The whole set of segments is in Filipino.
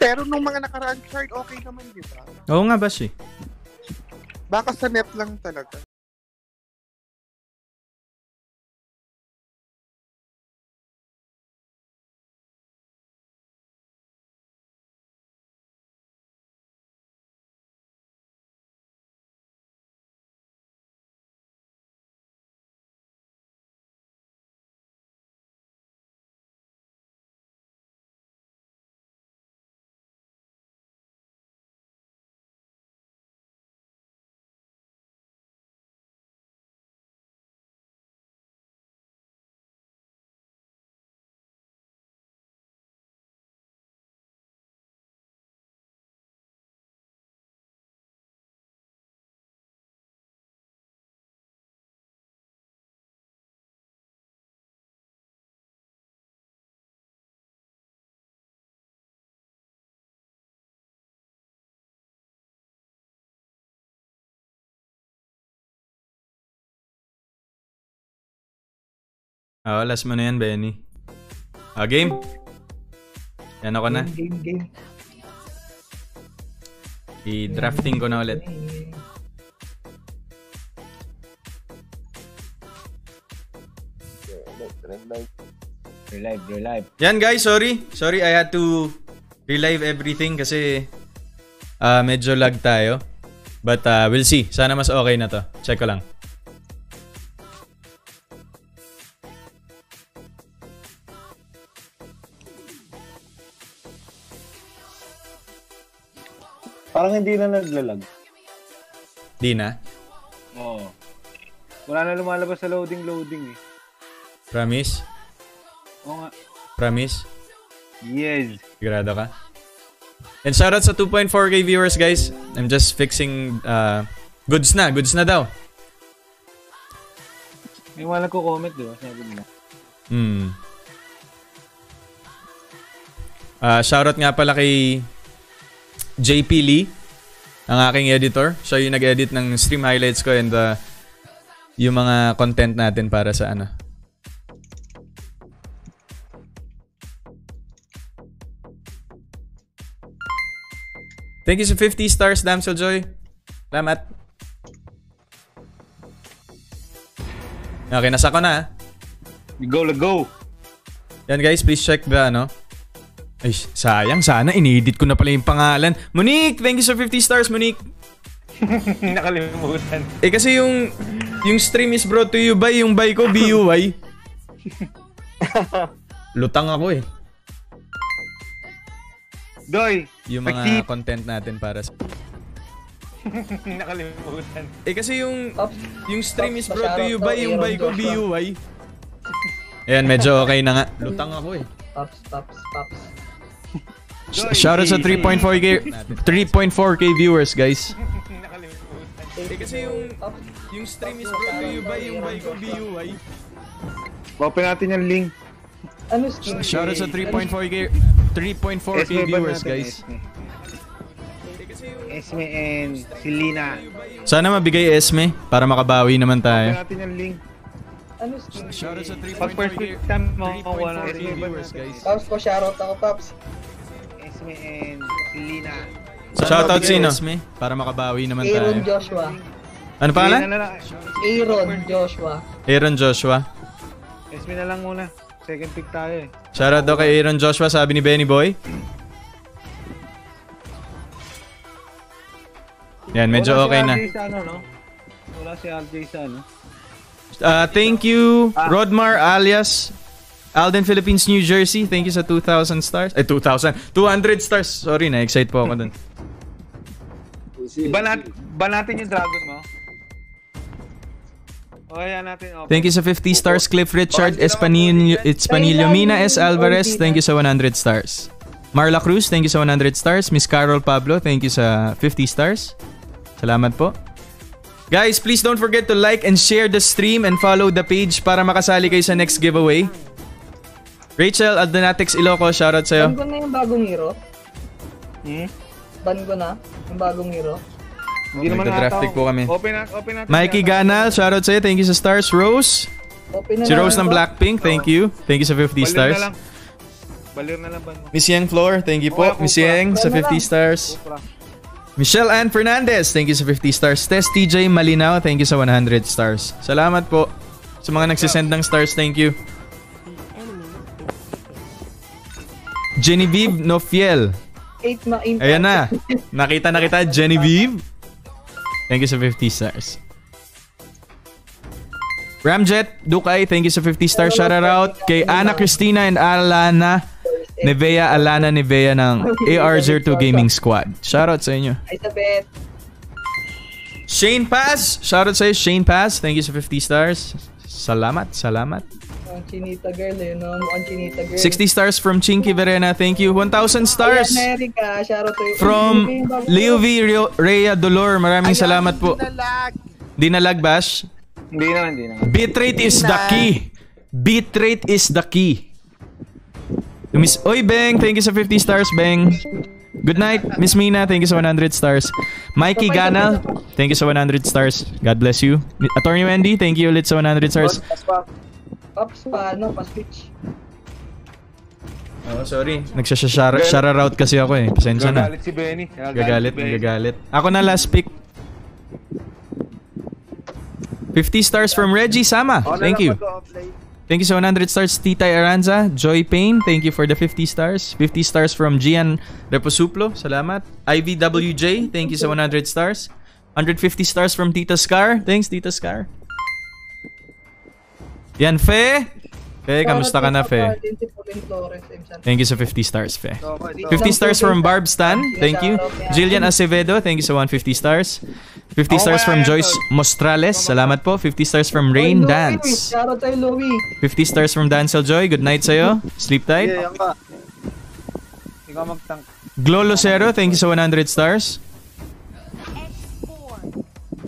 Pero nung mga nakaraan card, okay naman, di ba? Oo nga, Bash eh. Baka sa net lang talaga. Oo, last mo na yan, Benny. Ah, game? Yan ako na. Game, game, game. I-drafting ko na ulit. Relive, relive. Yan guys, sorry. Sorry, I had to relive everything kasi ah medyo lag tayo. But uh, we'll see. Sana mas okay na to. Check ko lang. Parang hindi na naglalag. Di na. Oo. Wala na lumalabas sa loading, loading eh. Promise? Oo nga. Promise? Yes. Sigurado ka? And shoutout sa 2.4k viewers guys. I'm just fixing uh, goods na. Goods na daw. May mga nagko-comment, di ba? Sabi nila. Hmm. Ah, shoutout nga pala kay JP Lee, ang aking editor. Siya yung nag-edit ng stream highlights ko and uh, yung mga content natin para sa ano. Thank you sa 50 stars, Damsel Joy. Salamat. Okay, nasa ko na ah. Go, let go! Yan guys, please check the ano. Ay, sayang. Sana inedit ko na pala yung pangalan. Monique! Thank you sa 50 stars, Monique. Nakalimutan. Eh kasi yung yung stream is brought to you by yung by ko, BUY. Lutang ako eh. Doy! Yung mga Pagtip. content natin para sa... Nakalimutan. Eh kasi yung Pops, yung stream is brought to you by yung by ko. BUY. Ayan, medyo okay na nga. Lutang ako eh. Pops, Pops, Pops. Shoutout sa easy. 3.4k 3.4k viewers, guys. Nakalimutan. Eh kasi yung yung stream is brought to you by yung by ko, BUY. Open natin yung link. ano skin? Shoutout sa 3.4k 3.4k Esme ba viewers, natin? guys. Esme. Esme and Selena. Sana mabigay Esme para makabawi naman Open tayo. natin yung link. Ano skin? Shoutout sa Pag first 3.4k time makukuha ng 3.4k Esme viewers, guys. Pops, po shoutout ako, Pops. Esme and Selena. Shoutout sino? Esme para makabawi naman Aaron tayo. Joshua. Ano Selena pangalan? na lang. Aaron Joshua. Aaron Joshua. Esme na lang muna. Second pick tayo eh. Shoutout daw kay Aaron Joshua, sabi ni Benny Boy. Yan, medyo Wala si okay na. RJ sa ano, no? Wala si RJ sa ano. Uh, thank you, Rodmar alias Alden Philippines, New Jersey. Thank you sa 2,000 stars. Eh, 2,000. 200 stars. Sorry, na-excite po ako dun. Iba, nat ba natin yung dragon mo? O, ayan natin. Okay. Thank you sa 50 stars, Cliff Richard Espanilio, Espanilio Mina S. Alvarez. Thank you sa 100 stars. Marla Cruz, thank you sa 100 stars. Miss Carol Pablo, thank you sa 50 stars. Salamat po. Guys, please don't forget to like and share the stream and follow the page para makasali kayo sa next giveaway. Rachel Aldanatix Iloco, shoutout Ban sa'yo. ko na yung bagong hero. Hmm? Ban ko na yung bagong hero. Hindi naman Nagda-draft nataw. pick po kami. Open, na, open natin. Mikey. Ganal, shoutout sa'yo. Thank you sa stars. Rose, Open na si Rose ng. Blackpink, thank you. Thank you sa 50 Balloon stars. na lang. Balir na lang ban mo. Miss Yang Floor, thank you po. Okay, Miss. Yang sa 50 stars. Michelle Ann Fernandez, thank you sa 50 stars. Tess TJ Malinaw, thank you sa 100 stars. Salamat po. Sa mga nagsisend ng stars, thank you. Genevieve Nofiel. 8 na in. Ayan na. Nakita na kita, Genevieve. Thank you sa 50 stars. Ramjet Dukay, thank you sa 50 stars. Shout out kay Ana Cristina and Alana Nevea, Alana Nevea ng AR02 Gaming Squad. Shout out sa inyo. Sabit. Shane Paz, shout out sa iyo, Shane Paz. Thank you sa 50 stars. Salamat, salamat. Ang chinita girl eh, no? Mukhang chinita girl. 60 stars from Chinky Verena. Thank you. 1,000 stars Ayan, Erica. Shoutout to you. from Leo V. Rio- Rhea Dolor. Maraming Ayan, salamat po. Dinalag. Dinalag bash. Hindi naman, hindi naman. Bitrate is the key. Bitrate is the key. Miss Oy Beng, thank you sa 50 stars, Beng. Good night, Miss Mina, thank you sa 100 stars. Mikey Ganal, thank you sa 100 stars. God bless you. Attorney Wendy, thank you ulit sa 100 stars. Pops pa, ano, pa switch. Oh, sorry. Nagsashara out kasi ako eh. Pasensya na. Gagalit si Benny. Gagalit, si Benny. gagalit. Ako na last pick. 50 stars from Reggie Sama. Thank you. Thank you sa 100 stars, Titay Aranza. Joy Payne, thank you for the 50 stars. 50 stars from Gian Reposuplo, salamat. IVWJ, thank you sa 100 stars. 150 stars from Tita Scar. Thanks, Tita Scar. Yan, Fe. Fe, kamusta ka na, Fe? Thank you sa 50 stars, Fe. Okay, 50 stars from Barb Stan. Thank you. Jillian Acevedo. Thank you sa 150 stars. 50 stars from Joyce Mostrales. Salamat po. 50 stars from Rain Dance. Shoutout tayo, Louie. 50 stars from Dancel Joy. Good night sa'yo. Sleep tight. Ikaw mag-tank. Glo Lucero. Thank you sa 100 stars.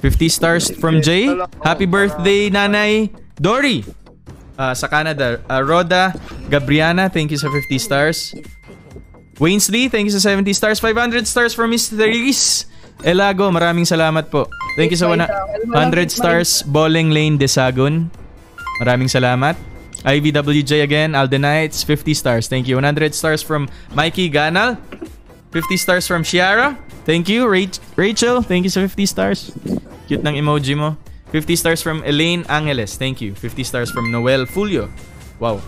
50 stars from Jay. Happy birthday, Nanay Dory. Ah, sa Canada. Ah, Roda Gabriana. Thank you sa 50 stars. Wainsley, thank you sa 70 stars. 500 stars from Mr. Reese. Elago, maraming salamat po. Thank you sa wana- 100 stars. Bowling Lane Desagon. Maraming salamat. IVWJ again, Aldenites, 50 stars. Thank you. 100 stars from Mikey Ganal. 50 stars from Shiara. Thank you. Rach- Rachel, thank you sa 50 stars. Cute ng emoji mo. 50 stars from Elaine Angeles. Thank you. 50 stars from Noel Fulio. Wow.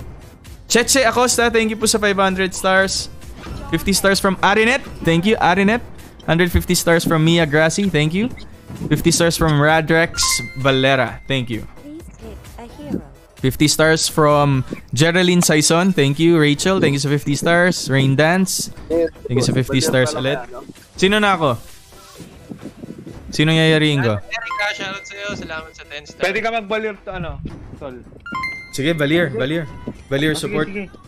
Cheche Acosta, thank you po sa 500 stars. 50 stars from Arinet. Thank you, Arinet. 150 stars from Mia Grassi. Thank you. 50 stars from Radrex Valera. Thank you. Please pick a hero. 50 stars from Geraldine Saison. Thank you, Rachel. Thank you sa 50 stars. Rain Dance. Thank you sa 50 stars ulit. Sino na ako? Sino yayariin ko? Erika, shoutout sa'yo. Salamat sa 10 stars. Pwede ka mag-balir to ano, Tol. Sige, Valier. Valier. Valier support. Sige, sige.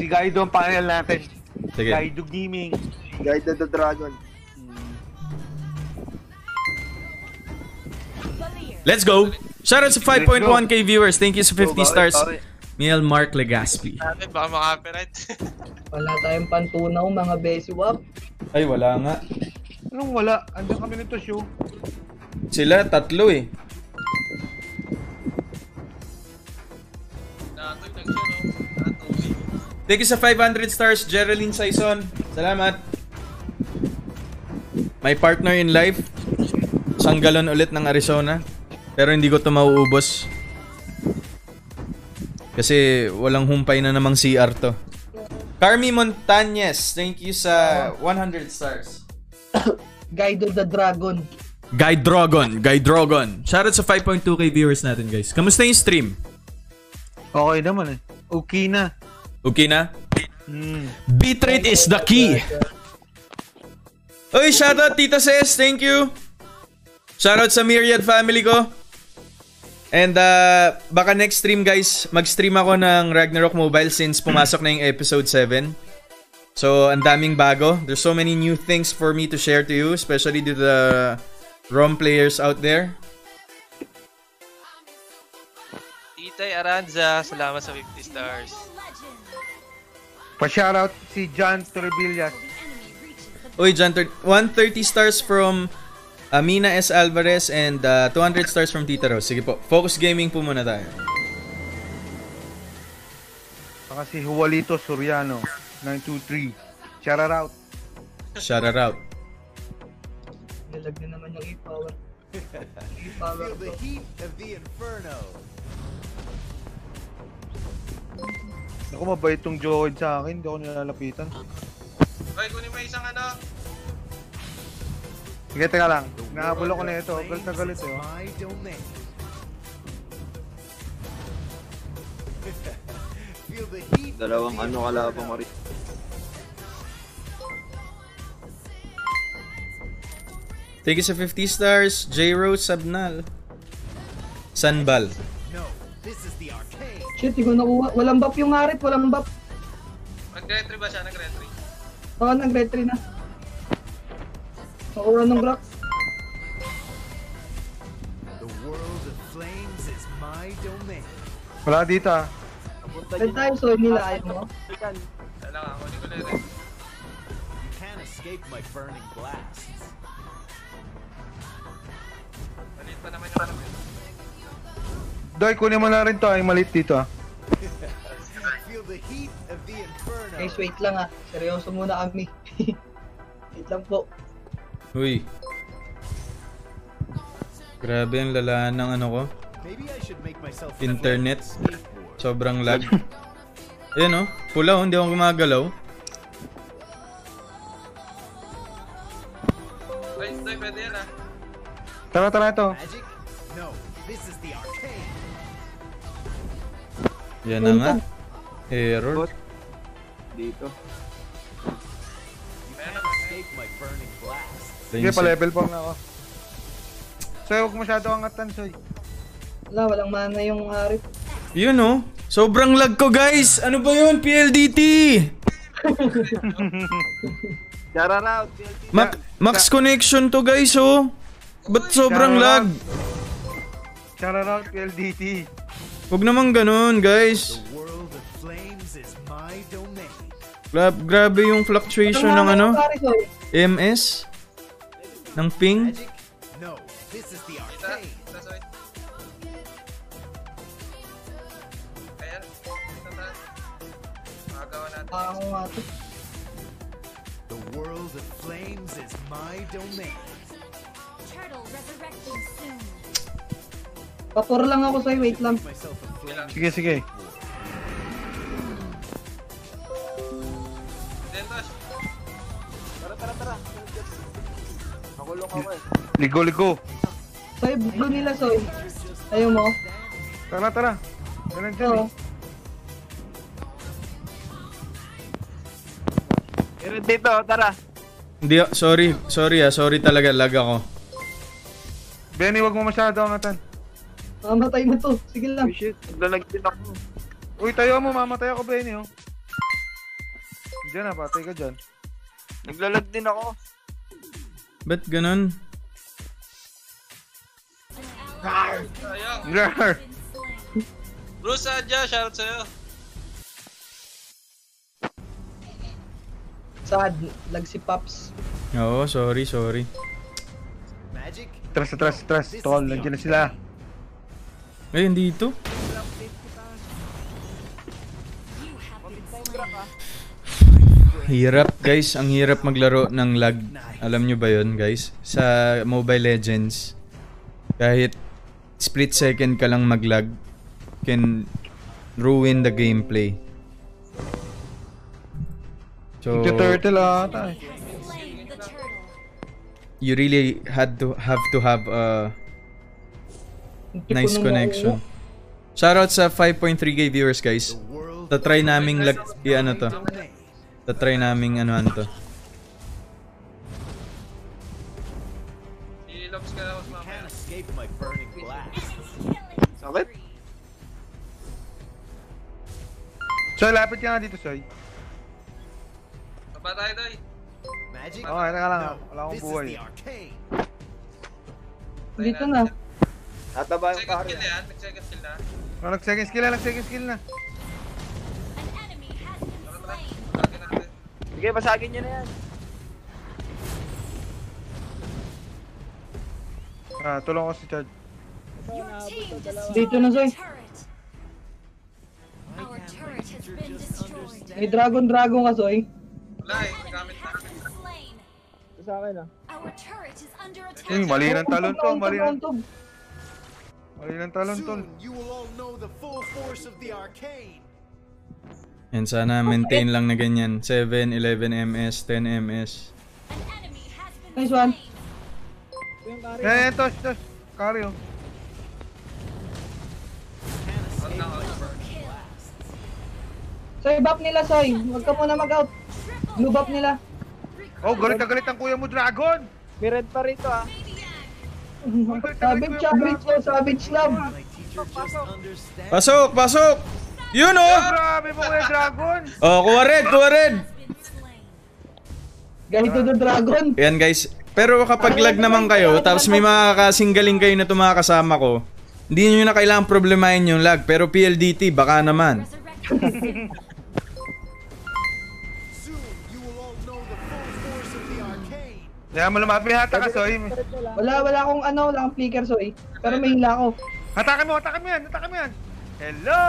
Si Guido ang panel natin. Sige. Guido Gaming. Guide the Dragon. Let's go! Shoutout sa 5.1k viewers. Thank you sa 50 stars. Miel Mark Legaspi. Natin, baka makapiright. Wala tayong pantunaw, mga besiwap. Ay, wala nga. Anong wala? Andiyan kami nito show. Sila, tatlo eh. Thank you sa 500 stars, Geraldine Saison. Salamat. My partner in life. Isang galon ulit ng Arizona. Pero hindi ko to mauubos. Kasi walang humpay na namang CR to. Carmi Montañez, thank you sa 100 stars. Guide of the Dragon. Guy Drogon, Guy Drogon. Shoutout sa 5.2k viewers natin guys. Kamusta yung stream? Okay naman eh. Okay na. Okay na? Hmm. Bitrate is the key. Uy, shoutout Tita Ses, thank you. Shoutout sa Myriad family ko. And uh, baka next stream guys, mag-stream ako ng Ragnarok Mobile since pumasok na yung episode 7. So, ang daming bago. There's so many new things for me to share to you, especially to the ROM players out there. Titay Aranza, salamat sa 50 stars. Pa-shoutout si John Torbillas. Uy, John, thir- 130 stars from Amina S. Alvarez and uh, 200 stars from Tita Rose. Sige po, focus gaming po muna tayo. Saka si Juanito Soriano, 923. Shout out. Shout out. Nilag na naman yung e-power. E-power Feel the heat of the inferno. Ako mabait tong Joed sa akin, hindi ako nilalapitan. Hoy, kunin mo isang ano. Sige, teka lang. Nahabol ako na ito. Galit na galit eh. Dalawang ano kalabang mo rin. Thank you sa 50 stars, J. Rose Sabnal. Sanbal. Shit, di ko nakuha. Walang buff yung Harit, walang buff. Nag-retry ba siya? Nag-retry? Oo, nag-retry na. Nakuha ng Brock. Wala dito ah. Red tayo, so nila ayaw mo. Kailangan ako. Hindi ko na-retry. You can't escape my burning blasts. Maliit pa naman yung ano. Doy, kunin mo na rin to. Ay, malit dito ah. Feel the heat of the inferno. Guys, wait lang ah. Seryoso muna kami. wait lang po. Uy. Grabe ang lala ng ano ko. Internet. Sobrang lag. Ayan oh. Pula oh, hindi ako gumagalaw. Pwede yan ah. Tara, tara ito. Magic? No, this is the arcade. Yan na nga. Error. Dito. Sige, pa-level pa na ako. Soy, huwag masyado angatan, Soy. Wala, walang mana yung Harit. Yun oh. Sobrang lag ko guys. Ano ba yun? PLDT. Shout out. PLT. Ma- max connection to guys oh. Ba't sobrang lag? Shout out, PLDT. Huwag naman ganun guys. The world of flames is my domain. Gra- grabe yung fluctuation ng ano. MS. Ng ping. Ako nga to. The world of flames is my domain. Turtle resurrecting soon. Papor lang ako sa'yo, wait lang. Sige, sige. Dentos. Tara, tara, tara. Nakulong ako eh. Ligo, ligo. Soy, blue nila, Soy. Ayaw mo? Tara, tara. Ganun dyan Oo. eh. Meron dito, tara. Hindi, sorry. Sorry ah. Sorry talaga. Lag ako. Benny, huwag mo masyado angatan. Mamatay mo to. Sige lang. Oh shit, naglalag din ako. Uy, tayo mo, mamatay ako, Benny, oh. Diyan na, patay ka dyan. Naglalag din ako. Ba't ganun? Been slain. Bruce Adja, shoutout sa'yo. Sad. Lag si Pops. Oo, sorry, sorry. Magic? Tras, tras, tras. Tol, nandiyan na sila. Ay, hindi ito. You have been slain. Hirap guys, ang hirap maglaro ng lag. Alam nyo ba yun guys? Sa Mobile Legends, kahit split second ka lang maglag, can ruin the gameplay. So, Ito turtle ata eh. Has slain the turtle. you really had to have to have a Hindi ko nice na connection. Shoutout sa 5.3k viewers guys. The world Tatry naming lag, i-ano to. domain. Tatry naming ano ano to. Si Lobs ka na mas mamaya. Can't escape my burning blasts. Sakit? Soy, lapit ka nga dito, Soy. Baba tayo, Doy. Magic? Okay, teka lang. Wala akong buhay. Dito na. Nataba yung Second pare. kill yan. Nag-second kill na. Oh, nag-second skill na, nag-second skill na. Sige, basagin niyo na yan. Ah, tulong ko si Chad. Dito na, destroyed. May dragon-dragon ka, Soy. Wala eh, nagamit slain. Sa akin ah. Our turret is under attack. Uy, mali ng talon to, mali ng, mali ng talon to. Soon you will all know the full force of the arcane. And sana maintain lang na ganyan. 7, 11 MS, 10 MS. Nice one. Yan, yan, tosh, tosh. Kari oh. Soy, buff nila, Soy. Huwag ka muna mag-out. Blue buff nila. Oh, galit na galit ang kuya mo, Dragon! May red pa rito ah. Savage, savage, oh, savage love. Pasok, pasok! Yun oh! Grabe mo kuya, Dragon! Oh, kuha red, kuha red! Guys to the dragon. Yan guys. Pero kapag lag naman kayo, tapos may mga kasinggaling kayo na mga kasama ko, hindi nyo na kailangan problemahin yung lag. Pero PLDT, baka naman. Kaya mo lumapi, hata ka, Soy. Wala, wala akong ano, wala akong flicker, Soy. Pero may hila ako. Hatakan mo, hatakan mo yan, hatakan mo yan! Hello!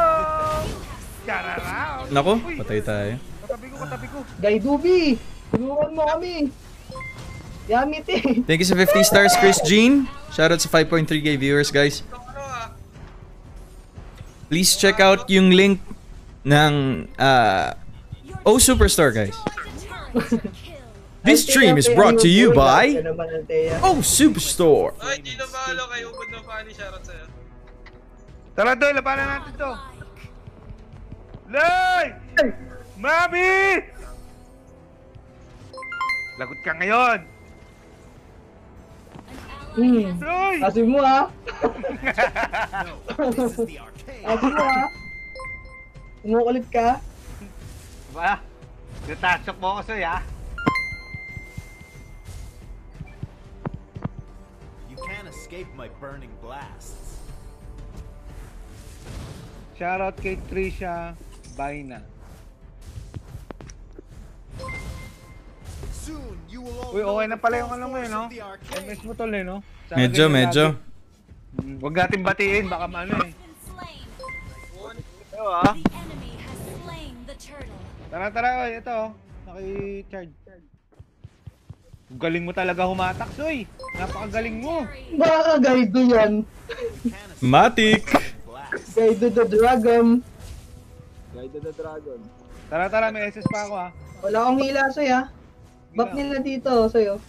Chararaw! Nako, patay tayo. Katabi ko, katabi ko. Guy Dubi, tulungan mo kami. Yamit eh. Thank you sa 50 stars, Chris Jean. Shoutout sa 5.3k viewers, guys. Please check out yung link ng uh, Oh Superstore, guys. This stream is brought to you by? Oh Superstore. Ay, di na mahalo kay Ubod ng Fanny. Shoutout sa'yo. Tara, Doy, labanan natin to. Lay! Mami! Lagot ka ngayon! Hmm. Doy! Kasi mo arcane. Kasi mo ha. Umukulit ka. Ba? Natasok mo ako sa'yo ah. Escape my burning blasts. Shoutout kay Trisha Baina. Soon you will all Uy, okay na pala yung ano mo eh, force no? MS mo tol eh, no? Sana Medyo, medyo. lagi. Hmm, Huwag natin batiin, baka maano eh. Ito ah. Tara, tara, oy, ito oh. Naki-charge. Ang Galing mo talaga humatak, Soy. Napakagaling mo. Baka guide yan. Guide to the dragon. Guide to the dragon. Tara, tara, may SS pa ako ah. Wala akong hila, Soy ha. Buff nila dito, Soy oh.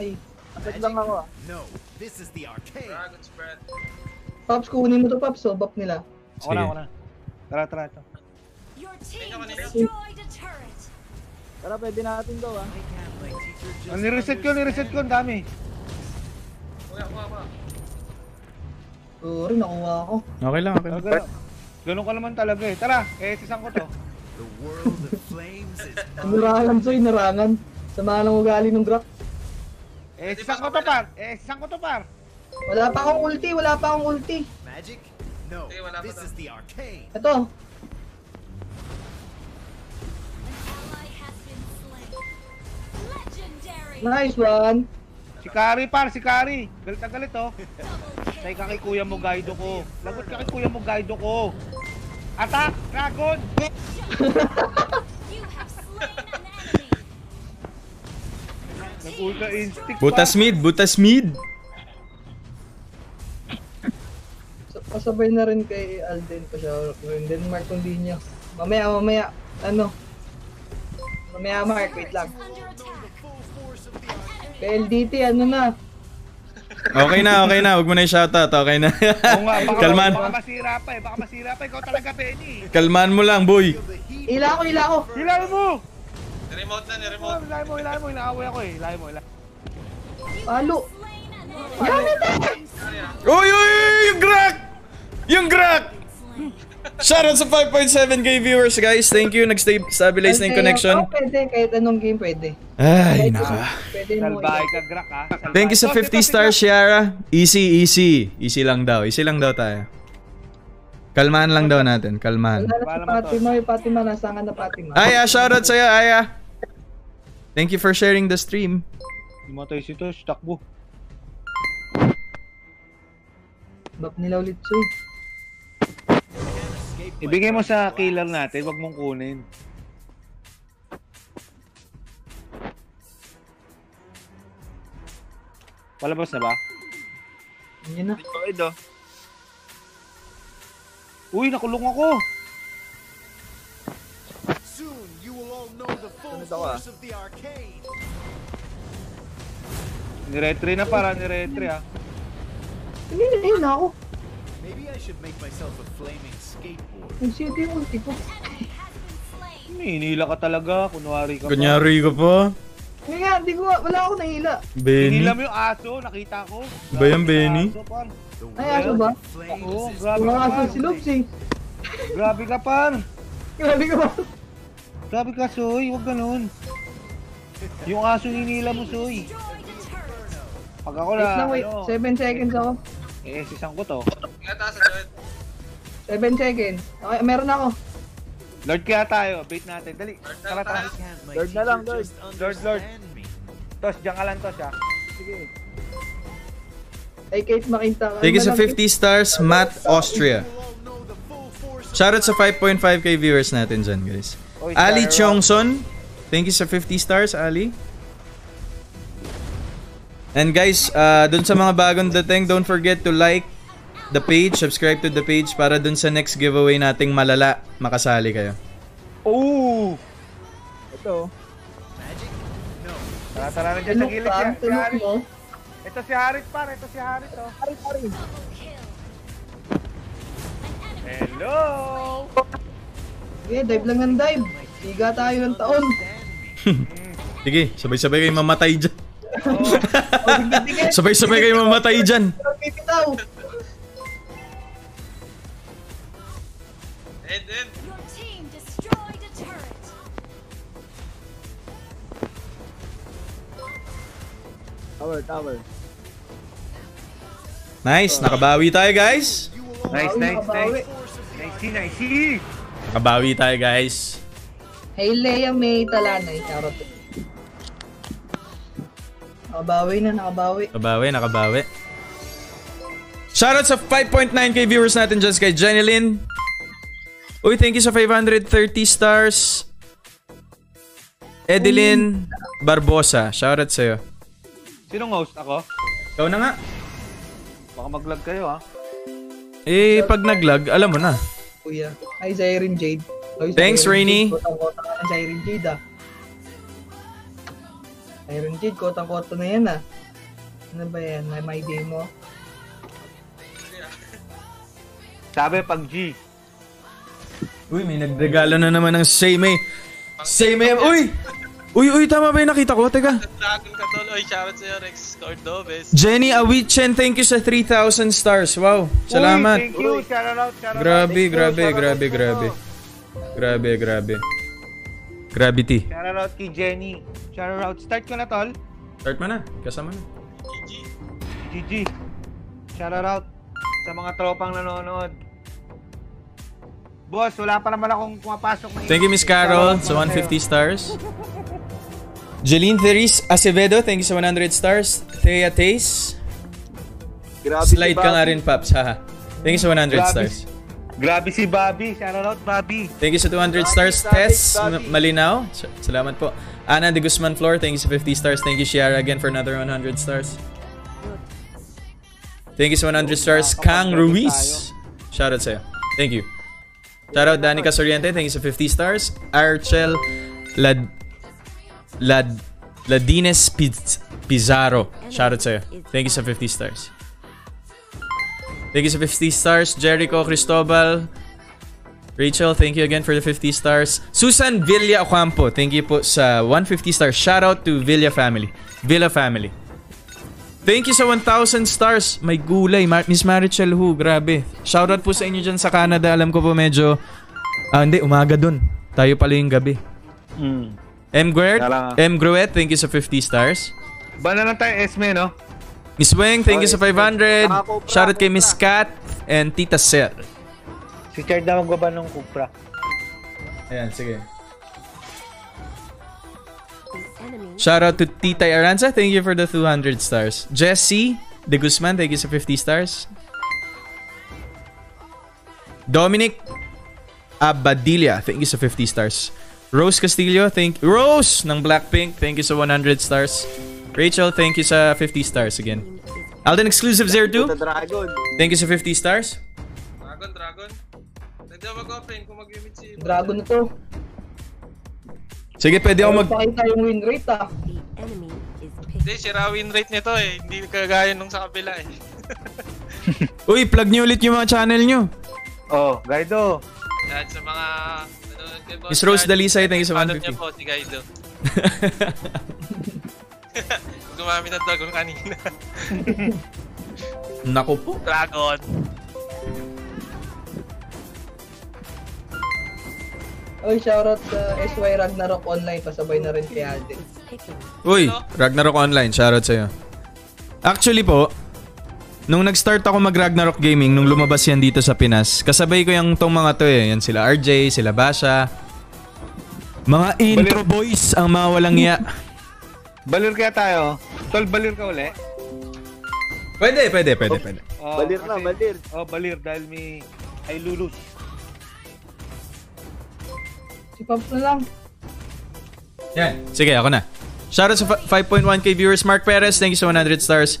Ay. Asad lang ako ah. No, this is the arcane. Dragon spread. Pops, kunin mo to, Pops. Oh, buff nila. Ako na, ako na. Tara, tara, ito. Your team destroyed. Tara, pwede natin go ah. Ang nireset ko, nireset ko, ang dami. Kuya, kuha pa. Sorry, nakuha ako. Okay lang, okay lang. Ganun, ganun ka naman talaga eh. Tara, SS ko to. The world of flames is Narangan, Soy, narangan. Samahan ng ugali ng Grak. SS ko to, par. SS ko to, par. Wala pa akong ulti, wala pa akong ulti. magic. No, this is the arcane. Ito, nice one. Si Kari, par, si Kari. Galit na galit, oh. Say ka kay kuya mo, gaido ko. Lagot ka kay kuya mo, gaido ko. Attack! Dragon! Nag-ultra instinct pa. Butas mid, butas mid. Kasabay na rin kay Alden pa siya. Din Mark Condinho. Mamaya, mamaya. Ano? Mamaya, Mark. Wait lang. Under attack. Full force of the arcane. Kay LDT, ano na? Okay na, okay na. Huwag mo na yung shoutout. Okay na. Oo nga, baka, Kalman. baka masira pa eh. Baka masira pa. Ikaw talaga, Benny. Kalman mo lang, boy. Hila ako, hila ako. Hilahin mo! Ni-remote na, Oh, ni-remote. hilahin mo, hilahin mo. Inaaway ako eh. Hilahin mo. You Palo. Yamit eh! Uy, uy, uy, yung grak! Yung grak! Shoutout sa 5.7k viewers, guys. Thank you. Nag-stabilize na yung connection. Oo, pwede. Kahit anong game pwede. Ay, Kahit naka. Pwede mo. Salbahe ka, Grak ha. Salbahe. Thank you sa Oh, 50 sito, stars. Shiara. Easy, easy. Easy lang daw. Easy lang daw tayo. Kalmahan lang daw natin. Kalmahan. Wala na si. Fatima. Yung Fatima, na Fatima? Aya, shoutout sa'yo, Aya. Thank you for sharing the stream. Matay si Tosh, takbo. Bap nila ulit, Soy. Ibigay mo sa killer natin, wag mong kunin. Palabas na ba? Yun na. Ito, Uy, nakulong ako! Soon you will all know the full force of the arcade. Niretre na para, niretre ah. Hindi na yun ako. Maybe I should make myself a flaming skateboard. Yung city yung ulti ko. Hinila ka talaga, kunwari ka pa. Kunyari ka pa. Hindi nga, hindi ko wala ako nahila. Benny. Hinila mo yung aso, nakita ko. Ba yan, Benny? Aso, Ay, aso ba? Oo, grabe Mga ka aso si Lobs eh. Grabe ka par. Grabe ka ba? Grabe ka, Soy. Huwag ganun. Yung aso hinila mo, Soy. Pag ako na, Wait lang, wait. ano, 7 seconds ako. eh, sisang ko to. Yata sa Joel. 7 seconds. Okay, meron ako. Lord kaya tayo, bait natin. Dali, tara, tara. Lord na lang, Lord. Lord, Lord. Tos, diyan ka lang, Tos, ha. Sige. Ay, Kate Makinta. Thank you sa 50 stars, Matt Austria. Shoutout sa 5.5k viewers natin dyan, guys. Oy, Ali. Chongson, thank you sa 50 stars, Ali. And guys, uh, dun sa mga bagong dating, don't forget to like the page, subscribe to the page para dun sa next giveaway nating malala, makasali kayo. Oo! Ito. Tara, tara na dyan sa Tulog gilid. Si Harit. mo. Ito si Harit, par. Ito si Harit, oh. Hello! Okay, dive lang ng dive. Higa tayo ng taon. Sige, sabay-sabay kayo mamatay dyan. Sige, sige. Sabay-sabay kayo mamatay dyan. End, end. Your team destroyed a turret. Tower, tower. Nice, nakabawi tayo guys. Nice, nice, nice. Nice, nice. Nakabawi tayo guys. Hey, Leia May Talanay. Charot. Nakabawi na, nakabawi. Nakabawi, nakabawi. Shoutout sa 5.9k viewers natin dyan kay Jenny Lynn. Uy, thank you sa 530 stars. Edeline Barbosa, shoutout sa'yo. Sinong host? Ako? Ikaw na nga. Baka mag-lag kayo, ha? Eh, pag naglag, alam mo na. Kuya. Hi, Siren Jade. Oy, Thanks, Rainy. Kotang-kota ka Siren Jade, ah. Siren Jade, kotang-kota na yan, ah. Ano ba yan? May may demo? Sabi, pag G. Uy, may nagregalo na naman ng Same Same Uy! Uy, uy, tama ba yung nakita ko? Teka. Dragon ka tol. Oy, shoutout sa'yo, Rex Cordobes. Jenny Awichen, thank you sa 3,000 stars. Wow, Uy, salamat. thank you. Shout out, shout out. Grabe, grabe, grabe, grabe. Grabe, grabe. Gravity. Shout out kay Jenny. Shout out. Start ko na, tol. Start mo na. Kasama na. GG. GG. Shout out sa mga tropang nanonood. Boss, wala pa naman akong pumapasok na Thank you, Miss Carol, sa 150 stars. Jeline Therese Acevedo, thank you sa 100 stars. Thea Tace. Slide ka nga rin, Paps. Haha. Thank you sa 100 Grabe. stars. Grabe si Bobby. Shout out, Bobby. Thank you sa 200 stars, Tess M- Malinaw. Salamat po. Ana de Guzman Flor, thank you sa 50 stars. Thank you, Shiara, again for another 100 stars. Thank you sa 100 stars, Kang Ruiz. Shoutout sa'yo. Thank you. Shoutout Danica Soriente, thank you sa 50 stars. Archel Lad... Lad... Ladines Piz, Pizarro. Shoutout sa'yo. Thank you sa 50 stars. Thank you sa 50 stars, Jericho Cristobal. Rachel, thank you again for the 50 stars. Susan Villa Ocampo, thank you sa 150 stars. Shout out to Villa family. Villa family. Thank you sa 1,000 stars. May gulay. Mar- Miss Marichel Hu, grabe. Shout out po sa inyo dyan sa Canada. Alam ko po medyo... Ah, hindi. Umaga dun. Tayo pala yung gabi. Mm. M. Gruet. M. Gruet, thank you sa 50 stars. Ba na lang tayo, Esme, no? Miss Weng, thank you sa 500. Shout out kay Miss Kat and Tita Sel. Si Chard na magbaba ng Cupra. Ayan, sige. Shout out to Titay Aranza. Thank you for the 200 stars. Jesse De Guzman, thank you sa 50 stars. Dominic Abadilla, thank you sa 50 stars. Rose Castillo, thank Rose ng Blackpink, thank you sa 100 stars. Rachel, thank you sa 50 stars again. Alden Exclusive 02, Dragon. thank you sa 50 stars. Dragon, Dragon. Pwede ako mag-open kung mag-limit si... Dragon na to. Sige, pwede ako mag... Pakita yung win rate ah. Hindi, sira win rate nito eh. Hindi kagaya nung sa kabila eh. Uy, plug niyo ulit yung mga channel niyo. Oh, Gaido. Yan sa mga... nanonood kay Boss Miss Rose Chard, Dalisay, thank you sa follow 150. niya po si Guido. Gumamit ng dragon kanina. Nako po. Dragon. Oy, shoutout sa SY Ragnarok Online. Pasabay na rin kay Alden. Uy, Ragnarok Online, shoutout sa'yo. Actually po, nung nag-start ako mag Ragnarok Gaming, nung lumabas yan dito sa Pinas, kasabay ko yung tong mga to eh. Yan sila RJ, sila Basha. Mga intro boys ang mga walang iya. Balir kaya tayo. Tol, balir ka uli. Pwede, pwede, pwede, pwede. Oh, Balir na, balir. Oh, balir dahil may ay lulus. Si Pump na lang. Yan. Sige, ako na. Shoutout sa fa- 5.1k viewers. Mark Perez, thank you sa 100 stars.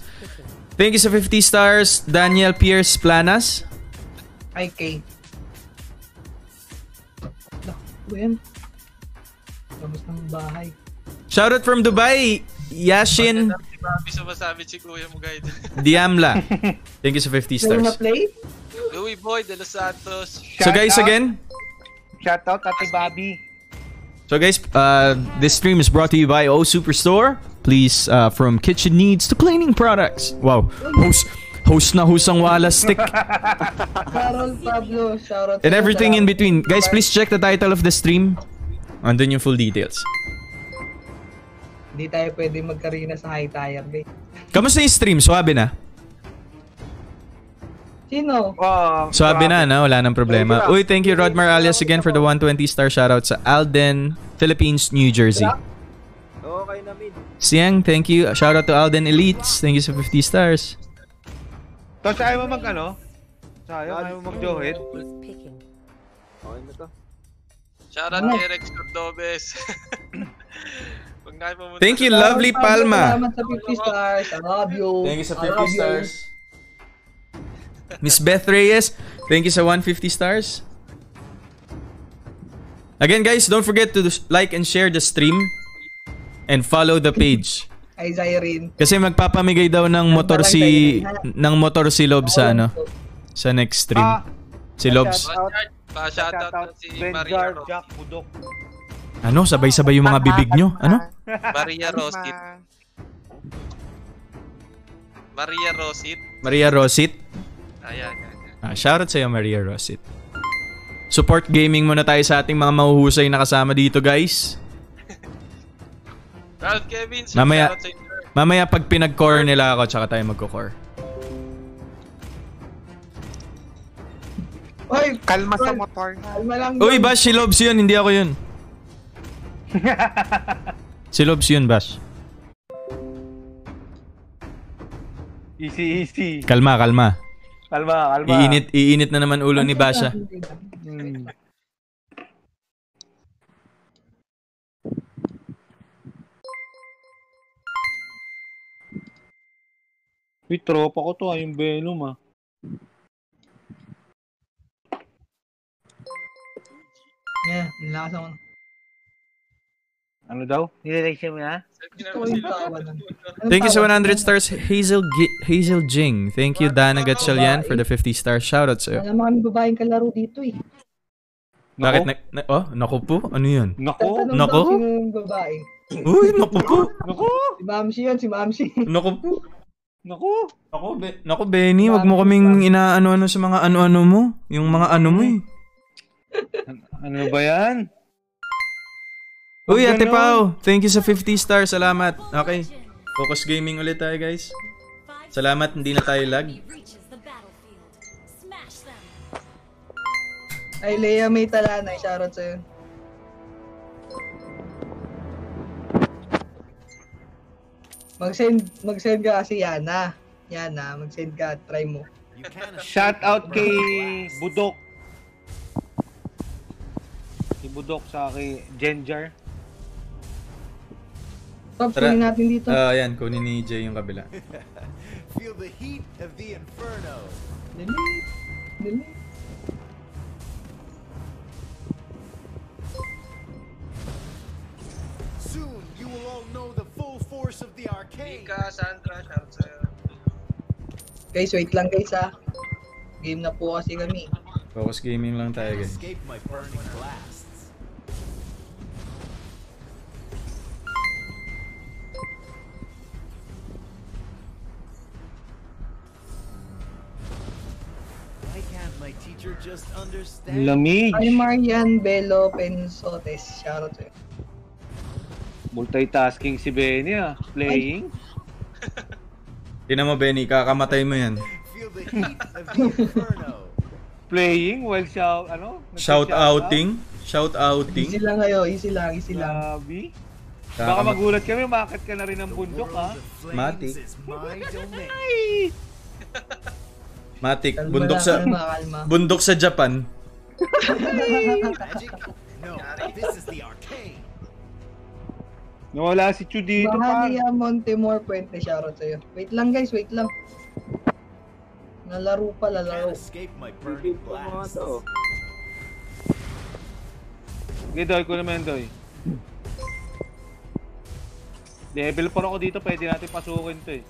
Thank you sa 50 stars. Daniel Pierce Planas. Ano yan? Labas ng bahay. Shoutout from Dubai. Yashin Bobby sumasabi si Kuya mo Guido. Diamla. Thank you sa 50 Play na stars. play? Louis Boy de Los Santos. So guys, out. again, Shout out Ate Bobby. So guys, uh, this stream is brought to you by O Superstore. Please, uh, from kitchen needs to cleaning products. Wow, host, host na husang wala stick Carol Pablo, shoutout and sa'yo. everything in between. Guys, please check the title of the stream. Andun yung full details. Hindi tayo pwede magkarina sa high tire day. Kamusta yung stream? Suwabe na? Sino? Oh, Suwabe na, na? Wala nang problema. Uy, thank you Rodmar alias again for the 120 star shoutout sa Alden, Philippines, New Jersey. Okay na mid. Siang, thank you. Shoutout to Alden Elites. Thank you sa 50 stars. To, sa ayaw mo mag ano? Sa ayaw, mo mag-johet? Okay na to. Shoutout kay Rex Cordobes. Thank you, lovely Palma. Salamat sa 50 stars. I love you. Thank you sa I 50 love you. stars. Miss Beth Reyes, thank you sa 150 stars. Again guys, don't forget to like and share the stream and follow the page. Ay, Zyrene. Kasi magpapamigay daw ng motor si ng motor si Lob sa ano sa next stream. Ah, Si Lobs. Pa-shout- Pa-shoutout shout out si Maria Jack, Budok. Ano, sabay-sabay yung mga bibig nyo? Ano? Maria Rosit. Maria Rosit. Maria Rosit. Ayan, yan, yan. Ah, shoutout sa'yo Maria Rosit. Support gaming muna tayo sa ating mga mahuhusay na kasama dito guys. Ralph Kevin, Mamaya- shoutout sa inyo. Mamaya pag pinag-core nila ako, tsaka tayo magko-core. Oy, Kalma sa motor. Kalma lang. Uy. Bash, si Lobs yun, hindi ako yun. si Lobs yun, Bash. Easy, easy. Kalma, kalma. Kalma, kalma. Iinit, iinit na naman ulo ni Basha. Hmm. Uy, tropa ko to ah, yung Venom ah. Yeah, nilakas ako. Ano daw? Nileleksyon mo na? Thank you sa tawag? 100 stars, Hazel Gi- Hazel Jing. Thank you, Dana Gatchalian, for the 50 stars. Shoutout sa'yo. Wala mga kami babaeng kalaro dito eh. Bakit na, na- oh, naku po? Ano yun? Nako? Tatanong Nako? daw sino yung babae. Uy, naku po? Nako? Si Mamsi yun, si Mamsi. Naku po? Nako? Naku, be, naku Benny, wag mo kaming inaano-ano sa mga ano-ano mo. Yung mga ano mo eh. Ano ba yan? Uy, Ate. Pao, thank you sa 50 stars. Salamat. Okay. Focus gaming ulit tayo, guys. Salamat, hindi na tayo lag. Ay, Leia may talanay. Shoutout sa'yo. Mag-send, mag-send ka kasi Yana. Yana, mag-send ka. Try mo. Shout out kay Budok. budok sa kay Genjar. Top, Tara. kunin natin dito. Ah, yan, kunin ni Jay yung kabila. Feel the heat of the inferno. Dali. Dali. Soon you will all know the full force of the arcane. Mika, Sandra, shout sa'yo. Guys, wait lang guys ha. Game na po kasi kami. Focus gaming lang tayo, guys. Escape my burning blasts. Lamig. Ay, Marian Belo Pensotes. Shoutout sa'yo. Multitasking si Benny ah. Playing. Tingnan mo, Benny, kakamatay mo yan. Playing while shout, ano? Shout outing. Shout outing. Easy lang kayo, easy lang, easy lang. Grabe. Baka magulat kami, umakit ka na rin ng bundok ha. flames Mati. Matik, Kalma bundok lang, sa kalma, kalma. bundok sa Japan. Magic? No, this is the arcane. Nawala si Chu dito pa. Bahagia Montemor Puente, shoutout sa'yo. Wait lang guys, wait lang. Nalaro pa, lalaro. ko. Okay, Doy, kunin mo yan, Doy. Level 4 ako dito, pwede natin pasukin to eh.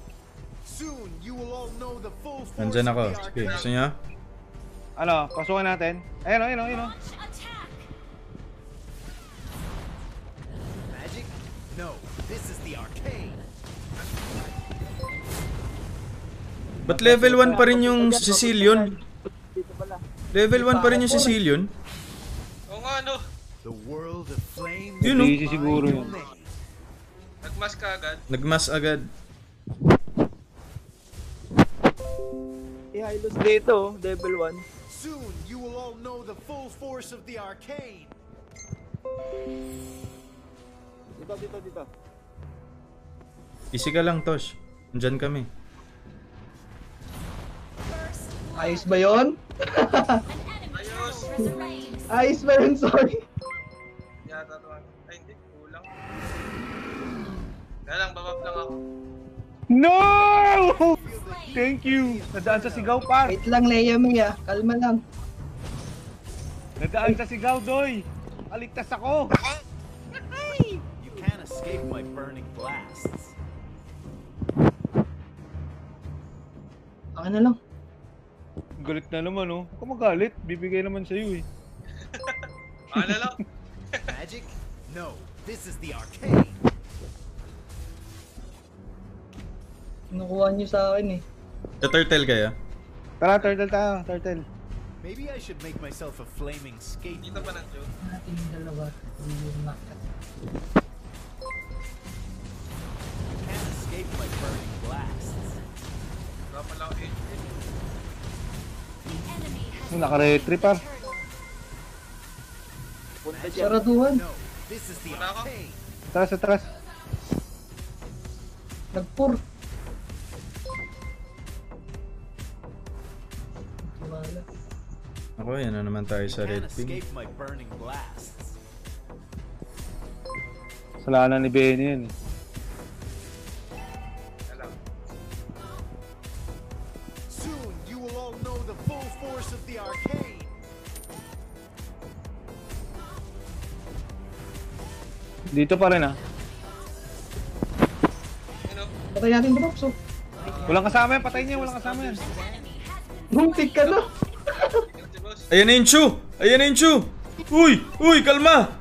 Soon you will all know the full force Nandyan ako. Sige, gusto niya? Ano, pasukin natin. Ayun, ayun, ayun. Magic? No, this is the arcane. Ba't level 1 pa rin yung Sicilian? Level 1 pa rin yung Sicilian? Oo nga, no. The world of flames Yun, oh. Easy siguro yun. Nagmas ka agad. Nagmas agad. I-hilos dito, oh, level 1. Soon you will all know the full force of the arcane. Dito, dito, dito. Easy ka lang, Tosh. Nandyan kami. Ayos ba yun? Ayos. Ayos ba yun? Sorry. Yata to. Ay, hindi. Kulang. Kaya lang, babab lang ako. No! Thank you! Nadaan sa sigaw, par. Wait lang, Leia Mia. Kalma lang. Nadaan sa sigaw, Doy. Aligtas ako. You can't escape my burning blasts. Akin na lang. Galit na naman, oh. Huwag ka magalit. Bibigay naman sa'yo, eh. Ano lang? Magic? No, this is the arcane. Kinukuha niyo sa akin eh. The turtle kaya? Tara, turtle tayo. Turtle. Maybe I should make myself a flaming skate. Dito pa nandiyo. Natin yung dalawa. Yung nakkat. Can't escape my burning blasts. Wala pa lang ako HP. Naka-retry, par. Punta dyan. Saraduhan. Wala ako. arcane. Atras, atras. Wala. Ako, yan na naman tayo sa red ping. Kasalanan ni Benny yan, eh. Dito pa rin, ah. Ano? Patay natin drops oh. Walang kasama yan. Patay niya. Walang kasama yan. Buntik ka na. Ayan na yung Chu! Ayan na yung Chu! Uy! Uy! Kalma!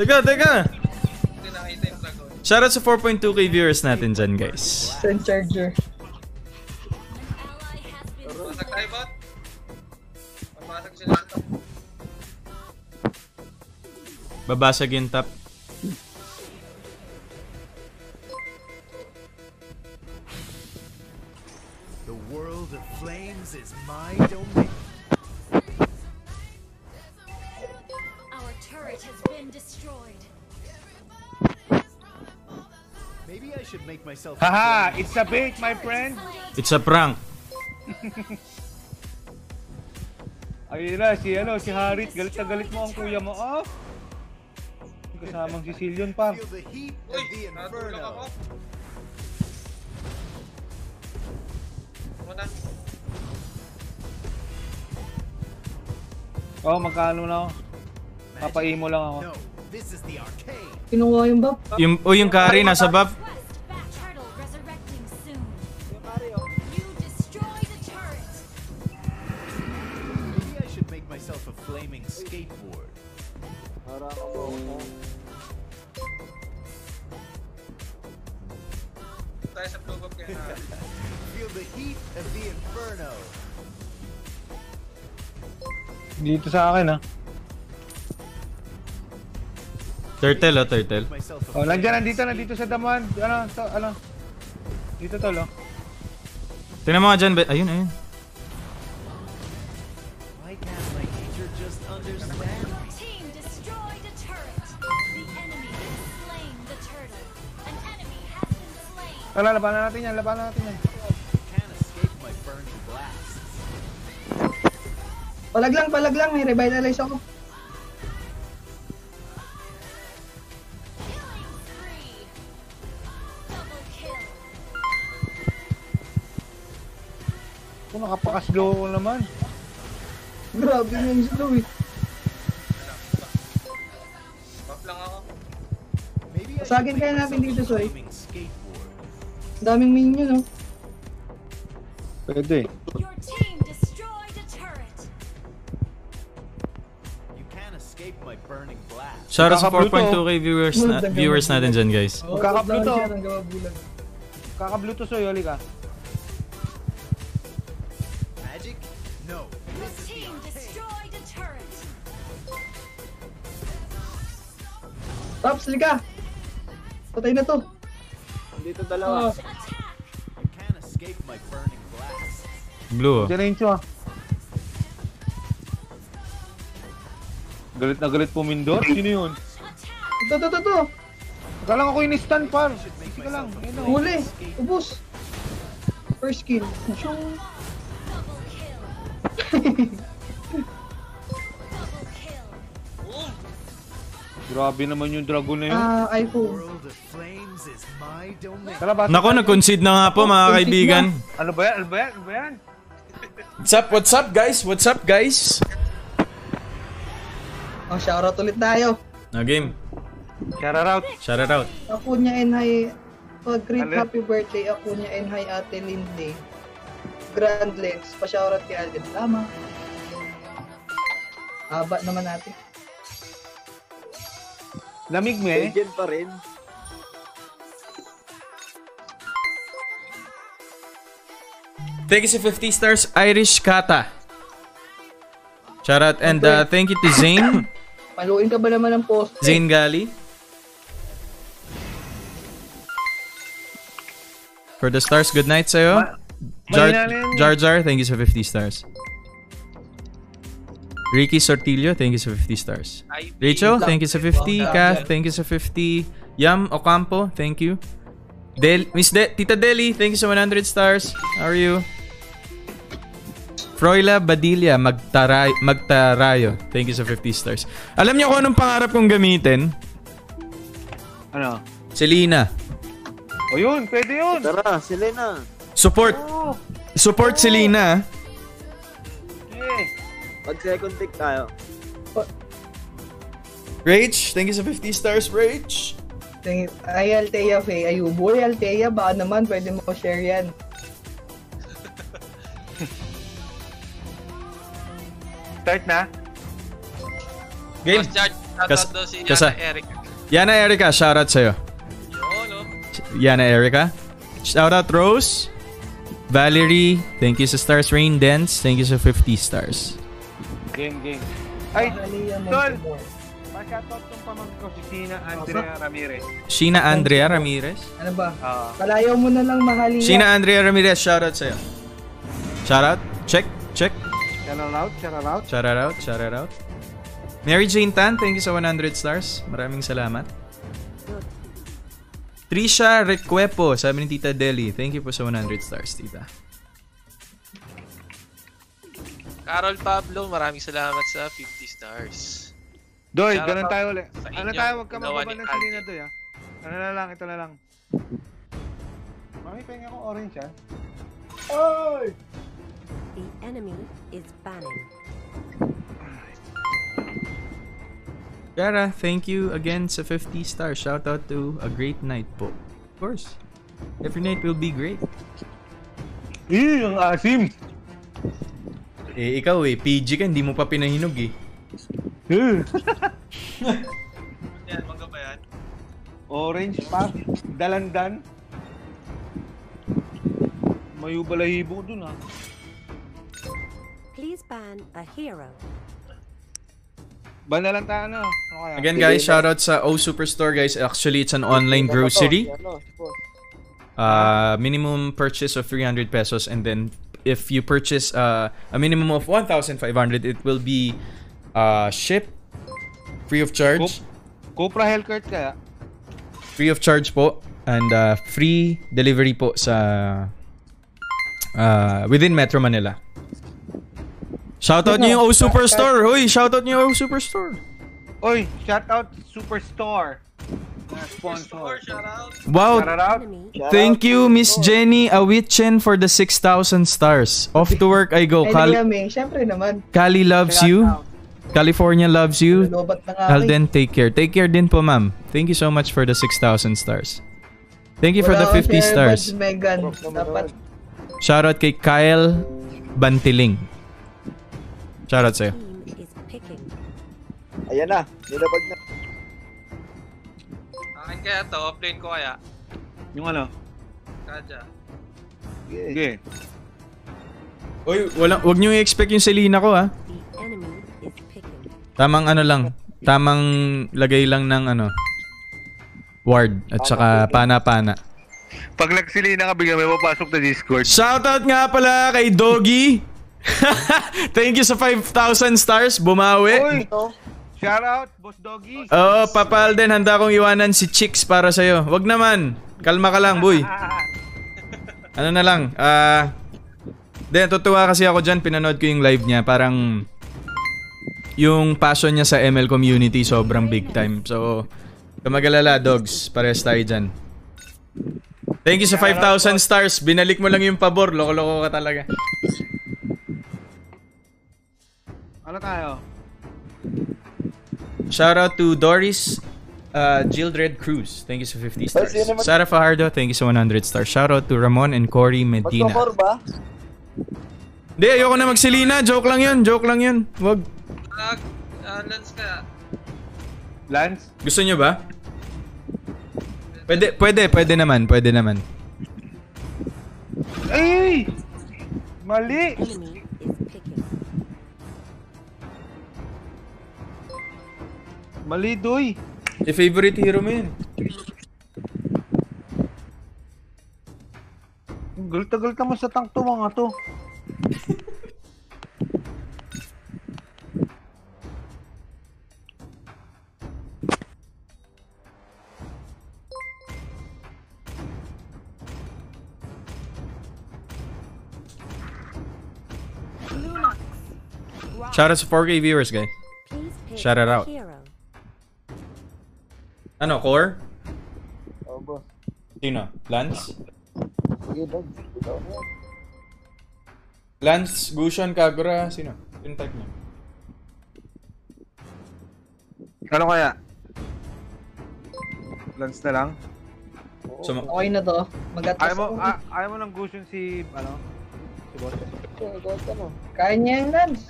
teka, teka! Shoutout sa 4.2k viewers natin dyan, guys. Send charger. Babasag yung top. Should make myself. Haha! It's a bait, my friend. It's a prank. Ayun na, si ano, si Harit. Galit na galit mo ang kuya mo. May Kasamang si Silyon, par. Oh, magkano na ako? Papaimo lang ako. Kinuha yung buff. Yung, o yung carry nasa buff. Dito sa akin, ah. Turtle, oh, turtle. Oh, nandiyan, nandito, nandito sa damuhan. Ano, to, ano? Dito to, lo. Tingnan mo nga dyan. ba- Ayun, ayun. Why can't my teacher just understand? Your team destroyed a turret. The enemy has slain the turtle. An enemy has been slain. Tara, labanan natin yan, labanan natin yan. Palag lang, palag lang. May revitalize ako. Kung nakapaka-slow ko naman. Grabe yung slow eh. Buff lang ako. Should kaya natin dito, Soy. daming minion, oh. Pwede. Your blast. Shoutout sa Nakaka-blue 4.2k viewers, na, viewers natin dyan, guys. To. Ng gawa bulag. Kaka-blue to, Soy. Hali ka. Magic? No. Tops, lika. Patay na to. Dito dalawa. Blast. Blue, oh. Diyan Galit na galit po Mindor. Sino yun? Ito, ito, ito, ito. Kala ko in-stun, par. Sige lang. Huli. Ubus. First kill. Shung. Grabe naman yung dragon na yun. Ah, iPhone. Tara, basta Nako, nag-concede na nga po mga kaibigan. Ano ba yan? Ano ba yan? Ano ba yan? What's up, what's up guys? What's up guys? Oh, shoutout ulit tayo. Na game. Shout out. Shout out. Ako niya and hi. Pag great Alin? happy birthday, ako niya and hi Ate Lindy. Grand Lens. Pa-shoutout kay Alden. Tama. Aba naman natin. Lamig mo eh. Legend pa rin. Thank you sa 50 stars, Irish Kata. Shout out and uh, thank you to Zane. Paluin ka ba naman ng post? Zane Gali. For the stars, good night sa'yo. Jar. Jar Jar, thank you sa 50 stars. Ricky Sortillo, thank you sa 50 stars. Rachel, thank you sa 50. Kath, thank you sa 50. Yam Ocampo, thank you. Del Miss De Tita Deli, thank you sa 100 stars. How are you? Froila Badilla, Magtaray, Magtarayo. Thank you sa 50 stars. Alam niyo kung anong pangarap kong gamitin? Ano? Selena. O yun, pwede yun. Tara, Selena. Support. Support Selena. Yeah. Pag second pick tayo. Rach, thank you sa 50 stars, Rach. Thank- Ay, Altea Faye. Ayubo, ay, Altea. Baka naman, pwede mo share yan. Start na. Game. Boss Charge, shoutout Kas- daw si kasa- Yana Eric. Yana Erica, shoutout sa'yo. Yun, no? Yana Erica. Shoutout Rose. Valerie, thank you sa stars. Rain Dance, thank you sa 50 stars. Game, game. Ay, Tol! Pa-shoutout tong pamangkin ko si Sina Andrea Ramirez. Sheena Andrea Ramirez. Ano ba? Ah. Palayaw mo na lang, mahali Sheena Andrea Ramirez, shoutout sa'yo. Shoutout. Check, check. Shout out, shout out. Shout out, shout out. Mary Jane Tan, thank you sa 100 stars. Maraming salamat. Trisha Recuepo, sabi ni Tita Deli. Thank you po sa 100 stars, Tita. Carol Pablo, maraming salamat sa 50 stars. Doy, Shout ganun out tayo ulit. Ano tayo, wag ka magbaba ng. Selena Doy ah. Ano na lang, ito na lang. Mami, pahinga ko orange ah. The enemy is banning. Yara, thank you again sa 50 stars. Shout out to a great night po. Of course. Every night will be great. Eh, ang asim! Eh, ikaw eh, PG ka, hindi mo pa pinahinog eh. Eh, Yan, mangga ba yan? Orange pa, dalandan. Mayu balahibo dun ah. Please ban a hero. Ba na lang tayo ano? Ano kaya? Again guys, shout out sa O Superstore guys. Actually, it's an online grocery. Uh, minimum purchase of 300 pesos and then if you purchase uh, a minimum of 1,500, it will be uh, shipped free of charge. Copra Hellcurt kaya? Free of charge po and uh, free delivery po sa uh, within Metro Manila. Shoutout niyo yung O Superstore. Hoy, shoutout niyo yung O Superstore. Oy, shout out Superstore. Sponsor. Wow, Shout out. Enemy Thank you, Miss Jenny Awitchen, for the 6,000 stars. Off to work I go. Kami, syempre naman. Cali loves you. California loves you. Ako eh. Alden, take care. Take care din po, ma'am. Thank you so much for the 6,000 stars. Thank you for the Wala 50 akong share stars. Shoutout kay Kyle Bantiling. Shoutout sa'yo. Ayan na, nilabag na. Akin kaya to, offlane ko kaya. Yung ano? Kaja. Sige. Oy, wala, wag niyo i-expect yung Selena ko, ha? Tamang ano lang. Tamang lagay lang ng ano. Ward at saka pana-pana. Pag nagsilina ka, bigyan may mapasok na Discord. Shoutout nga pala kay Doggy. Thank you sa 5,000 stars. Bumawi. Uy! Shout out, Boss Doggy. Oo, papal din. Handa kong iwanan si Chicks para sa'yo. Wag naman. Kalma ka lang, boy. Ano na lang. Ah... Then, tutuwa kasi ako dyan. Pinanood ko yung live niya. Parang... Yung passion niya sa ML community sobrang big time. So, kamagalala, dogs. Parehas tayo dyan. Thank you sa 5,000 stars. Binalik mo lang yung pabor. Loko-loko ka talaga. Ano tayo? Shout out to Doris uh, Gildred Cruz. Thank you sa 50 stars. Sarah Fajardo, thank you sa 100 stars. Shout out to Ramon and Cory Medina. Magpapor ba? Hindi, ayoko na magsilina. Joke lang yun. Joke lang yun. Wag. Nag, uh, Lance kaya. Lance? Gusto nyo ba? Pwede, pwede, pwede naman. Pwede naman. Ay! Mali! Mali, Doy. Eh, favorite hero mo yun. Galta-galta mo sa tank to, mga to. Shout out sa 4K viewers, pick Shout it out. hero. Ano, core? Oo, boss. Sino? Lance? Sige, dog. Ikaw na yan. Lance, Gushon, Kagura, sino? Yung type niya. Ano kaya? Lance na lang? So, ma- okay na to. Mag-atas Ayaw mo, ako. ah, ayaw mo ng gusto si, ano? Si boss. Sige, ikaw ka na. Kaya niya yung Lance.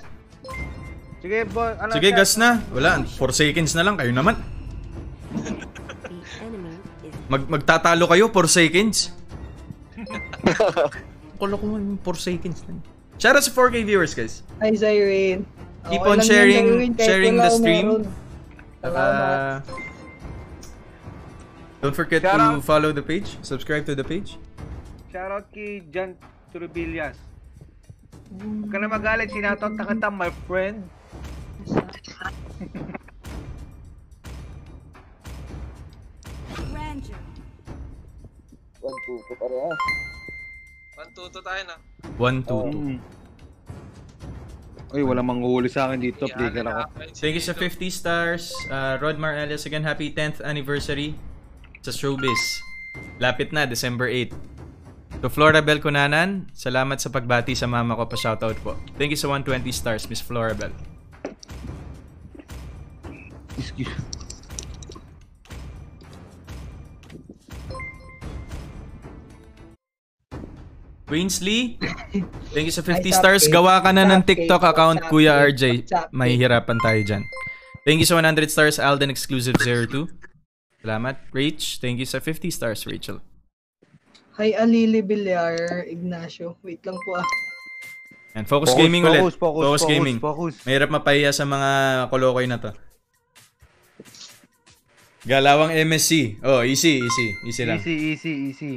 Sige, boss. Ano, sige, gas na. Wala, 4 seconds na lang. Kayo naman. Mag magtatalo kayo, 4 seconds. Kulo ko man 4 seconds na. Shout out sa 4K viewers, guys. Hi, Zyrene. Keep Okay on sharing- sharing the stream. Salamat. don't forget Shout to out. follow the page, subscribe to the page. Shout out kay John Turbillas. Huwag ka na magalit, sinatot na kita, my friend. Grandeur. One, two, po parehas. Pantuto tayo na. 1 2 2. Mm. Uy, walang manguhuli sa akin dito. Flicker ako. Thank you sa 50 stars. Uh, Rod Marelius again, happy 10th anniversary sa showbiz. Lapit na, December 8. To Florabel Kunanan, salamat sa pagbati sa mama ko pa shoutout po. Thank you sa 120 stars, Miss Florabel. Excuse. Winsley, thank you sa 50 stars. Gawa ka na ng TikTok account, Kuya RJ. Mahihirapan tayo dyan. Thank you sa 100 stars, Alden Exclusive 02. Salamat. Rach, thank you sa 50 stars, Rachel. Hi, Alili Villar, Ignacio. Wait lang po ah. And focus, Focus, gaming ulit. focus, focus, focus, gaming. focus. Mahirap mapahiya sa mga kolokoy na to. Galawang MSC. Oh, easy, easy. Easy lang. Easy, easy, easy.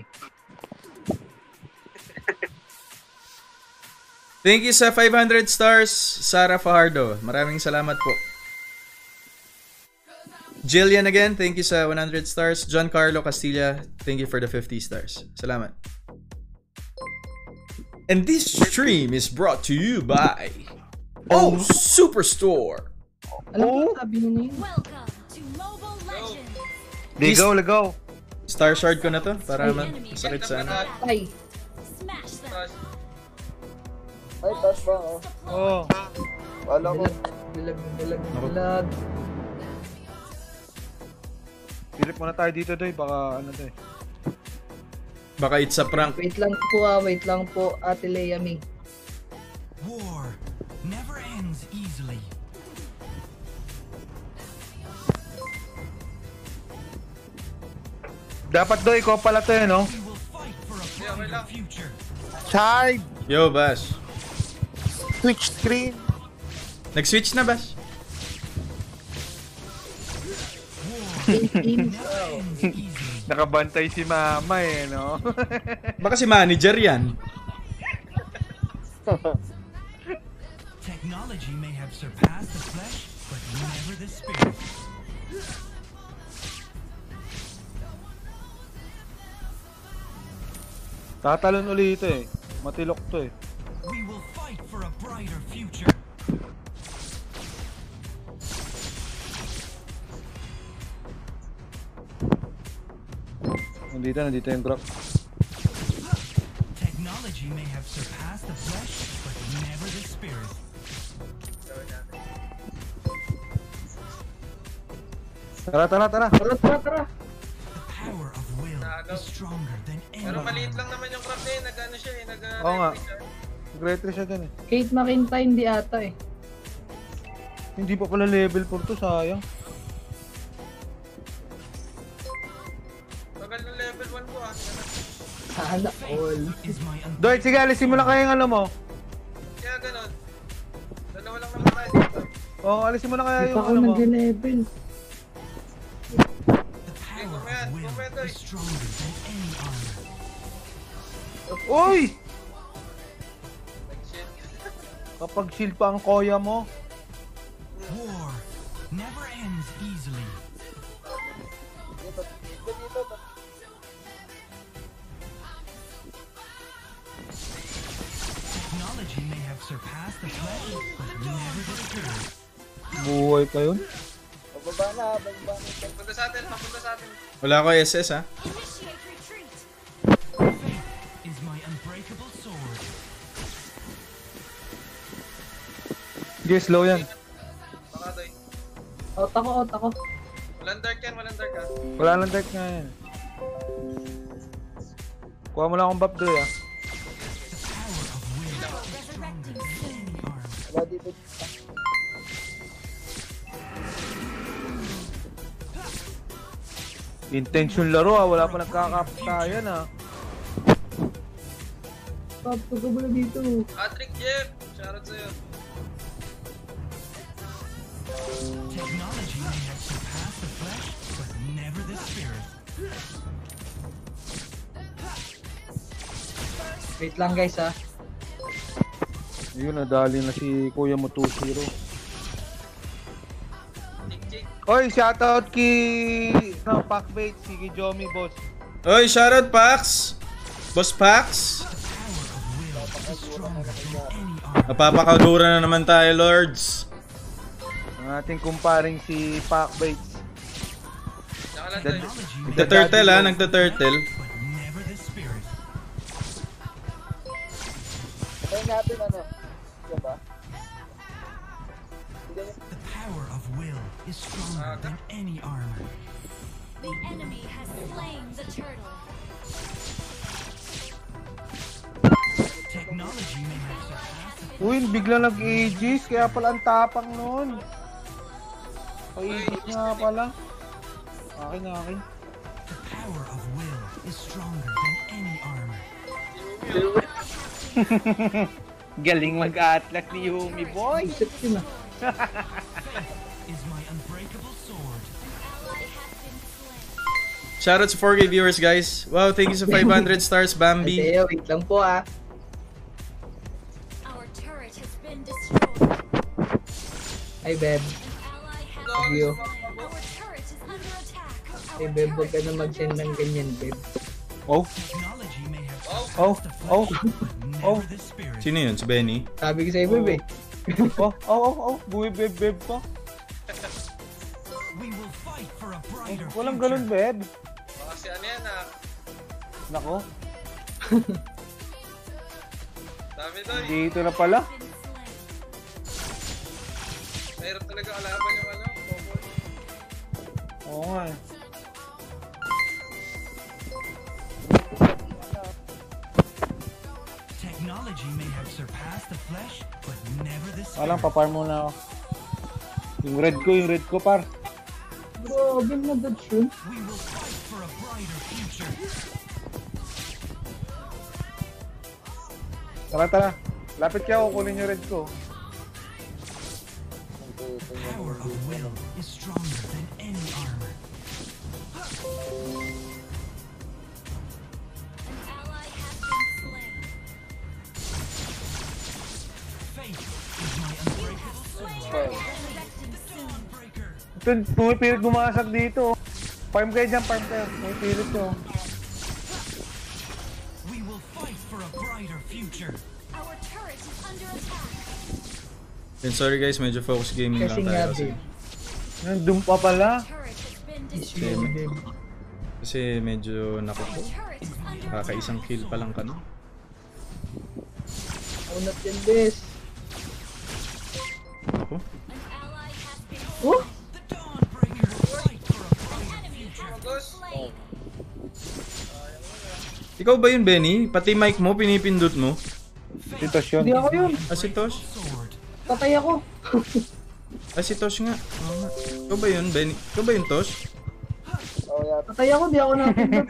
Thank you sa 500 stars, Sarah Fajardo. Maraming salamat po. Jillian again, thank you sa 100 stars. John Carlo Castilla, thank you for the 50 stars. Salamat. And this stream is brought to you by Oh Superstore. Alam ko, sabi niya na yun. Welcome to Mobile Legends. Ligaw, ligaw. Star shard ko na to para masakit sa ano. Ay. Ay, taas ba? Oh. Oh. Wala ko. bilag, bilag, bilag. Silip muna tayo dito, Doy. Baka ano, Doy. Baka it's a prank. Wait lang po ah, wait lang po, Ate Leia Ming. War never ends easily. Dapat, Doy, ikaw pala to, eh, no? Chard! Yo, Bash. Twitch screen. Nag-switch na, Bash? Nakabantay si mama, eh, no? Baka si manager yan. Technology may have surpassed the flesh, but never the spirit. Tatalon uli ito, eh. Matilok to, eh. We will fight for a brighter future. Nandito, nandito yung grok. Technology may have surpassed the flesh, but never the spirit. Tara, tara, tara. Tara, tara, tara. The power of will is stronger than any Pero maliit lang naman yung crop niya eh. Nag-ano siya eh. Nag Oo nga. Great siya dyan, eh. Kate McIntyre hindi ata eh. Hindi pa pala level 4 to, sayang. Tagal ng level 1 ko ah. Sana all. Is my un- Doy, sige, alisin mo lang kayo yung ano mo. Kaya ganun. Dalawa lang naman tayo dito. Oo, alisin mo na kaya Hindi pa yung ako ano mo. nag-level. Kumayan, kumayan. Uy! Kapag shield pa ang koya mo. War never ends easily. Dito, dito, dito. Technology may have surpassed the flesh, but never the spirit. Buhay pa yun. Pababa na, bababa na. Punta sa atin, papunta sa atin. Wala ko SS ha. Sige, slow yan. Baka doy. Out ako, out ako. Walang dark yan, walang dark ah. Wala lang deck nga yan. Kuha mo lang akong buff doy ah. Wala dito. Intention laro ah, wala pa nagkakaptayan ah. Top, tugo mo na dito. Patrick Jeff! Shoutout sa'yo. Technology may have surpassed the flesh, but never the spirit. Wait lang guys ah. Yun, nadali na si Kuya mo 2-0. Jig Jig. Oy, shoutout kay no, Packbait, si Jomi boss. Oy, shoutout Pax! Boss Pax! Napapakagura na naman tayo, Lords. Ang ating kumparing si Pac Bates. Nagta-turtle ha, nagta-turtle. Kaya natin ano, diba? The power of will is stronger than any armor. The enemy has slain the turtle. Technology may have surpassed Uy, bigla nag-aegis, kaya pala ang tapang nun. Pa-aegis nga pala. Akin, akin. the power of will is stronger than any armor. Galing mag-atlas ni Yumi, boy! Ah. Is my unbreakable sword. Slain. Shoutout sa 4K viewers, guys. Wow, thank you sa 500 stars, Bambi. Mateo, wait lang po ah. Our turret has been destroyed. Ay, Beb. Under attack. Ay, Beb, huwag ka na mag-send ng ganyan, Beb. Oh, oh, oh, oh. Sino yun? Si Benny? Sabi ko sa'yo, Beb eh. oh, oh, oh, oh, buwi beb beb pa. We will fight for a brighter Walang ganun, beb. Baka si ano yan ah. Nako, Dami doy. dito na pala. Mayroon talaga kalaban yung ano. Oo nga. Technology may have surpassed the flesh, but never the spirit. Walang, papar muna ako. Yung red ko, yung red ko, par. Grabe na dodge yun. We will fight for a brighter future. Tara, tara. Lapit ka, kukunin yung red ko. Power of will is stronger Ito, pumipilit gumasag dito. Farm kayo dyan, farm kayo. May pilit nyo. We will fight for a brighter future. Our turret is under attack. Then sorry guys, medyo focus gaming Kasi lang nga, tayo. Kasi, Beb. Nandun pa pala. Turret has kasi medyo nakupo. Kakaisang kill pa lang kami. Unat yan, Bes. Ako. Oh! Ikaw ba yun, Benny? Pati mic mo, pinipindot mo? Titos yun. Hindi ako yun. Ah, si Tosh? Patay ako. Ah, si Tosh nga. Oo nga. Ikaw ba yun, Benny? Ikaw ba yun, Tosh? Oh, yeah. Patay ako, di ako napindot.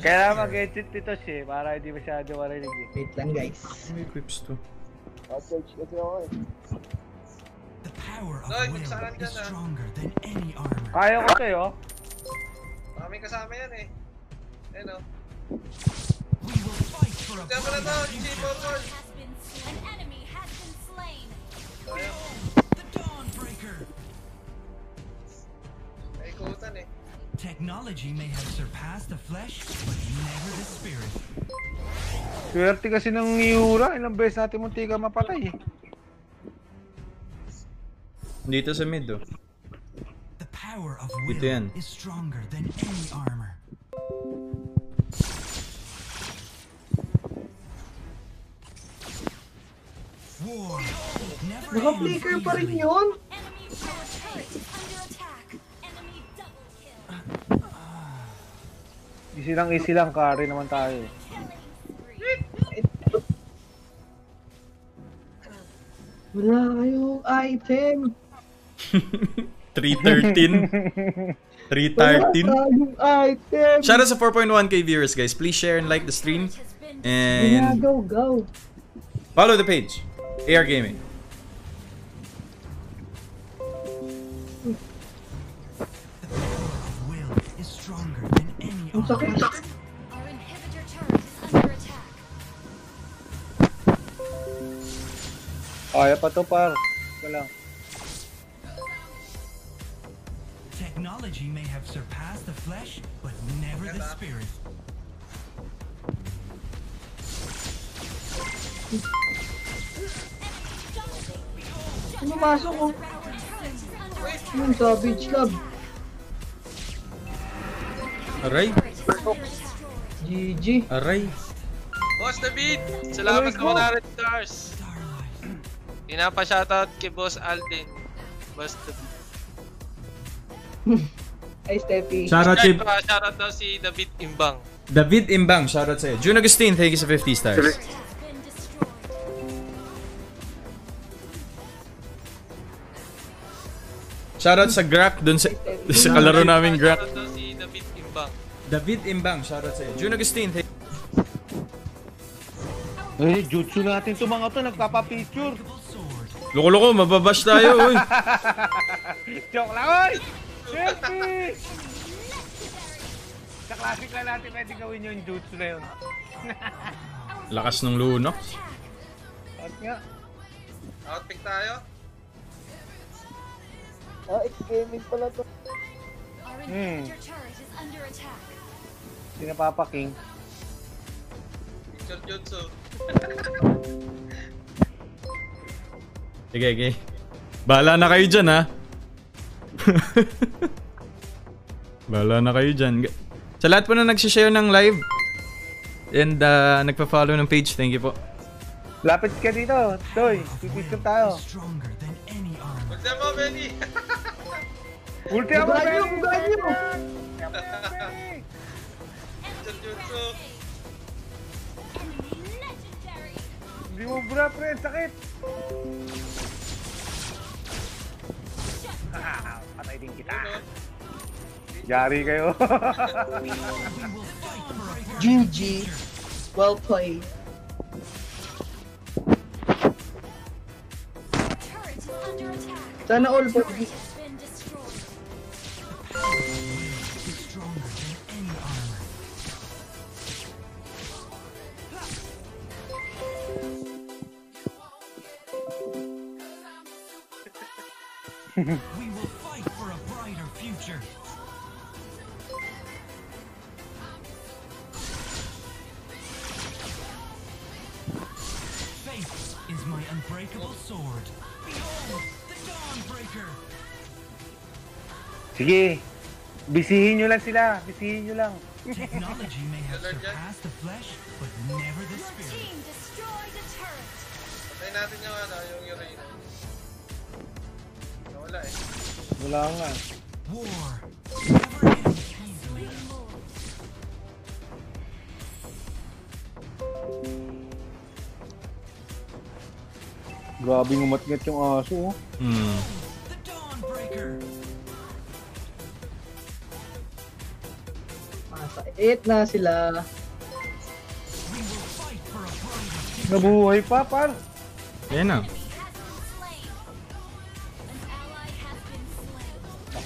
Kaya mag-edit titos eh, para hindi masyado marinig. Wait lang, guys. May equips to. Outside kasi ako eh. The power of will is stronger than any armor. Kaya ko to eh, oh. Maraming kasama yan eh. Ayun oh. We will fight for a Diyan mo na to, been slain. An enemy has been slain. The Dawnbreaker. Naikutan eh. Technology may have surpassed the flesh, but never the spirit. Swerte kasi ng Miura. Ilang beses natin munti ka mapatay eh. Dito sa mid, oh. The power of Dito will yan. is stronger than any armor. War never Naka-flicker ends pa rin yun. Easy lang, easy lang. Carry naman tayo eh. Wala kayong item. 313. 313. Wala tayong item. Shout out sa 4.1k viewers, guys. Please share and like the stream. Been Yeah, And go, go. follow the page. AR Gaming. Ang sakit. Kaya pa to par. Wala. Technology may have surpassed the flesh, but never the spirit. Pumasok oh. ko. Yung savage love. Aray. GG. Aray. Boss David, salamat sa 100 stars. Pinapa shoutout kay Boss Alden. Boss David. Ay, Steffi. Shoutout si Shoutout shoutout daw si David Imbang. David Imbang. Shoutout sa'yo. June Agustin, thank you sa 50 stars. Shoutout sa Grak dun sa, sa kalaro namin Grak. Shoutout daw si David Imbang. Shoutout sa'yo. June Agustin, thank Eh, jutsu natin to mga to, nagpapapicture. Loko-loko, mababash tayo, uy. Joke lang, oy! Selfie! Sa classic lang natin pwede gawin yung jutsu na yun. Lakas ng lunok. At nga. Outpick tayo. Ah, X-gaming pala to. Hmm. Under attack. Sinapapaking. Picture Jutsu. Sige, sige. Bahala na kayo dyan, ha? Bahala na kayo dyan. Sa lahat po na nagsishare ng live and uh, nagpa-follow ng page, thank you po. Lapit ka dito, Toy. Pipicture tayo. Huwag mo, Benny. Ulti nyo, Benny! bugaan nyo. Picture Jutsu. Enemy legendary. Hindi mo bra, pre. Sakit. Patay din kita. Yari kayo. GG. Well played. Sana all po. We will fight for a brighter future. Faith is my unbreakable sword. Behold, the Dawnbreaker! Sige. Bisihin nyo lang sila. Bisihin nyo lang. Technology may have surpassed the flesh, but never the spirit. Natin yung ano, yung Urena. Nawala eh. Wala nga. War. Grabe umatngat yung aso. oh. Hmm. Nasa 8 na sila. Nabuhay pa, par. Yan na.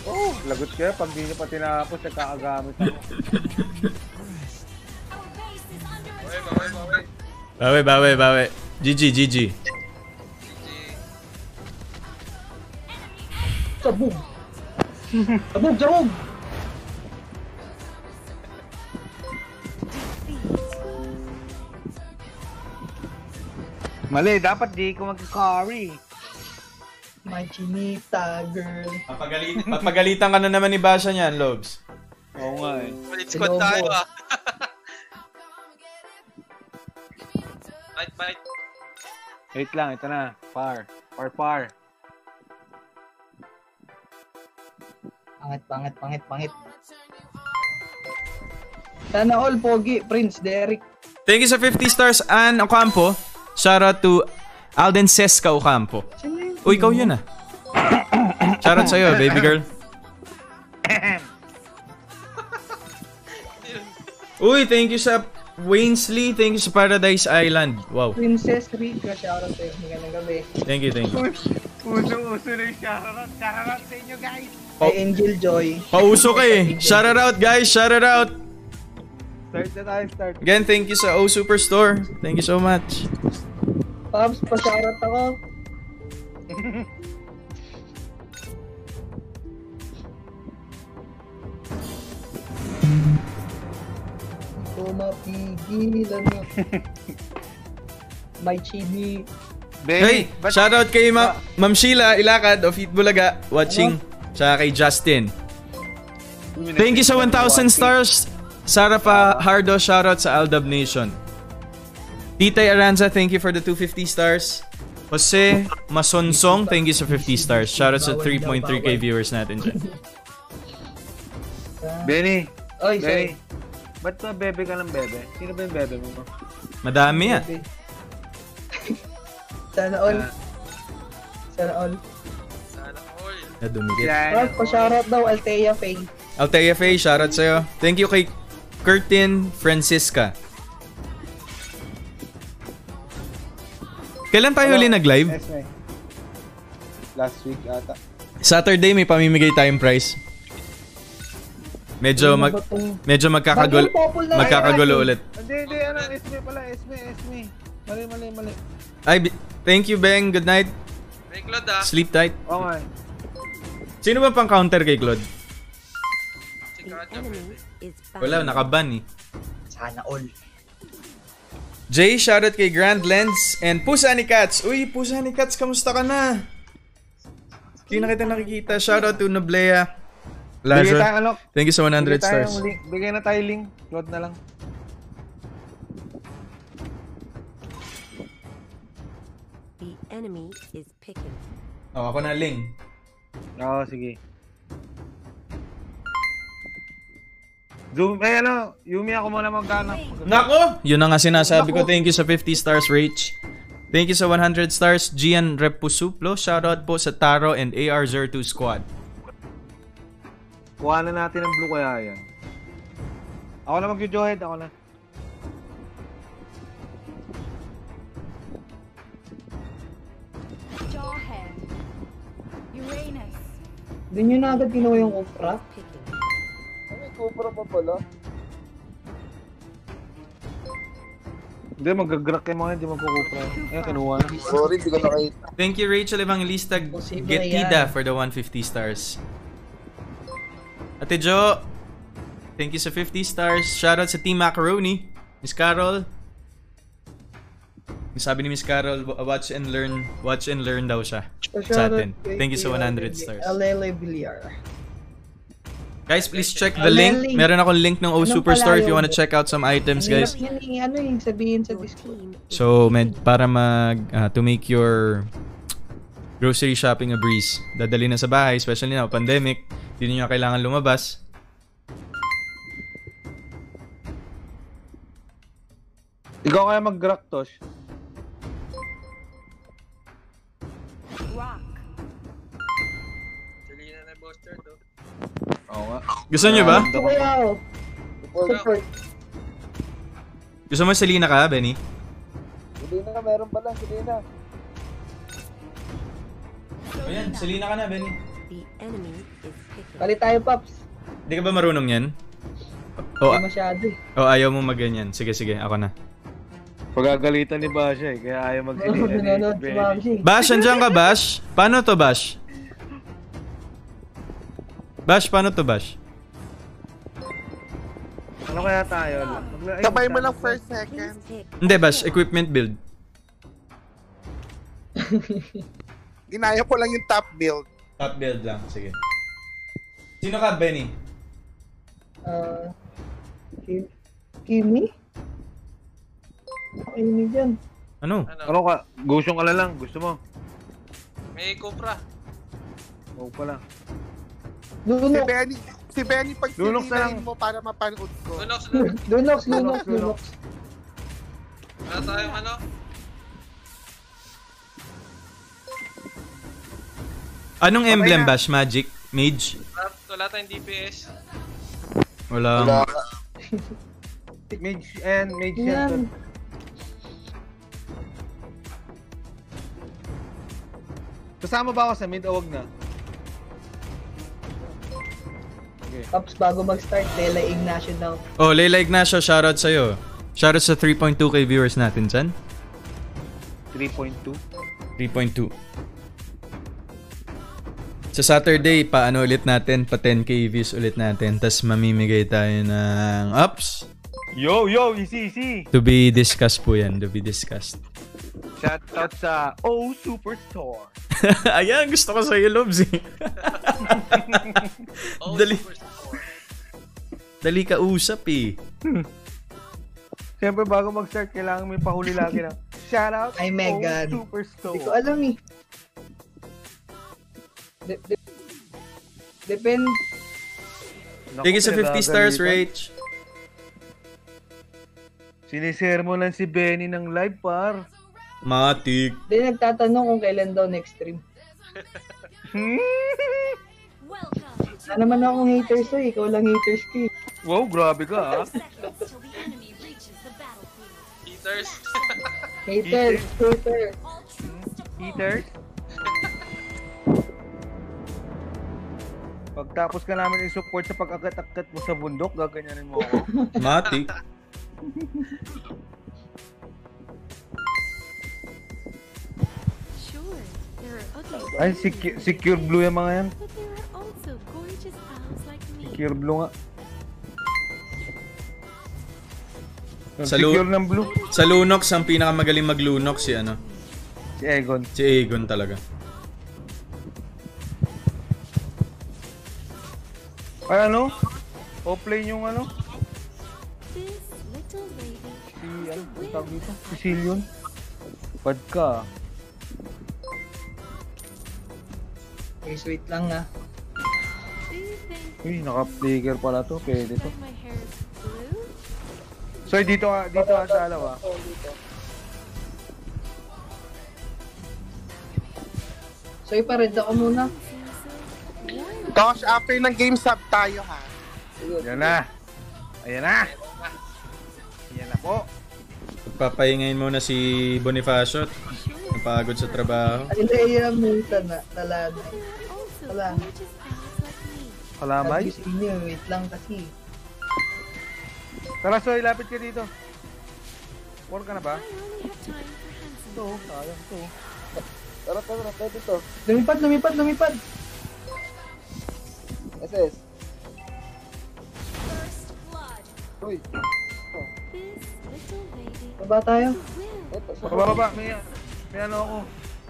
Oh, lagot kayo. Pag di nyo pa tinapos, nagkakagamit ako. Bawi, bawi, bawi. GG, GG. GG. Sabog. Sabog, sabog. Mali, dapat di ko mag-carry. My chinita girl. Papagalit, papagalitan ka na naman ni Basha niyan, Lobs. Oo nga eh. Ulit squad tayo ah. fight, fight. Wait lang, ito na. Par. Par, par. Pangit, pangit, pangit, pangit. Sana all pogi, Prince Derek. Thank you sa 50 stars, Ann Ocampo. Shoutout to Alden Sesca Ocampo. Uy, ikaw yun ah. Shoutout sa'yo, baby girl. Uy, thank you sa Wainsley. Thank you sa Paradise Island. Wow. Princess Rika, shoutout sa'yo. Magandang gabi. Thank you, thank you. Uso-uso na yung shoutout. Shoutout sa inyo, guys. Oh. Kay Angel Joy. Pauso ka eh. Shout it out, guys. Shout it out. Start na tayo, start. Again, thank you sa O Superstore. Thank you so much. Pops, pa-shoutout ako. Ito mapigilan mo. My chibi. Hey, ba't- shoutout kay Ma Ma'am Sheila Ilakad of Eat Bulaga watching. Tsaka kay Justin. Thank you sa 1,000 stars. Sarah Fajardo, shoutout sa Aldab Nation. Titay Aranza, thank you for the 250 stars. Jose Masonsong, thank you sa 50 stars. Shoutout sa 3.3k viewers natin dyan. Benny, Oy, Benny. sorry. Ba't ba bebe ka ng bebe? Sino ba yung bebe mo? Madami ah. Sana all. Sana all. Sana all. Nadumikit. Rob, pa-shoutout daw, Althea Faye. Altea Faye, shoutout sa'yo. Thank you kay Curtin Francisca. Kailan tayo uli nag-live? Last week ata. Saturday may pamimigay tayong prize. Medyo mag medyo magkakagulo magkakagulo ulit. Hindi, hindi, ano, Esme pala, Esme, Esme. Mali, mali, mali. Ay, thank you Beng. Good night. May Claude ah. Sleep tight. Okay. Sino ba pang counter kay Claude? Si Katya Is Wala, bound. nakaban eh. Sana all. Jay, shoutout kay Grand Lens and Pusa ni Cats. Uy, Pusa ni Cats, kamusta ka na? Hindi na kita nakikita. Shoutout to Noblea. Bigay tayo, Lazar. ano, Thank you sa 100 bigay tayo stars. ng link. Bigay na tayo link. Load na lang. The enemy is picking. Oh, ako na Ling. Oo, sige. Zoom, eh ano, Yumi ako muna magkano. Nako! Yun na nga sinasabi ko. Thank you sa 50 stars, Rach. Thank you sa 100 stars, Gian Repusuplo. Shoutout po sa Taro and AR02 squad. Kuha na natin ng blue kaya yan. Ako na mag-johead, ako na. Jawhead. Uranus. Hindi nyo na agad kinuha yung Opera. Cobra pa pala. Hindi, mag-grak kayo mga hindi magkukupra. Eh, kinuha na. Sorry, di ko nakita. Thank you, Rachel Evangelista Getida for the 150 stars. Ate Jo, thank you sa 50 stars. Shoutout sa Team Macaroni. Miss Carol. Sabi ni Miss Carol, wa- watch and learn. Watch and learn daw siya. Sa atin. Thank you sa 100 stars. Alele Villar. Guys, please check the link. Meron akong link ng O Superstore if you wanna check out some items, guys. ano yung sabihin sa Discord. So, med, para mag, ah, to make your grocery shopping a breeze. Dadali na sa bahay, especially now, pandemic. Hindi niyo kailangan lumabas. Ikaw kaya mag-grak, Tosh. Rock. Oo nga. Gusto niyo ba? Support. Gusto mo Selena ka, Benny? Hindi na, meron pala. Hindi na. Ayan, Selena ka na, Benny. Kalit tayo, Paps. Hindi ka ba marunong yan? O, Hindi masyado eh. o ayaw mo maganyan. Sige, sige, ako na. Pagagalitan ni Basha eh, kaya ayaw magsilina si. Mamsi. Bash, andyan ka, Bash? Paano to, Bash? Bash, paano to, Bash? Ano kaya tayo? Ay, Sabay mo lang first second. Hindi, Bash. Equipment build. Ginaya ko lang yung top build. Top build lang. Sige. Sino ka, Benny? Ah, Kim- Kimi? Kimi dyan. Ano? Ano? Ano ka? Gusto ka lang. Gusto mo? May Cupra. Huwag pa lang. Si. Benny, si Benny pag Lunok na lang. mo para mapanood ko. Lunox, Lunox. Lunox, Lunox, Lunox. Lunox. Wala tayong ano? Anong emblem, na. Bash? Magic? Mage? Wala, wala tayong DPS. Wala. Wala. Mage and Mage Yan. Center. Kasama ba ako sa mid o wag na? Paps, bago mag-start, Lela Ignacio daw. Oh, Leila Ignacio, shoutout sa'yo. Shoutout sa 3.2k viewers natin, San. 3.2. 3.2. Sa Saturday, paano ulit natin? Pa 10k views ulit natin. Tapos mamimigay tayo ng ups. Yo, yo, easy, easy. To be discussed po yan. To be discussed. Shoutout sa Oh Superstore. Ayan, gusto ko sa'yo, Lobs eh. Dali. Dali ka usap eh. Siyempre, bago mag-start, kailangan may pahuli lagi na. Shoutout Ay, Megan. Oh Superstore. Hindi ko alam eh. De- de- depend. Naku, Thank you sa 50 stars. Rach. Sinishare mo lang si Benny ng live, par. Matik. Hindi nagtatanong kung kailan daw next stream. Wala naman akong haters to eh. Ikaw lang haters ko eh. wow, grabe ka, ah. battlefield. Heaters. Haters, haters. Troops deployed. Eaters. Pagtapos ka namin i-support sa pag-agat-agat mo sa bundok, gaganyanin mo ako. Ugly Ay, ones, secu- secure blue yung mga yan. but there Secure blue nga. Sa lu- secure ng blue, Sa Lunox, ang pinakamagaling mag-Lunox si ano, si Egon. si Aegon talaga. Ay, ano? O-play yung ano? This little lady Si, ano? Ang tawag dito? Si Cillion. Bad ka. Okay, sweet lang ah. Uy, naka-flicker pala to. Pwede to. So, dito ka, dito ka sa alaw ah. So, ipared ako muna. Tosh, after ng game sub tayo ha. Yan na. Ayan na. Ayan na po. Papahingayin muna si Bonifacio. Napagod sa trabaho. Ay, Leia Muta na. Talan. There Kalamay. Sabi sa inyo, wait lang kasi. Tara, Soy, lapit ka dito. Work ka na ba? Ito, sayang to. Tara, tara, pwede to. Lumipad, lumipad, lumipad. SS. Uy, Baba tayo. Baba, baba. May, may ano ako.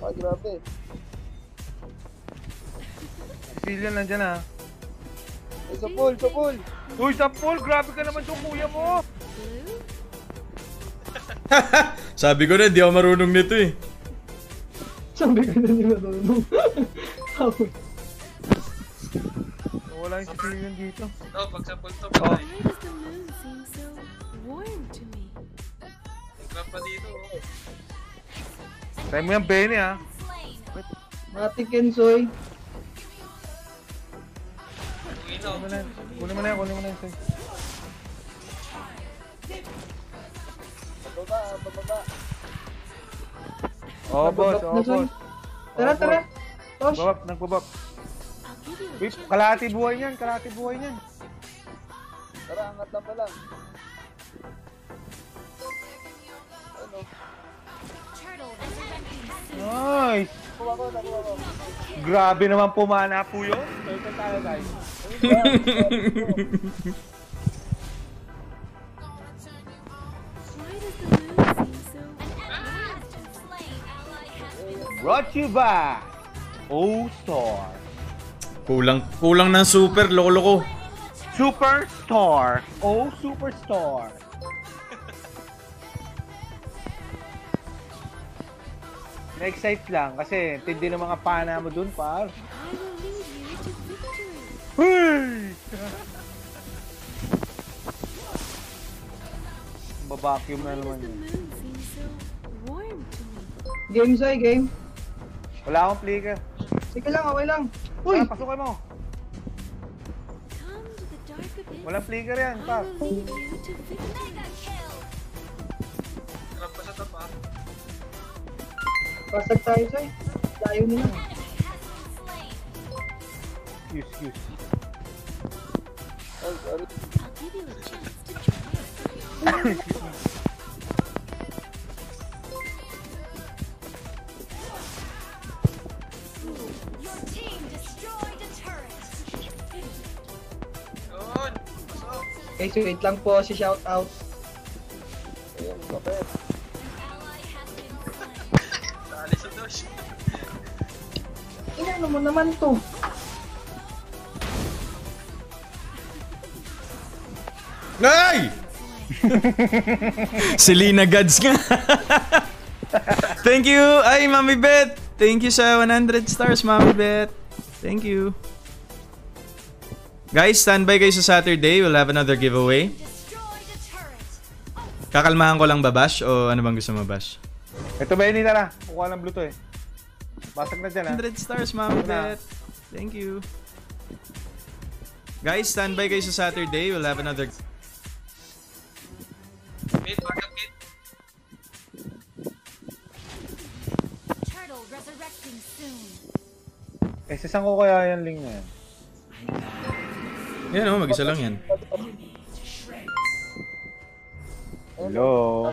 Ah, grabe. Si Cillian nandyan ah. Ay, sa pool, sa pool. Uy, sa pool! Grabe ka naman yung kuya mo! Sabi ko na, di ako marunong nito eh. Sabi ko na hindi marunong. Wala yung si Cillian dito. Ito, pag sa Oh. warm to me? Grab pa dito. oh. Try mo yung Benny ah. Slain. Matik Kunin mo na yan. Kunin mo na yan, kunin mo na yan. Bababa. Oh, boss, oh, boss. Tara, Oh, tara. Tosh. Babab, nagbabab. Uy, kalahati buhay niyan, kalahati buhay niyan. Tara, angat lang pa. Ano? Nice! Kuha ko, nakuha ko. Grabe naman pumana po yun. Ito tayo guys. Brought you by O-Star. Kulang, kulang ng super, lolo ko. Superstar. Oh, Na-excite lang kasi tindi ng mga pana mo dun, par. Hey! Babacuum na naman yun. Game soy, game. Wala akong flicker. Sige lang, okay lang. Uy! Tara, pasukan mo. Walang flicker yan, kill. Grab pa sa tapa. Pasag tayo, soy. Tayo nila. Use, use. Ay, sorry. So wait lang po si shout out. Ayun, kapit. Ano mo naman to? Ay! Selena Gods nga. Thank you. Ay, Mami Bet. Thank you sa 100 stars, Mami Bet. Thank you. Guys, standby kayo sa Saturday. We'll have another giveaway. Kakalmahan ko lang ba, Bash? O ano bang gusto mo, Bash? Ito ba yun na? Kukuha ng blue to eh. Basag na dyan ah. 100 stars, Mami. Bet. Thank you. Guys, standby kayo sa Saturday. We'll have another... Mid, backup mid. Turtle resurrecting soon. Eh, sisang ko kaya yan link na yan. Yan o, mag-isa lang yan. Hello.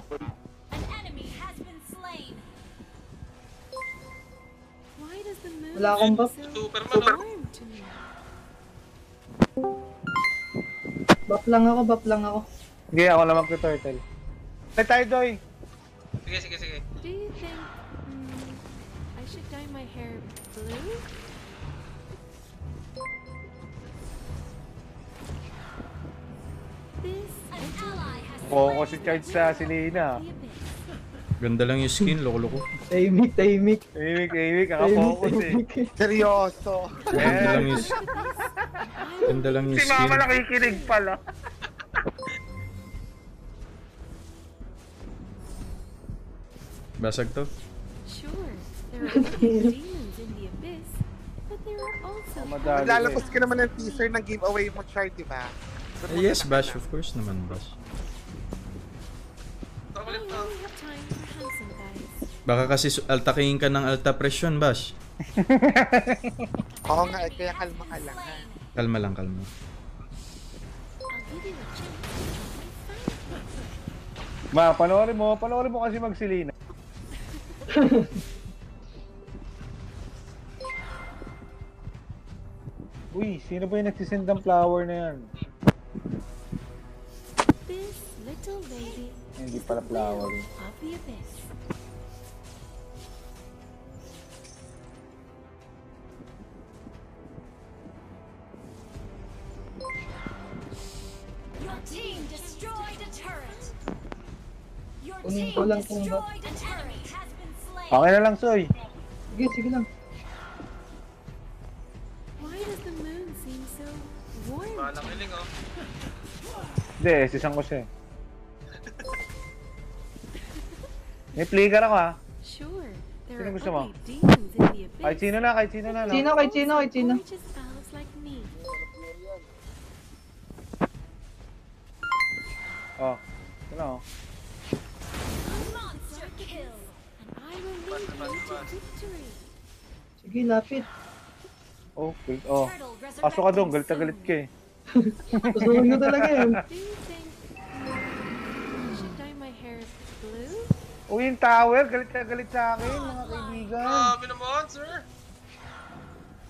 Wala akong buff. Superman, oh. me? Buff lang ako, buff lang ako. Hindi, ako naman ko turtle. Ay, tayo, Doy. Sige, sige, sige. Do you think mm, I should dye my hair blue? This An ally has Oo, si Charge sa Selena. Ganda lang yung skin, loko-loko. Tahimik, tahimik. Tahimik, tahimik. Kaka-focus eh. Seryoso. Ganda lang yung, ganda lang yung Si Mama skin. nakikinig pala. Basag to. Sure, there are demons in the abyss, but there are also Maglalabas ka naman ng teaser ng giveaway mo, Char, di ba? Eh, yes. Bash. Of course naman, Bash. Na. only have time. Baka kasi altakihin ka ng alta presyon, Bash. Oo nga, kaya kalma ka lang. ha? Kalma lang, kalma. Ma, panoorin mo. Panoorin mo kasi mag-Selena. Uy, sino ba yung nagsisend ng flower na yan? This little lady Hindi pala flower. of the abyss. Your team destroyed a turret. Your Kunin team ko lang kung ba- destroyed a turret. Has been slain. Okay na lang, Soy. Sige, sige lang. Why does the moon seem so warm? Balang iling, oh. Hindi, sisang ko siya. eh. May flicker ako ha. Sure, there Sino are gusto mo? ugly demons in the abyss. Kahit sino na, kahit sino na. No? Sino, kay Chino, kay Chino. To victory. Sige, lapit. Oh, wait, oh. Pasok ka doon, galit na galit ka eh. Gusto ko talaga yun. Blue? Uy, yung tower, galit na galit sa akin, mga kaibigan. Grabe naman, sir.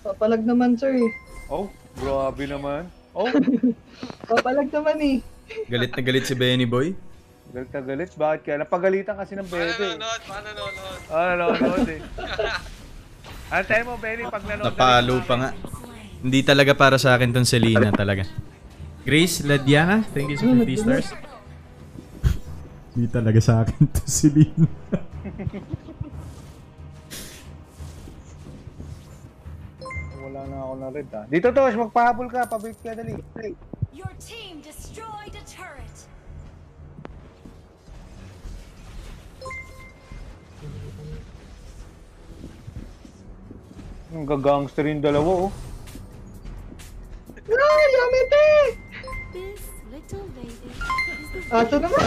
Papalag naman, sir eh. Oh, grabe naman. Oh, Papalag naman eh. Galit na galit si Benny Boy. galit na galit. Bakit kaya? Napagalitan kasi ng Paano bebe. eh. nanonood? Paano nanonood? Oh, nanonood eh. Ano tayo mo, Benny, pag nanonood? Napalo pa nga. Hindi talaga para sa akin tong Selena talaga. Grace Ladiana, thank you sa 50 stars. Hindi talaga sa akin to Selena. Wala na ako na red ah. Dito, Tosh, magpahabol ka. Pabait ka, dali. Your team destroyed a Yung gagangster yung dalawa, oh. Ay, yamete! This little lady is the Ato naman!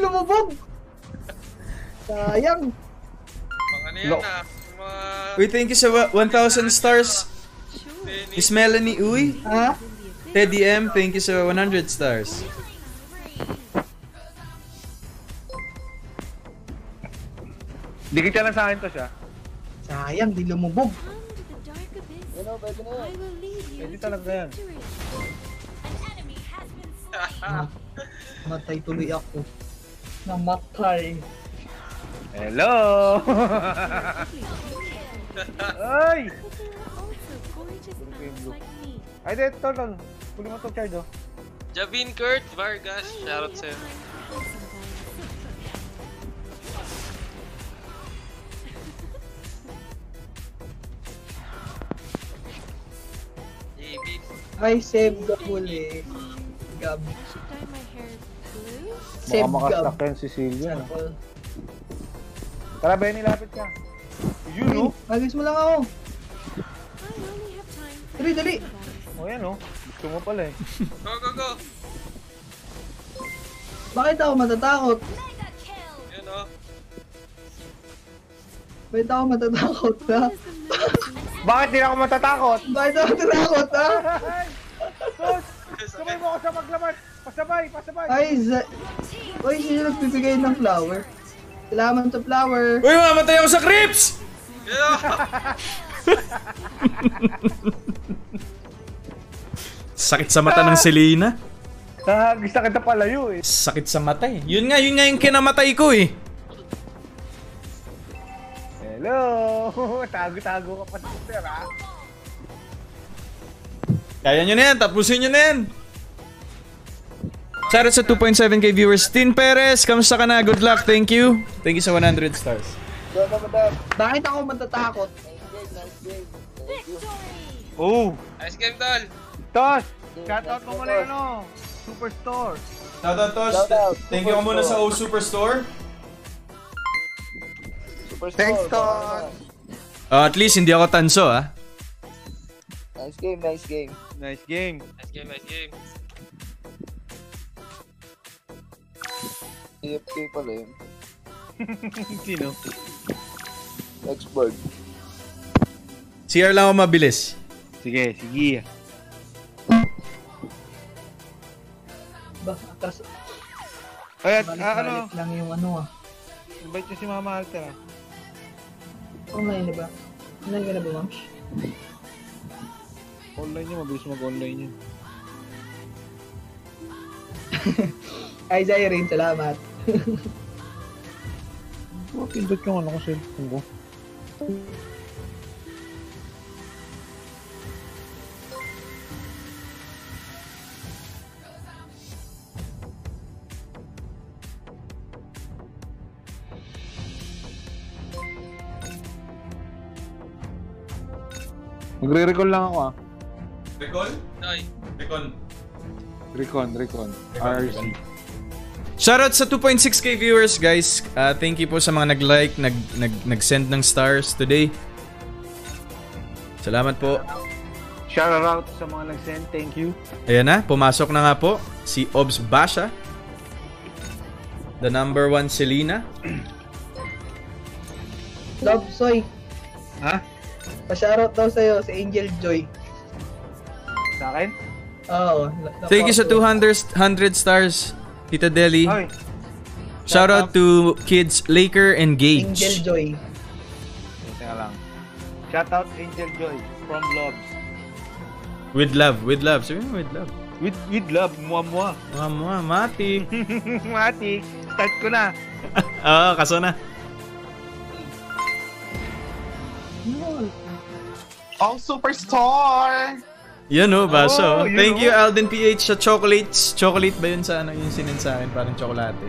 Lumubog! Sayang! Pang ano yan, Lo- ah. Mga... Uy, thank you sa wa- 1,000 stars. Miss Melanie Uy. Ha? Teddy M, thank you sa 100 stars. Dikit ka lang sa akin, Tosh, ah. Sayang, di lumubog. O, pwede na I yan. will lead you Pwede talaga yan. Matay tuloy ako. Namatay. Hello! Ay! Ay, di, tol, tol. Huli mo to, Chard, oh. Javin Kurt Vargas, shoutout sa'yo. Ay, save Gab uli. Gab. Should dye my hair blue? Baka Save Gab. makastak yan si Silvia. no? Sample. Tara, Benny, lapit ka. Yun, Ay, oh. agis mo lang ako. I only have time for Dali, dali. O, yan, oh. Gusto mo pala, eh. Go, go, go! Bakit ako matatakot? Kill. Yun oh. Bakit ako matatakot, ha? Bakit di na ako matatakot? Bakit ako matatakot, ha? sa maglaban. Pasabay, pasabay. Ay, za... Uy, sino nagbibigay ng flower? Salamat sa flower. Uy, mamatay ako sa creeps! Sakit sa mata ng Selena. Ah, gusto kita palayo, eh. Sakit sa mata eh. Yun nga, yun nga yung kinamatay ko eh. Hello! Tago-tago ka pa sister, ha? Kaya nyo na yan, tapusin nyo na yan. Shoutout sa 2.7k viewers. Tin Perez, kamusta ka na? Good luck, thank you. Thank you sa 100 stars. Bakit ako matatakot? Nice game, nice game. Thank you. Oh! Nice game, tol. Tos! Shoutout mo muna yung ano? Superstore. Shoutout. Shoutout. Thank you ka muna sa O Superstore. Superstore. Thanks, na. Oh, at least hindi ako tanso ah. Nice game, nice game. Nice game. Nice game, nice game. EFK pala yun. Sino? Expert. CR lang ako mabilis. Sige, sige. Ba, atas... Ay, at, ah, ano? Lang yung ano, ah. Invite niyo si Mama Alter, ah. Online na ba? Online ka na ba, ma'am? Online niya, mabilis mag-online niya. Ay, Zyrene, salamat. Pindot yung ano ko cellphone ko. Magre-recall lang ako ah. Recon? Noy. Recon. Recon, recon. RC. Shoutout sa 2.6k viewers, guys. Uh, thank you po sa mga nag-like, nag, nag, nag-send ng stars today. Salamat po. Shout out sa mga nag-send, thank you. Ayan na, pumasok na nga po si Obs Basha. The number one Selena. Love, Soy. Ha? Pa-shoutout daw sa'yo, si Angel Joy. Sa akin? Oo. Thank you sa napako- 200 100 stars, Tita Deli. Ay, Shoutout to kids Laker and Angel Gage. Joy. Teka lang. Shout out Angel Joy from Lobs. With love, with love. Sabi mo, with love. With with love, mua mua. Mga mga, mati. Mati, start ko na. Oo, kaso na. Oh, Superstore! Yan o, baso. Oh, yun Thank oh. you, Alden PH, sa chocolates. Chocolate ba yun sa ano, yung sinend sa akin? Parang tsokolate.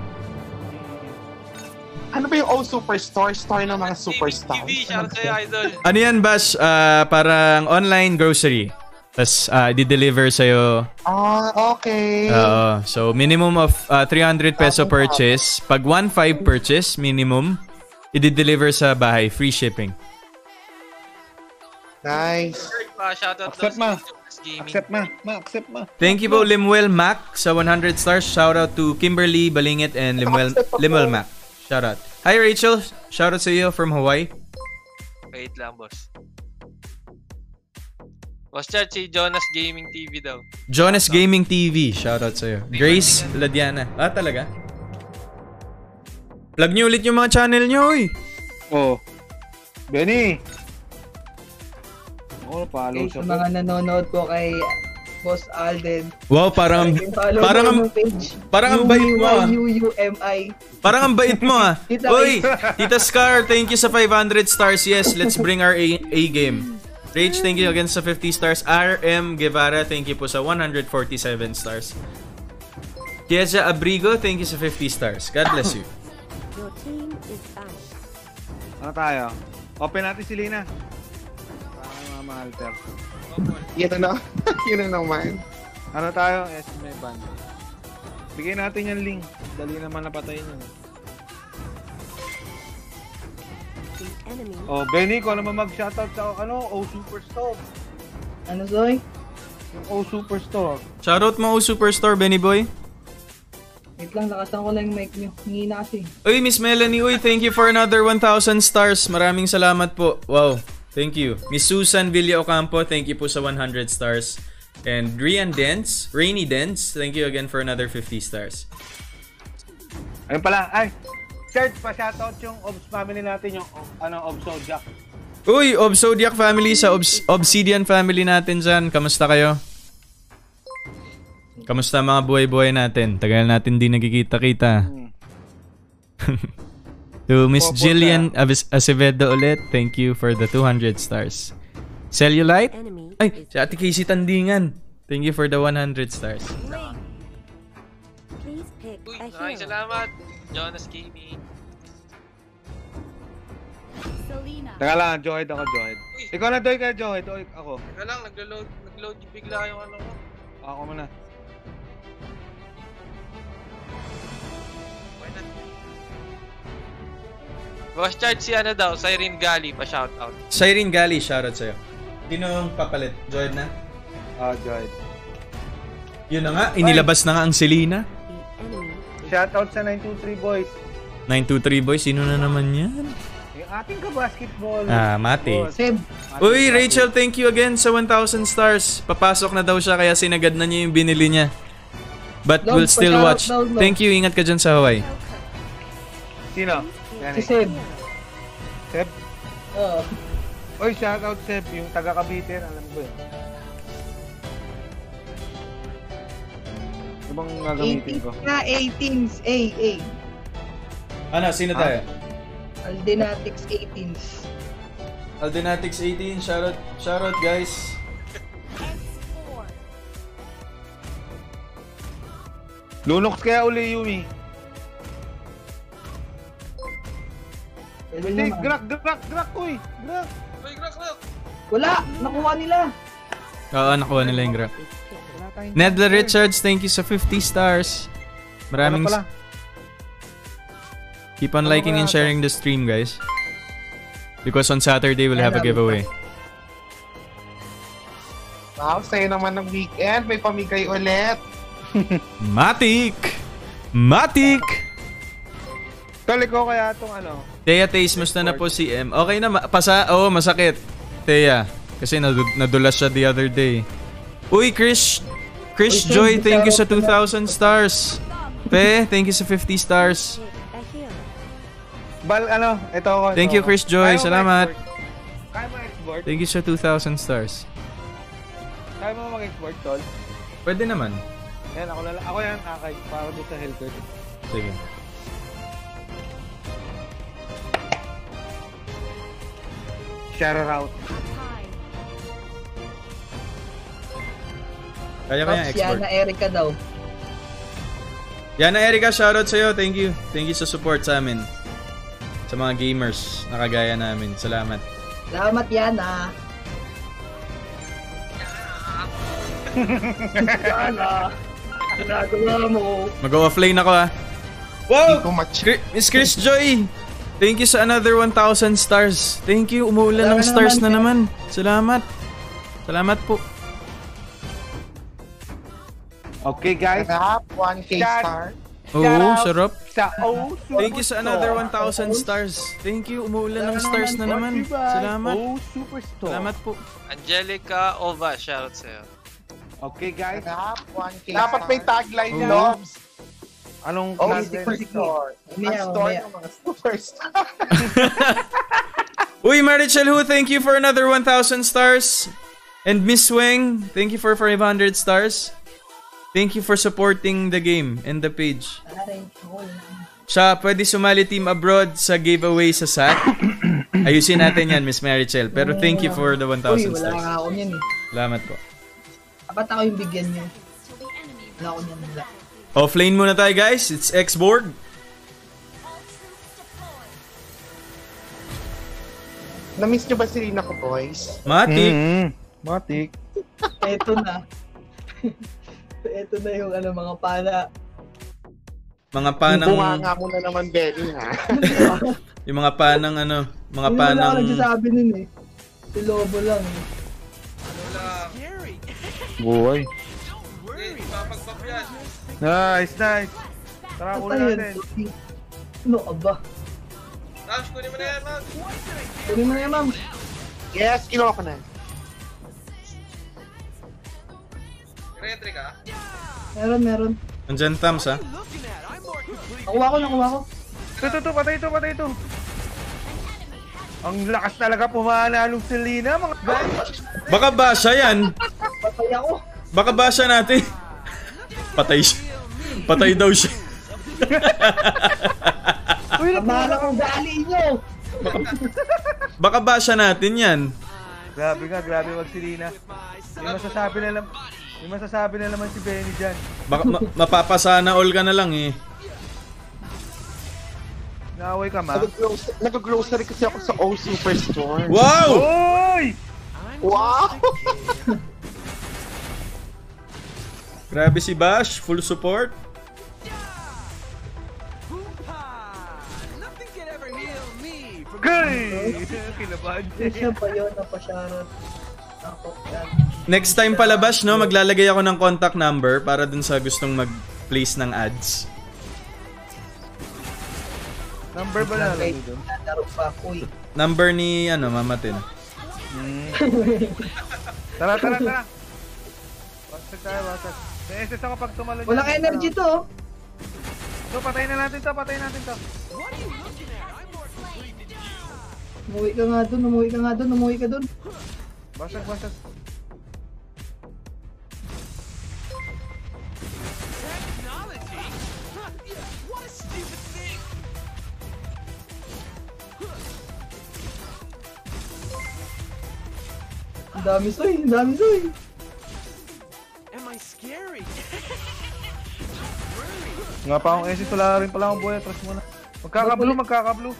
Ano ba yung Oh Superstore? Store ng mga superstars. TV, shoutout sa'yo, idol. Ano yan, Bash? Ah, parang online grocery. Tapos, uh, di-deliver sa'yo. Ah, okay. Oo. so, minimum of ah, 300 peso purchase. Pag 1.5 purchase, minimum, i-deliver sa bahay. Free shipping. Nice. Shoutout Accept ma. Gaming. Accept ma. Ma, accept ma. Thank you po, Limwell Mac, sa 100 stars. Shout out to Kimberly Balingit and Limwell, Limwell Mac. Shout out. Hi, Rachel. Shout out sa iyo from Hawaii. Wait lang, boss. Boss Chad, si Jonas Gaming TV daw. Jonas Gaming TV. Shout out sa iyo. Grace Ladiana. Ah, talaga? Plug niyo ulit yung mga channel niyo, oy. Oh. Benny. Oh, follow Okay, sa mga nanonood po kay Boss Alden. Wow, parang parang mo ang parang ang bait mo, ah. U-U-M-I. parang ang bait mo ah. Tita Oy, Tita Scar, thank you sa 500 stars. Yes, let's bring our A, A game. Rage, thank you again sa 50 stars. RM Guevara, thank you po sa 147 stars. Kiesa Abrigo, thank you sa 50 stars. God bless you. Your team is out. Ano tayo? Open natin si Lina. Mga ma-alter. Yun na, yun na naman. Ano tayo? Esme band. Bigyan natin yung link. Dali naman napatayin yun. Oh, Benny, kung ano naman mag-shoutout sa ano, O Superstore. Ano, Zoy? Yung O Superstore. Shoutout mo, O Superstore, Benny Boy. Wait lang, lakasan ko lang yung mic nyo. Hingi na kasi. Uy, Miss Melanie, uy, thank you for another 1,000 stars. Maraming salamat po. Wow, thank you. Miss Susan Villa Ocampo, thank you po sa 100 stars. And Rian Dents, Rainy Dents, thank you again for another 50 stars. Ayun pala, ay, Church, pa-shoutout yung Obs family natin, yung ano, Obs Zodiac. Uy, Obsodiac family sa Obs- Obsidian family natin dyan. Kamusta kayo? Kamusta mga buhay-buhay natin? Tagal natin di nagkikita-kita. to Miss Jillian Acevedo ulit, thank you for the 200 stars. Cellulite? Ay, si Ate Casey Tandingan. Thank you for the 100 stars. Please pick Uy, maraming salamat. Jonas Gaming. Selena. Teka lang, Johed ako, Johed. Ikaw na, Doy ka, Johed. O, ako. Teka lang, naglo-load, nag-load bigla yung ano ko. Ako muna. Boss Chard si ano daw, Siren Gali pa shoutout. Cyrene Gali, shoutout sa'yo. Sino yung papalit? Joed na? Ah, Johed. Yun na nga, inilabas na nga ang Selena. Shoutout sa 923 boys. 923 boys, sino na naman yan? Yung ating ka-basketball. Ah. Boss. Seb, Uy, Rachel, thank you again sa 1,000 stars. Papasok na daw siya kaya sinagad na niya yung binili niya. But Lord, we'll still watch. daw, Lord. Thank you, ingat ka dyan sa Hawaii. Sino? Yan si eh. Seb. Seb? Oo. Oy, shoutout Seb. Yung taga Cavite, alam ko yun. Ano bang gagamitin ko? 18 na, 18s. A, A. Ano, sino tayo? Aldenatics 18s. Aldenatics 18, shoutout, shoutout guys. X4. Lunox kaya uli, Yumi. Hindi, grak, grak, grak, uy. Grak. Uy, grak, grak! Wala! Nakuha nila! Oo, nakuha nila yung tayong Nedla. Richards, thank you sa 50 stars. Maraming Ano pala? keep on liking and sharing the stream, guys. Because on Saturday we'll have a giveaway. Wow, sa'yo naman ng weekend. May pamigay ulit. Matik! Matik! Tol, ikaw kaya itong ano? Thea Tays, musta na po si M? Okay na, pasa, oo, masakit. Thea, kasi nadu- nadulas siya the other day. Uy, Chris, Chris Uy, Joy, thank you, sa Carol. 2,000 stars. Pe, thank you sa 50 stars. Bal, ano? Ito ako. Thank you. Chris Joy. Salamat. Kaya mo export? Thank you sa 2,000 stars. Kaya mo mag-export, tol? Pwede naman. Yan, ako, lala ako yan, akay. Para doon sa healthcare. Sige. Shout out. High. Kaya kaya Tapos export. Yana Erica daw. Yana Erika, shoutout sa'yo. Thank you. Thank you sa support sa amin. Sa mga gamers na kagaya namin. Salamat. Salamat, Yana. Yana. Ginagawa mo. Mag-offlane ako ah. Wow! Miss Chris Joy! Thank you sa another 1,000 stars. Thank you. Umuulan ng stars na naman. Salamat. Salamat po. Okay, guys. Sarap, 1K Shout- star. Oo, sarap. Sa O. Thank you sa another 1,000 stars. Thank you. Umuulan ng stars na naman. Salamat. O Superstore. Salamat po. Angelica Ova, shoutout sa'yo. Okay, guys. Sarap, 1K Dapat may tagline, Oo. Lobs. Anong Oh. Ang Mamaya, store ng mga superstar. Uy, Marichel Hu, thank you for another 1,000 stars. And Miss Weng, thank you for 500 stars. Thank you for supporting the game and the page. Siya, pwede sumali team abroad sa giveaway sa SAT. Ayusin natin yan, Miss Marichel. Pero thank you for the Uy, 1,000 wala nga stars. ako niyan eh. Salamat po. Dapat ako yung bigyan niyo. Wala ako niyan. Offlane muna tayo guys. It's X-Board. Na-miss nyo ba si Rina ko, boys? Matik. Mm, matik. Eto na. Eto na yung ano, mga pala. Mga panang... Bunga nga mo na naman, Benny, ha? Yung mga panang ano... Mga Hindi panang... ako nagsasabi nun eh. Si Lobo lang eh. Ano lang. Buhay. Nice, nice. Tara, yun? natin. Ano ka ba? Rams, kunin mo na yan, Rams. Kunin mo na yan, ma'am. Yes, kinuha ko na. Retry ka? Meron, meron. Andyan Tams ha. Nakuha ko, nakuha ko. Ito, ito, ito, patay ito, patay ito. Ang lakas talaga pumanalong si Lina, mga guys. Baka ba siya yan? Patay ako. Baka ba siya natin? Patay siya. Patay daw siya. Uy, Tama na kong gali nyo. Baka ba siya natin yan? Grabe nga, grabe wag si Lina. May masasabi na lang, may masasabi na naman si Benny dyan. Baka ma- mapapasana all ka na lang eh. Naaway ka, ma? Nag-grocery, nag-grocery kasi ako sa O Superstore. Wow! Oy! Wow! Grabe si Bash, full support. Gay! Kinabahan Siya pa yun, yan. Next time pala Bash, no, maglalagay ako ng contact number para dun sa gustong mag-place ng ads. Number ba na lang eh. Number ni, ano, Mamatin. Tara, tara, tara. Wasag tayo, wasag. May SS ako pag tumalo niya. Walang energy to. oh. So, patayin na natin to, patayin natin to. Umuwi ka nga dun, umuwi ka nga dun, umuwi ka dun. Wasag, wasag. Ang dami soy, ang dami soy. Nga pa akong SS, wala rin pala akong buhay. Trust mo na. Magkaka-blue, magkaka-blue.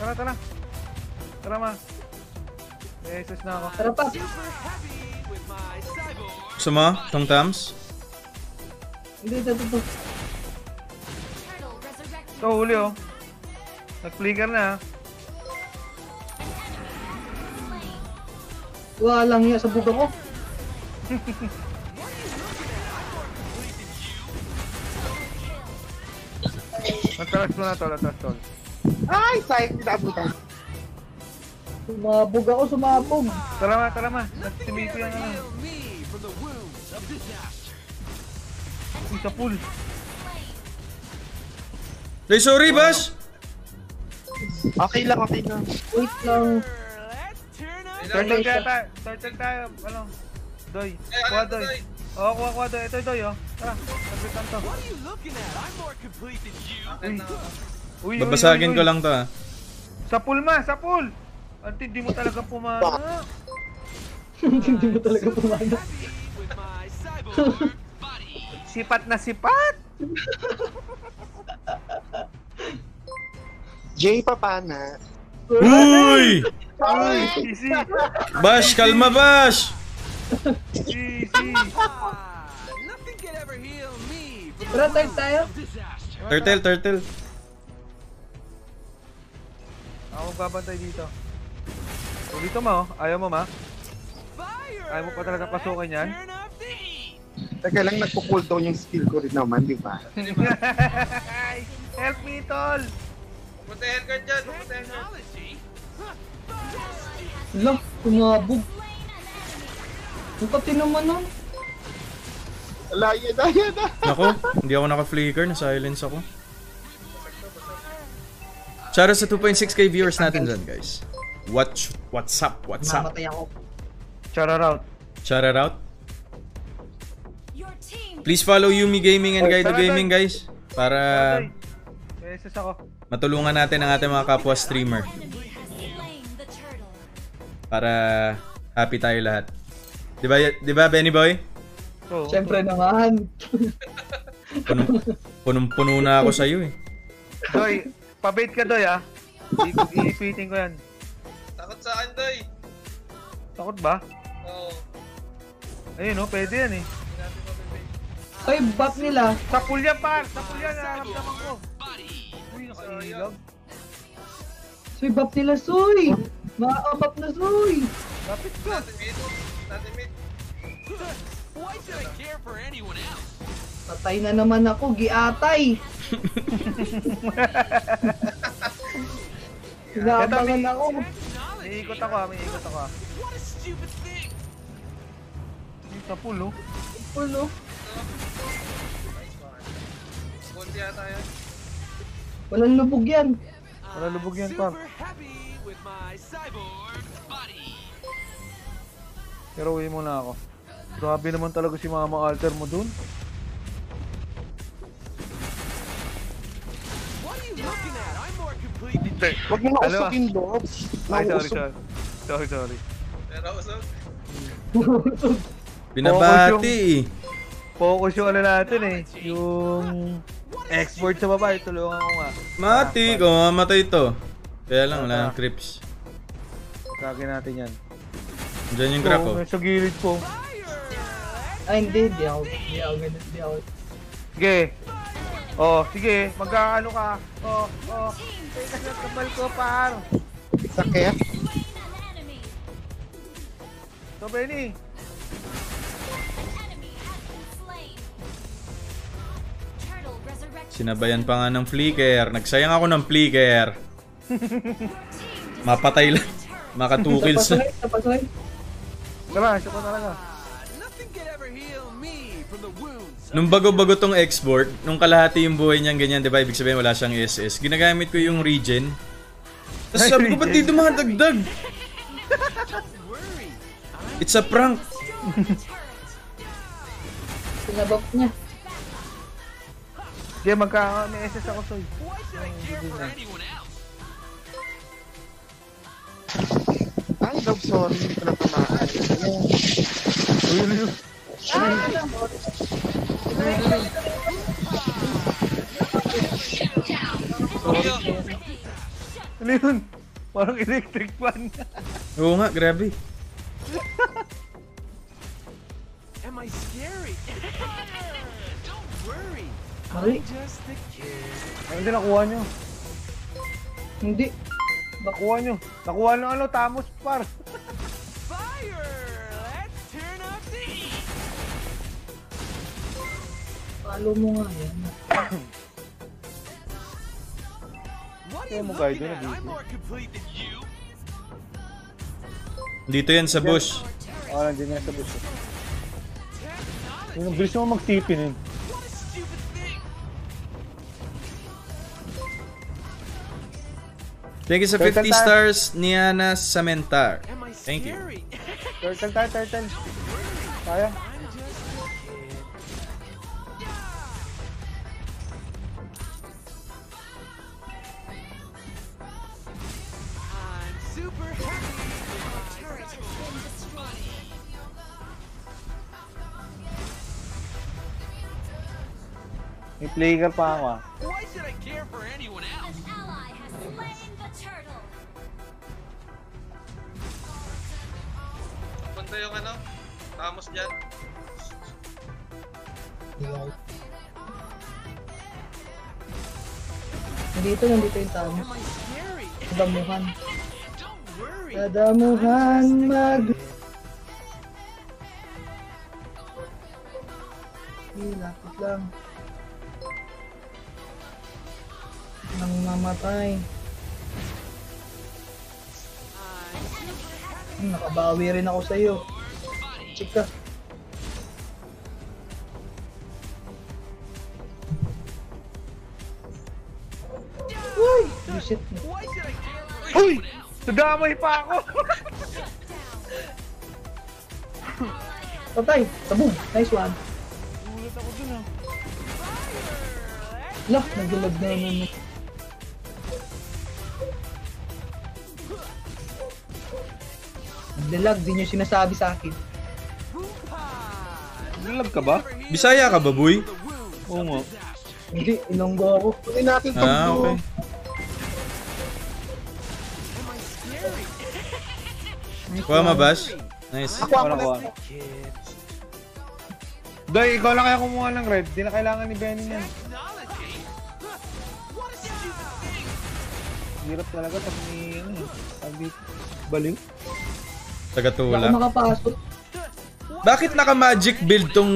Tara, tara. Tara, ma. May SS na ako. Tara pa. Gusto mo? Tong Tams? Hindi, ito, ito, ito. Huli oh. Nag-flicker na ah. Wala lang yan sa buga ko. Nagtaras mo na to, nagtaras to. Ay, sayang hindi naabutan. Sumabog ako, sumabog. Tara ma, tara ma. Nagsimito yan ano. Uy, sa pool. Ay, sorry Bash! Okay lang, okay lang. Wait lang. Turtle tayo, tayo. Turtle tayo. Ano? Doy. Kuha doy. Oo, kuha, kuha doy. Ito, doy oh. Tara, sabitan to. Akin na. Uy, uy, Babasagin uy, ko uy. lang to ah. Sa pool ma, sa pool. Ante, di mo talaga pumana. Hindi mo talaga pumana. Sipat na sipat. Jay Papana. Uy! Uy, easy. Bash, kalma Bash! Easy. Tara, type tayo. Turtle, turtle. Ako babantay dito. O dito ma, oh. Ayaw mo ma? Ayaw mo pa talaga pasukin yan? Teka lang, nagpo-cooldown yung skill ko rin naman, di ba? Help me, tol! Pupunta yung Hellguard dyan. Pupunta yung Hellguard. Wala, sumabog. Ang pati naman nun. Wala, yan na, yan na. Nako, hindi ako naka-flicker, na-silence ako. Shoutout sa 2.6k viewers natin dyan, guys. What, what's up, what's up? Mamatay ako. Shout out. Out. Please follow Yumi Gaming and Guido Gaming, guys. Para matulungan natin ang ating mga kapwa streamer. Para happy tayo lahat. 'Di ba? 'Di ba, Benny Boy? Oo. Siyempre naman. Punong, punong-puno na ako sa iyo eh. Doy, pabait ka doy ah. I- Iipitin ko yan. Takot sa akin, Doy. Takot ba? Oo. Ayun oh, pwede yan eh. Hindi natin mabibig. Ay, buff nila. Sa pool yan par! Sa pool yan, nararamdaman ko. Uy, nakailaw. Soy, buff nila, Soy. Maa-buff na, Soy. Lapit ka. Natin mid. Natin mid. Patay na naman ako, giatay. Inaabangan ako. May ikot ako ah, may ikot ako ah. Yung sa pool oh. Bunti yata yan. Walang lubog yan. Wala lubog yan par. Pero uwi muna ako. Grabe naman talaga si Mama Alter mo dun. Huwag mo nausukin, Bob. Ay, sorry, sorry. Sorry, sorry. Pero usog. Binabati eh. Focus yung ano natin eh. Yung export sa baba, tulungan ko nga. Mati, ko mamatay to. Kaya lang, wala nang creeps. Kagin natin yan. Diyan yung crap Oo, oh. sa gilid ko. Ay, hindi. Di ako. Di ako ganun. Di ako. Sige. Oh, sige. Magkaano ka. Oh, oh. Kapal ko, par. Sakit. Turtle resurrection. Sinabayan pa nga ng flicker. Nagsayang ako ng flicker. Mapatay lang. Maka 2 kills na. Tara, siya pa talaga. Nung bago-bago tong export, nung kalahati yung buhay niyang ganyan, di ba? Ibig sabihin wala siyang SS. Ginagamit ko yung regen. Tapos sabi ko, ba't di dumadagdag? It's a prank. Sinabak niya. Sige, magka... May SS ako, Soy. Ay, Bob, sorry. Hindi ko natamaan. Uy, uy, uy. Ano yun? Parang electric fan. Oo nga, grabe. Mali. Ano din nakuha nyo? Hindi. Nakuha nyo. Nakuha nyo ano, Tamos par. Follow mo nga yan. Kaya mo guide doon. Dito yan sa bush. Oo, nandiyan yan sa bus. Yung bilis mo mag-TP nun. Thank you sa 50 stars, Niana Samentar. Thank you. Turtle tayo, turtle. Kaya. May player pa ako ah. An ally has slain the turtle. Punta yung ano. Tamos dyan. Nandito, nandito yung tamo. Damuhan. Dadamuhan mag... Lapit lang. Nang mamatay. Hmm, nakabawi rin ako sa'yo. Chika. Uy! Reset mo. Uy! Nadamay pa ako! Patay! Tabog! Nice one! Gulat ako dun ah. Lah! Nagulad na naman. Nagdalag din yung sinasabi sa akin. Nilag ka ba? Bisaya ka ba, boy? Oo nga. Hindi, ilonggo ako. Kunin natin tong Ah, okay. Kuha mabash. Nice. Ako, ako Wala na. ko. Doy, ikaw lang kaya kumuha ng red. Di na kailangan ni Benny yan. Hirap talaga pag ni ano. Sabi, baliw. Hindi ako Tagatula. makapasok. Bakit naka-magic build tong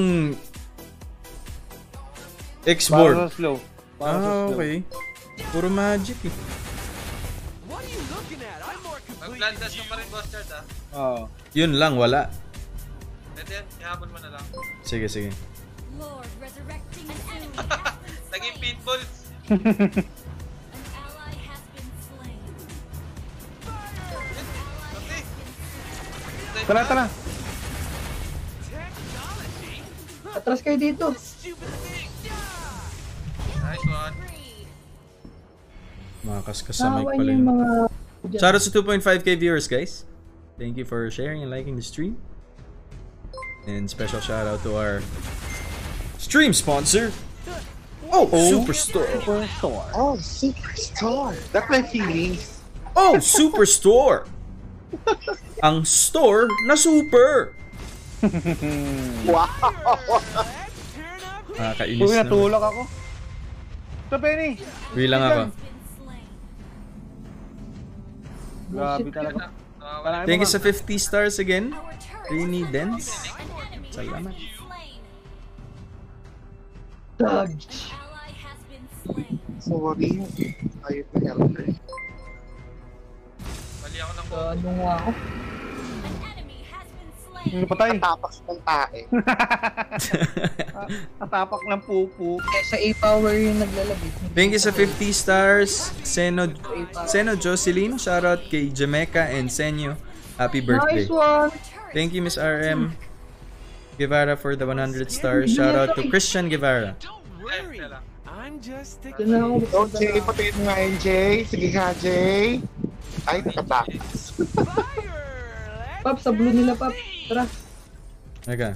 Para X-board? sa slow. Para sa Ah, slow. okay. Puro magic eh. Mag-blandas ka pa rin, Boss Chard, ah. Oo. Yun lang, wala. Pwede yan, ihabol mo na lang. Sige, sige. Lord resurrecting soon. Naging pinball. Tara, tara. Atras kayo dito. Nice one. Free. Mga kaskasamay Nawan pala yung yun. mga... Shoutouts to 2.5k viewers, guys. Thank you for sharing and liking the stream. And special shout out to our stream sponsor. Oh, oh Superstore. Oh, superstar. That's my feelings. Oh, Superstore. Ang store na super. Wow. Nakakainis Uy, naman. natulak ako. Ito, Benny. Uwi lang ako. Grabe talaga. Thank you sa 50 stars again. An enemy Salamat. Dodge. Sorry. Ayun na helper. Ano nga ako? Slain. Ano patay? Tapas ng tae. Atapak ng pupu. Eh, sa A-Power yung naglalagay. Thank you sa 50 stars. Seno, Seno Jocelyn. Shoutout kay Jamaica and Senyo. Happy birthday. Nice one! Thank you, Miss RM. Guevara for the 100 stars. Shoutout to Christian Guevara. Lang. Ito na ako. Oh, Jay, patayin mo nga yun, Jay. Sige nga, Jay. Ay, nakabakas. Pap, sa blue nila, Pap. Tara. Okay.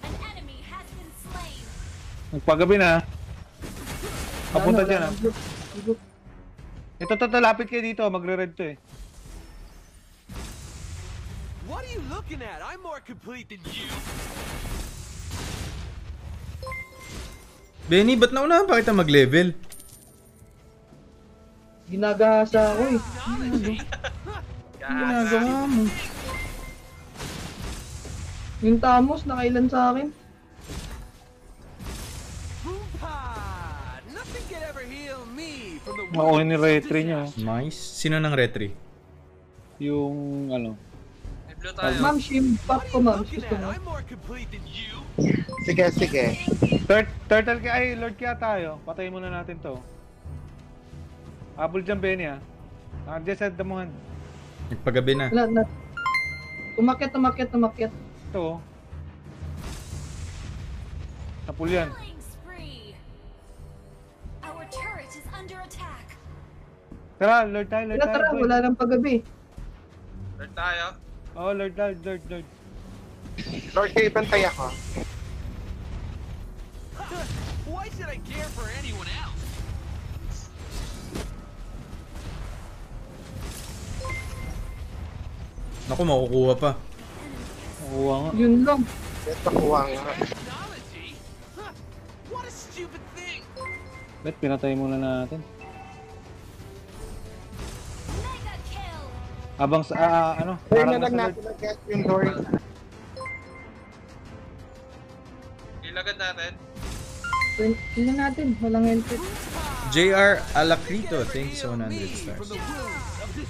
An enemy has been slain. Nagpagabi na. Papunta Ano, dyan ah. Ito, to, to, lapit kayo dito. Magre-red to eh. What are you looking at? I'm more complete than you. Benny, ba't naunahan pa kita mag-level? Ginagahasa ako eh. Ano ginagawa mo? Yung Tamos, nakailan sa akin. Makuha ni retry nyo. Nice. Sino ng retry? Yung ano. May blue tayo. Ma'am, shim pop ko, ma'am. Gusto mo? Sige, sige. Tur turtle ka, ay lord kaya tayo. Patayin muna natin to. Apple dyan, Benny ah. Nandiyan sa damuhan. Nagpagabi na. Wala na. Umakyat, umakyat, umakyat. Ito oh. Napul yan. Killing spree. Our turret is under attack. Tara, lord tayo, lord Tara, tayo. tara, boy. wala nang paggabi. Third tayo. Oh, lord, lord, lord, lord. Lord, kayo bantay ako. Why should I care for anyone else? Naku, makukuha pa. Nakuha nga. Yun lang. Ito kuha nga. Technology? Huh, what a stupid thing! Bet, pinatay muna natin. Habang sa, ah, ano, parang na lang nasa natinag-get yung Lord. Ilagan natin. Tingnan natin, walang helpet. JR Alacrito, thank you so 100 stars.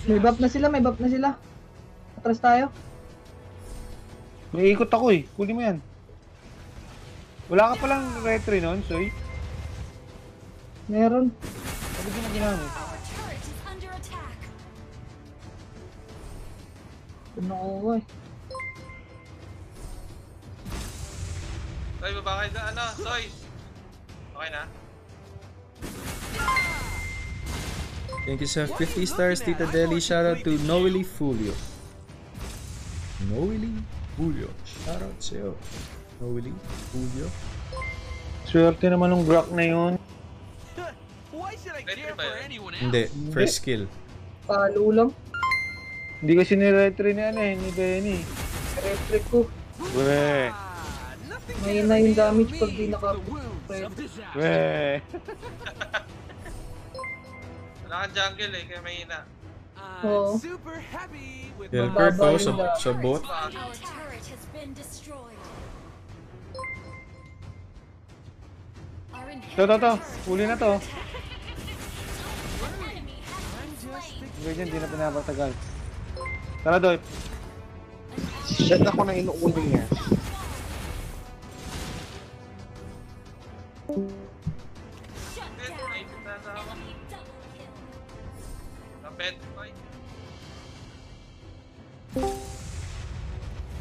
May buff na sila, may buff na sila. Atras tayo. May ikot ako eh. Kunin mo yan. Wala ka palang retry nun, Soy. Meron. Sabi ko na ginamit. Ito nakuha eh. Soy, baba kayo. Ano? Soy! Okay na? Thank you sa 50 stars, Tita Deli. Shoutout to Noeli Fulio. Noeli Fulio. Shoutout sa'yo. Noeli Fulio. Swerte naman ng Brock na yun. Retry ba yun? Hindi, first skill. Palo lang. Hindi kasi ni-retry ni ano eh, ni Benny. Reflect ko. Weh. May na yung damage pag di naka Weh. Wala kang jungle eh, kaya mahina. Oo. Helkert oh, sa, sa bot. Our turret has been destroyed. Our To, to, to. Huli na to. Ganyan, di na pinapatagal. Tara, Doy. Shit ako na inuuli niya. Shut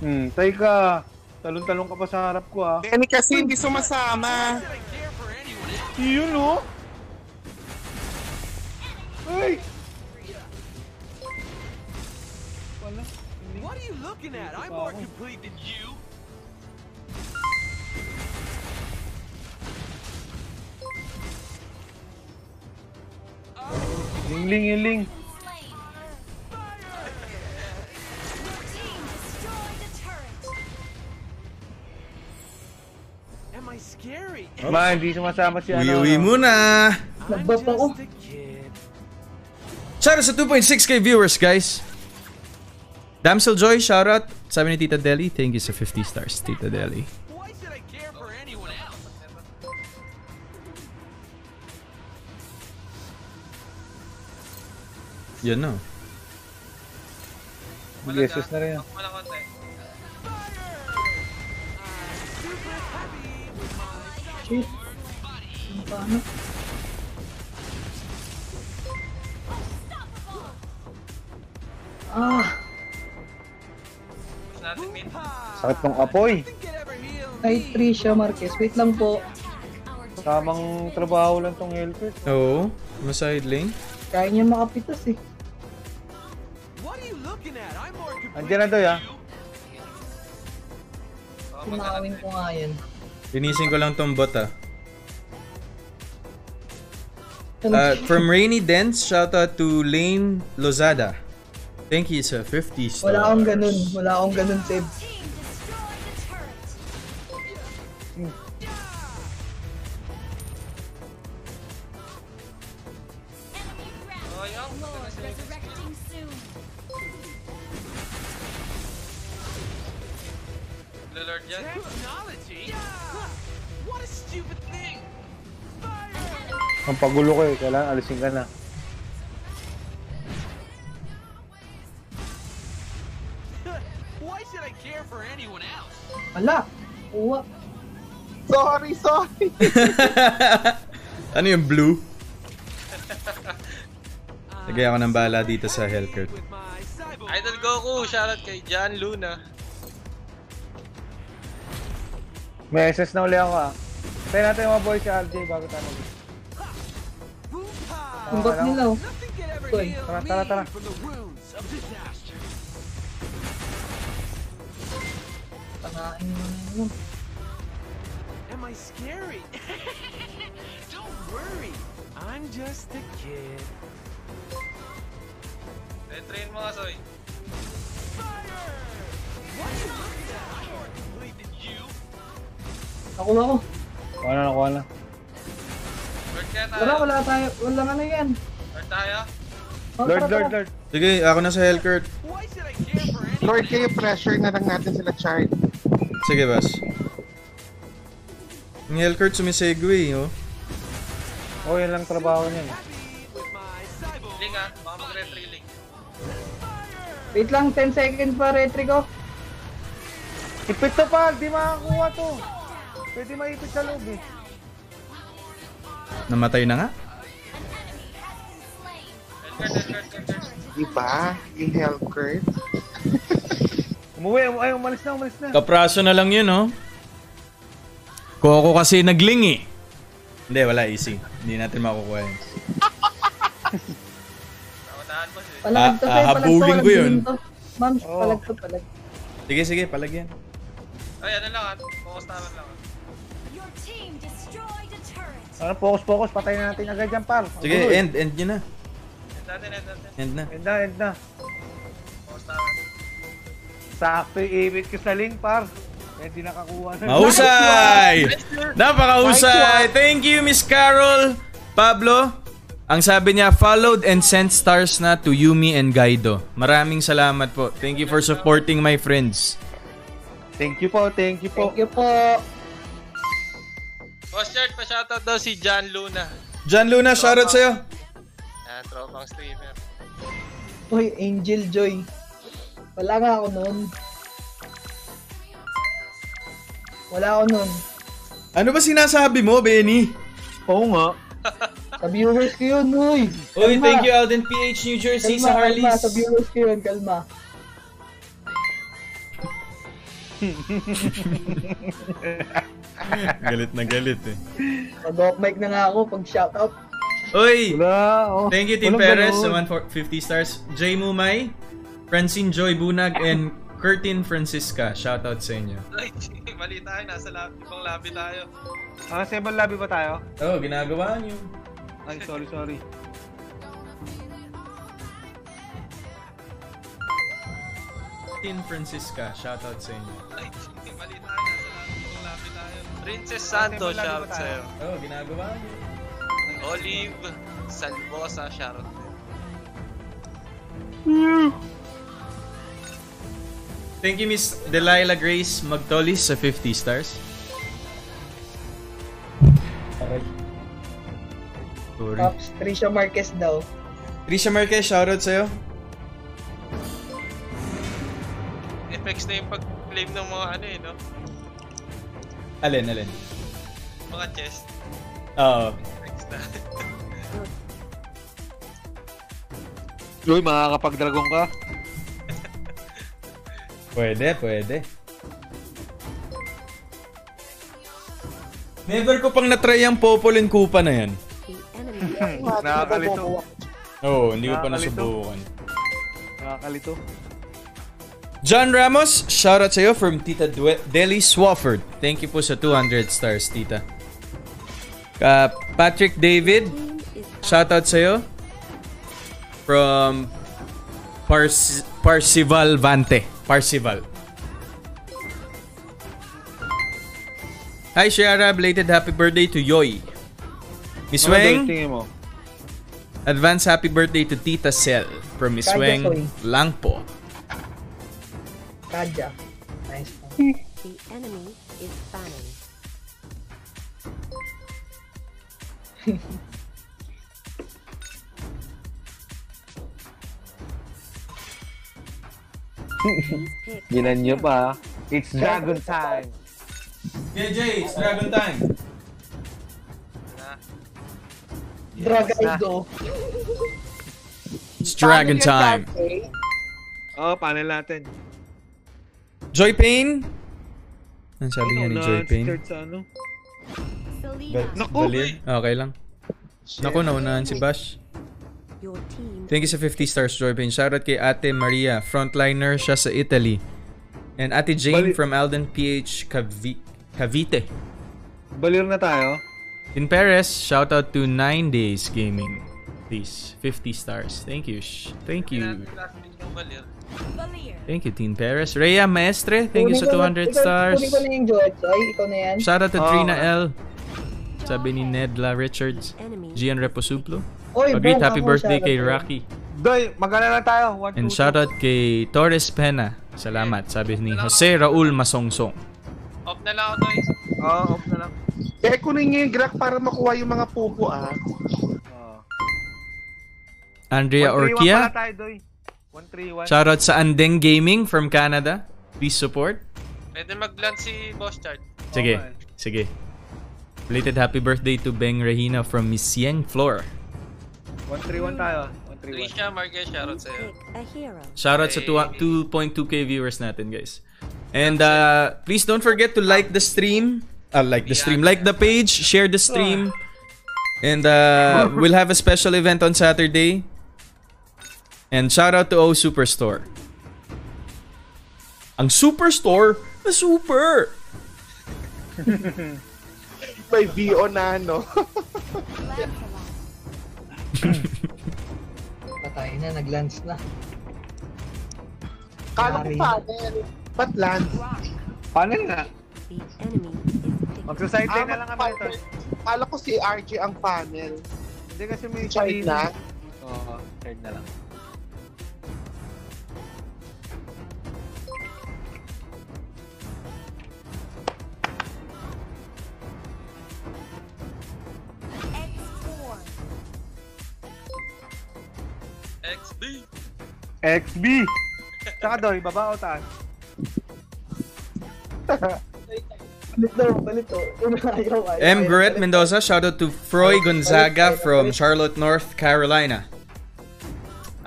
Hmm, tay ka. Talon-talon ka pa sa harap ko ah. Benny kasi hindi sumasama. Yun oh. Ay! What are you looking at? I'm more complete than you. Lingling, yingling. Ma, hindi sumasama si ano. Uwi-uwi ano. muna! Nagbap ako. Shoutout sa 2.6k viewers, guys. Damsel Joy, shoutout. Sabi ni Tita Deli, thank you sa 50 stars, Tita Deli. Why should I care for anyone else? Yan no. Yesus na rin. Shit. Ano paano? Ah. Sakit ng apoy. kay Trisha Marquez. Wait lang po. Tamang trabaho lang tong Helpert. Oo, maside lane. Kaya niya makapitas eh. What are you looking at? I'm more Andiyan na Doy ah. Sinakawin ko nga yan. Linisin ko lang tong bot ah. Uh, from Rainy Dents, shoutout to Lane Lozada. Thank you sa 50 stars. Wala akong ganun. Wala akong ganun, Seb. Ang pagulo ko eh. Kailangan alisin ka na. Why should I care for anyone else? Ala! Uwa. Sorry, sorry. ano yung blue? Lagay ako ng bala dito sa Hellcurt. Idol Goku, shoutout kay John Luna. May SS na uli ako ah. Tayo natin yung mga boys si RJ bago tayo mag- pow. Kumbat nila oh. Uy, tara, tara, tara. the. Tanain mo na yun. Am I scary? Don't worry. I'm just a kid. Retrain mo nga, Soy. What are you looking at? I'm more complete than you. Nakuha ko. Kuha na, nakuha na. Lord kaya tayo. Tara, wala tayo. Wala ano yan. Lord tayo. Oh, Lord, Lord. Lord. Sige, ako na sa Hellcurt. Lord, kayo pressure na lang natin sila, Chard. Sige, boss. Yung Hellcurt sumisegue, oh. Oh, yan lang trabaho cyber? Link ah, baka mag-retry link. Wait lang, 10 seconds pa, retry ko. Ipit to pal, di makakuha to. Pwede maipit sa loob eh. Namatay na nga. Diba? Yung Hellcurt. Umuwi, um- ay umalis na, umalis na. Kapraso na lang yun, oh. Koko kasi nagling eh. Hindi, wala easy. Hindi natin makukuha yun. Palag to, Ah, Fe. ah, Palag to, habulin walang ko yun. Ma'am, Oo. palag to, palag. Sige, sige, palagyan. Ay, ano lang ah. Focus naman lang Ano, focus, focus. Patayin na natin agad yan, par. Sige, gulo, eh. end, end nyo na. End natin, end natin. End na. End na, end na. Focus naman. Sakto yung ibit ko sa link, par. Kaya di nakakuha na. Mahusay! Napakahusay! Thank you, Miss Carol. Pablo, ang sabi niya, followed and sent stars na to Yumi and Gaido. Maraming salamat po. Thank you for supporting my friends. Thank you po, thank you po. Thank you po. Boss Chart, pa-shoutout daw si John Luna. John Luna, shoutout sa'yo. Yan, tropang streamer. Uy, Angel Joy. Wala nga ako nun. Wala ako nun. Ano ba sinasabi mo, Benny? Oo nga. Sa viewers ko yun, uy. Uy, Kalma. thank you Alden PH New Jersey Kalma, sa kalma. Harleys. Sa viewers ko yun, kalma. galit na galit eh. Mag-off mic na nga ako pag shoutout. Uy! Wala, oh. Thank you, Team Perez, sa 150 stars. Jay Mumay, Francine Joy Bunag, and Curtin Francisca. Shoutout sa inyo. Ay, mali tayo. Nasa lobby, ibang lobby tayo. Ah, sa ibang lobby ba tayo? Oh, ginagawa niyo. Ay, sorry, sorry. Curtin Francisca. Shoutout sa inyo. Ay, mali tayo. Princess Santo, lobby shoutout sa'yo. Oh, ginagawa niyo. Olive Salvosa, shoutout din. Thank you, Miss Delilah Grace Magtolis sa 50 stars. Sorry. Pops, Trisha Marquez daw. Trisha Marquez, shoutout sa'yo. Effects na yung pag-claim ng mga ano eh, no? Alin, alin? Mga chest. Oo. Uy, makakapag-dragon ka. Pwede, pwede. Never ko pang natry ang Popol and Kupa na yan. Nakakalito. Oo, oh, hindi ko pa Nakakalito. nasubukan. Nakakalito. John Ramos, shoutout sa'yo from Tita Dwe- Deli Swafford. Thank you po sa 200 stars, Tita. Ka Patrick David, team is shoutout sa'yo from Pars Parsival Vante. Parsival. Hi, Shiara. Belated happy birthday to Yoy. Miss Ano Weng, mo? advance happy birthday to Tita Cel from Miss Weng Soy. Langpo. Kadya. Nice po. the enemy is fanning. Please pick Ginan nyo pa. It's dragon time. Yeah, Jay, it's Dragon Time. Dragaido. It's Dragon Time. Oh, panel natin. Joy Payne? Ano sabi niya ni Ano, Joy sa ano? Naku! Okay lang. Naku, naunahan si Bash. Thank you sa 50 stars, Joy Payne. Shoutout kay Ate Maria. Frontliner siya sa Italy. And Ate Jane Bali- from Alden PH Cavi- Cavite. Balir na tayo. In Perez, shoutout to 9 Days Gaming. Please, 50 stars. Thank you. Thank you. Thank you, Teen Perez. Rhea Maestre, thank you sa na- 200 ikaw- stars. Kunin ko na yung Joy. Soy, ikaw na yan. Shoutout to Oh. Trina L. Sabi ni Nedla Richards. Gian Reposuplo. Bong happy birthday kay. Rocky. Doy, magana lang tayo. One, And two, shoutout kay Torres Pena. Salamat, sabi ni Jose Raul Masongsong. Off na lang ako, Toy. Oo, oh, off na lang. Eh, kunin niyo yung Grak para makuha yung mga pupo, ah. Oh. Andrea 131 pala Orkia. tayo, Doy. 131. Shoutout sa Andeng Gaming from Canada. Please support. Pwede mag-land si Boss Chart. Sige, Okay. sige. Belated happy birthday to Beng Regina from Miss Yang Floor. 131 tayo. 131. Trisha Marquez, shoutout sa'yo. Shoutout sa two- 2.2k viewers natin, guys. And uh, please don't forget to like the stream. Uh, like the stream. Like the page. Share the stream. And uh, we'll have a special event on Saturday. And shout out to O Superstore. Ang Superstore na super! May VO na, no? Patay na, nag-lance na. Kala ko panel. Ba't land? Panel na. Magsa-side lane na lang kami ito. Kala ko si RJ ang panel. Hindi kasi may Side na. Oo, side na lang. XB! Tsaka doy, baba o taas? Daw, ayaw, ayaw. M. balit. Mendoza, shout out to Froy Gonzaga from Charlotte, North Carolina.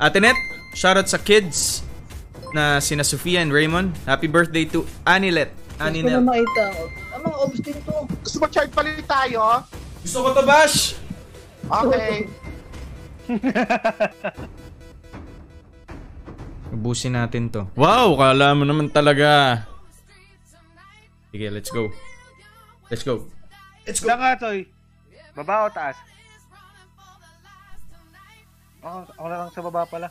Atinet, shout out sa kids na sina Sofia and Raymond. Happy birthday to Anilet. Gusto ko na Aninel. makita. Ang mga obs din to. Gusto mo charge palit tayo? Gusto ko to, Bash! Okay. Ubusin natin to. Wow, kala mo naman talaga. Sige, let's go. Let's go. Let's go. nga, Toy. Baba o taas? Ako, ako na lang sa baba pala.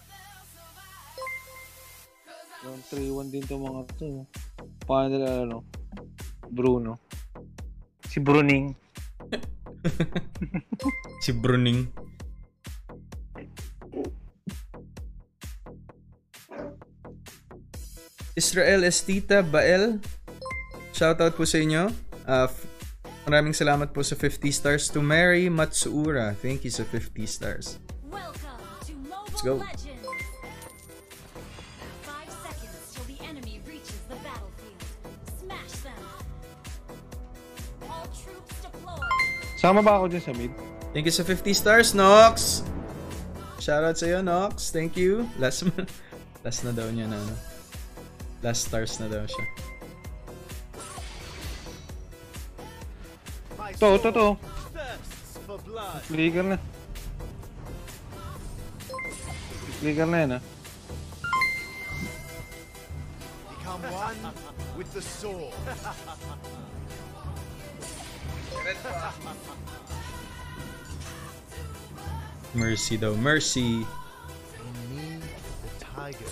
Yung 3-1 din to mga to. Paano nila ano? Bruno. Si Bruning. Si Bruning. Israel Estita Bael. Shoutout po sa inyo. Uh, maraming salamat po sa 50 stars to Mary Matsuura. Thank you sa 50 stars. Mobile go. Sama ba ako dyan sa mid? Thank you sa 50 stars, Nox. Shoutout sa iyo, Nox. Thank you. Last last na daw niya na ano. Last stars na daw siya. To, to, to. thirsts for blood. Flicker na. Flicker na yan ah. Become one with the sword. Mercy though, Mercy. In me, the tiger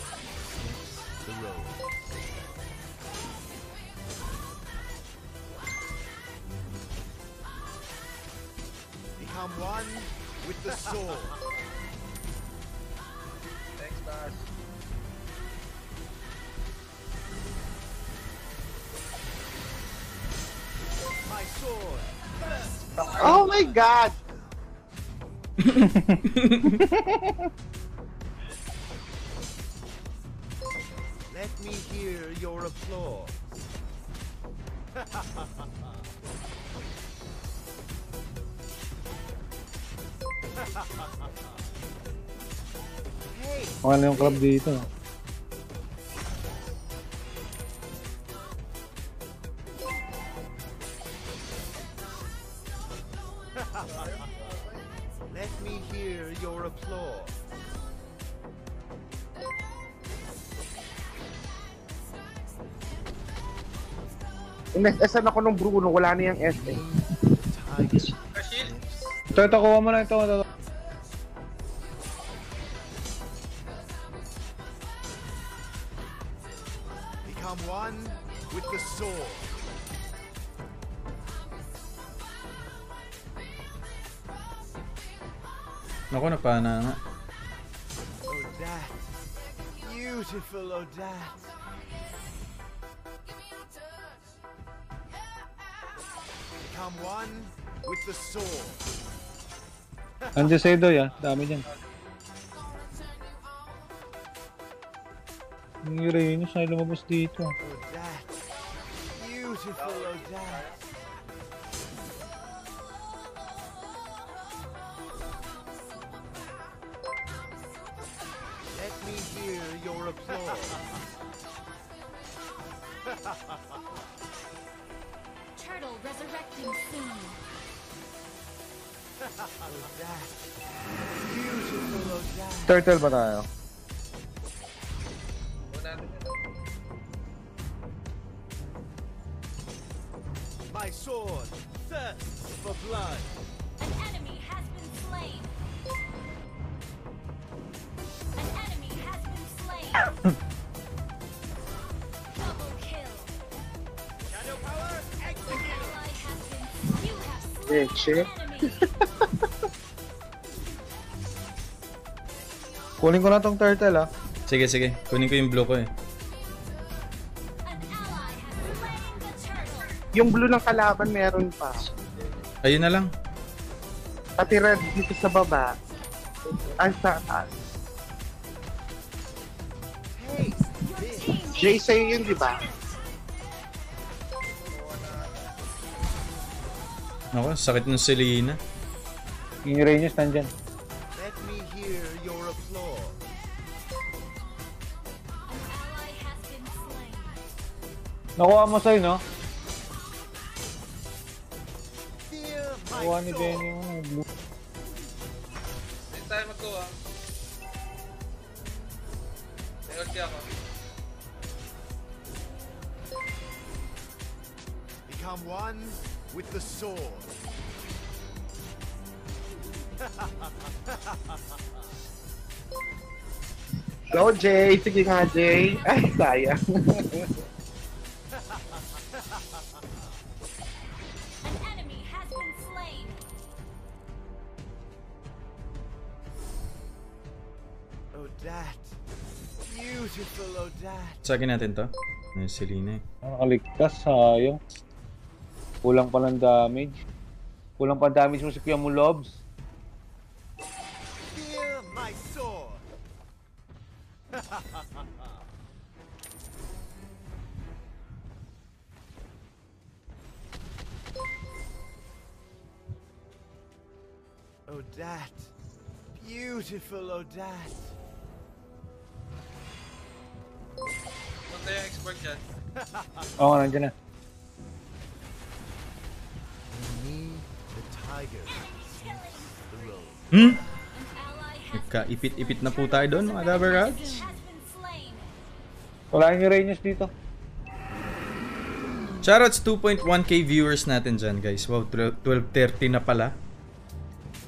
Become one with the sword. Thanks, Bash. My sword Oh my God! Let me hear your applause. Okay na yung club dito. let me hear your applause. Ines-esan ako ng Bruno, wala na yung SM. Shield. Ito, ito, kuha mo na ito. ito. Napana nga. Odat, beautiful Odat. Become one with the sword. Andiyan sa Edoy ah. Dami dyan. Yung Uranus ay lumabas dito. Odat, beautiful Odat. applause. Turtle resurrecting soon. Turtle ba tayo? My sword thirsts for blood. An enemy has been slain. An Leche. Kunin ko na tong turtle ah. Sige, sige. Kunin ko yung blue ko eh. Yung blue ng kalaban meron pa. Ayun na lang. Pati red dito sa baba. Ay, sa taas. Jay, sa'yo yun, di ba? Ako, sakit ng Selena. King Reyes nandyan. Let me hear your applause. Nakuha mo sa'yo, no? Nakuha ni. Benny yung Jay. Sige nga, Jay. Ay, sayang. An enemy has been slain. Odat. Beautiful Odat. Sagin natin to. Ay, Selena eh. Nakaligtas, sayang. Kulang pa ng damage. Kulang pa damage mo sa Kuya mo, Odat. Beautiful Odat. Punta yung export dyan. Oo, nandiyan na. Me, the tiger, the road. Hmm? Nagka-ipit-ipit na po tayo doon, mga Dabber Rats. Wala yung Reyes dito. Shoutouts 2.1k viewers natin dyan, guys. Wow, 12 12.30 na pala.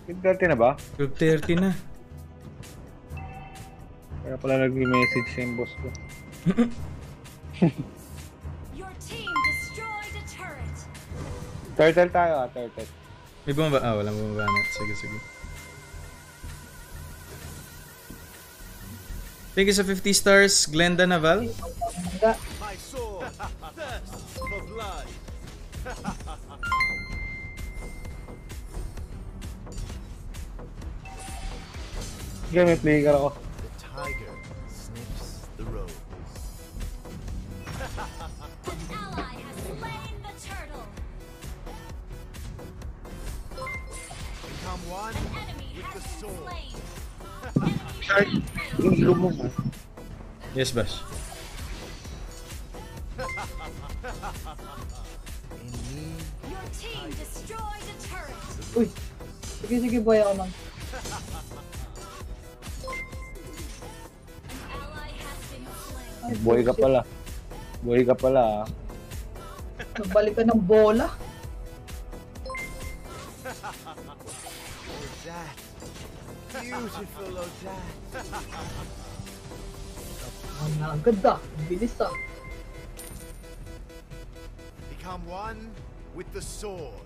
30 na ba? 12.30 na. Kaya pala nag-message sa yung boss ko. Your team destroyed a turret. Turtle tayo ah, turtle. May bumaba. Ah, walang bumaba na. Sige, sige. Thank you sa 50 stars, Glenda Naval. My sword thirsts for blood. Sige, may player ako. The tiger sniffs the rose. An ally has slain the turtle. Become one An enemy with the sword. Char, yung blue mo ha. Yes, Bash. Your team destroyed a turret. Uy. Sige, sige, boy ako lang. Slain. Ay, Boy ka pala. Boy ka pala ah. Nagbalik ka ng bola. Odat. Beautiful Odat. Ang. Ang bilis ah. Become one with the sword.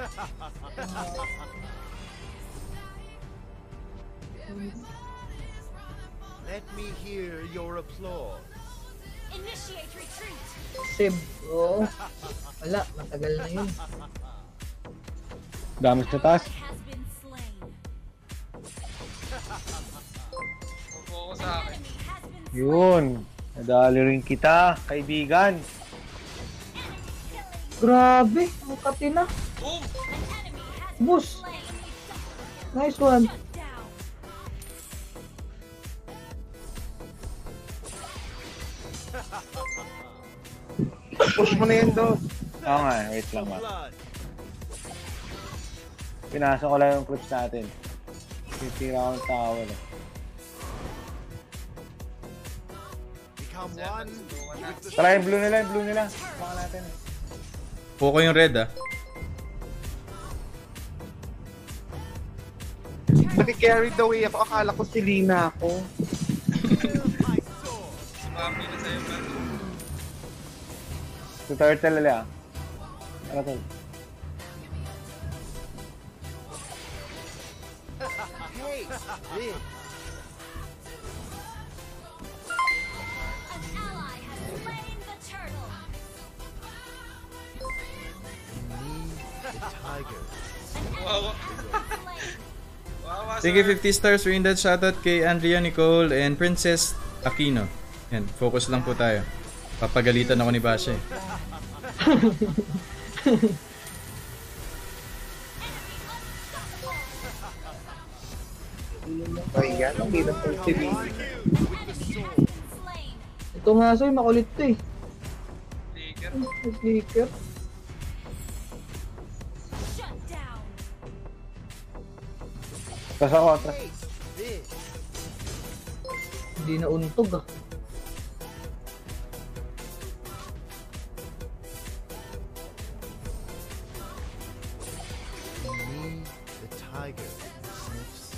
Let me hear your applause. Initiate retreat. Sib. Oo. Wala, matagal na yun. Damage na taas. Sa akin. Yun. Nadali rin kita, kaibigan. Grabe. Ang katina. Boom! Nice one. Push mo na yan, dog. Oo nga, wait lang ma. Pinasa ko lang yung clips natin. Titira ko ng tower eh. The Tara yung blue nila, yung blue nila. Baka natin eh. Poco yung red ah. Naki-carried away ako. Akala ko si Lina ako. Sumami na sa'yo, man. Si turtle nila ah. Tara tol. Hey, this. An ally has slain the turtle. Me, the tiger. Wow. Thank you 50 stars for that shoutout kay Andrea Nicole and Princess Aquino. Yan, focus lang po tayo. Papagalitan ako ni Basha eh. Ayan, ang hirap. Ito nga soy, makulit to eh. Sneaker. Down. Tapos ako. This. Hindi na untog ah.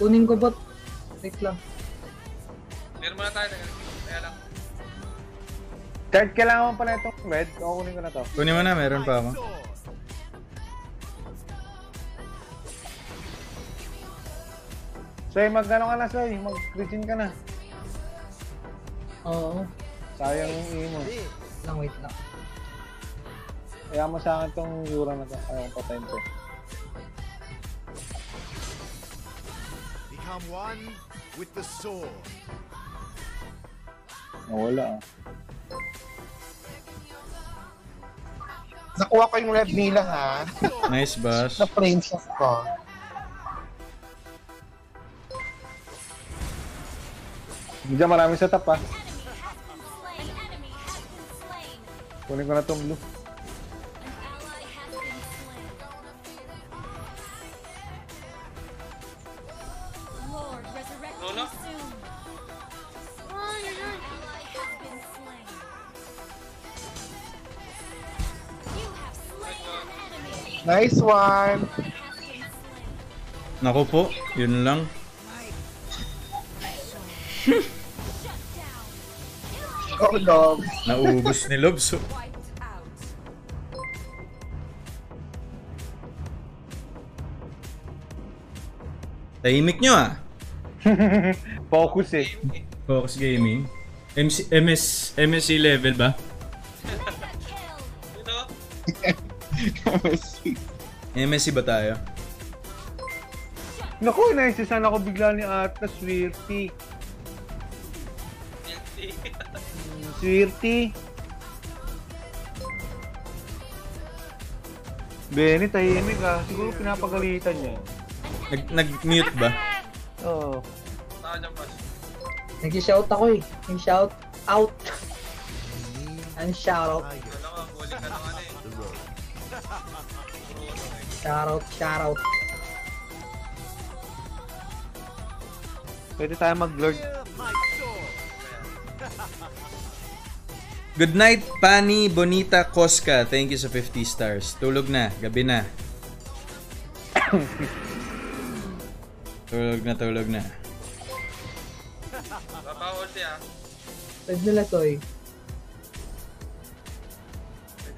Kunin ko bot. Wait lang. Meron muna tayo. Kaya lang. Chart, kailangan mo pala itong red. Kukunin ko na to. Kunin mo na, meron pa ako. Soy, mag-ano ka na, Soy. Mag-reaching ka na. Oo. Sayang yung i mo. This. Lang, wait lang. Kaya mo sa akin tong yura na to. Ayaw ko patayin Become one with the sword. Nawala. Nakuha ko yung red nila ha. Nice, Bash. Sa princess ko. Diyan marami sa been slain. Kunin ko na tong blue. Nice one. Naku po, yun lang. Go, dog. Naubos ni Lobs. oh. Tahimik nyo ah. Focus eh. Focus Gaming. MC, MS, MSC level ba? Ito. MSC ba tayo? Naku, naisisan ako bigla ni. Swirty. Guilty. Swirty. Benny, tahimik ah. Siguro pinapagalitan niya. Nag, nag-mute ba? Oo. Nag-shout ako eh. Yung shout out. Ano shout out? Ano ka, huli ka Shout out, shout out. Pwede tayo mag-lord. Good night, Pani Bonita Koska. Thank you sa 50 stars. Tulog na, gabi na. tulog na, tulog na. Baba ulti ah. Pwede nila soy.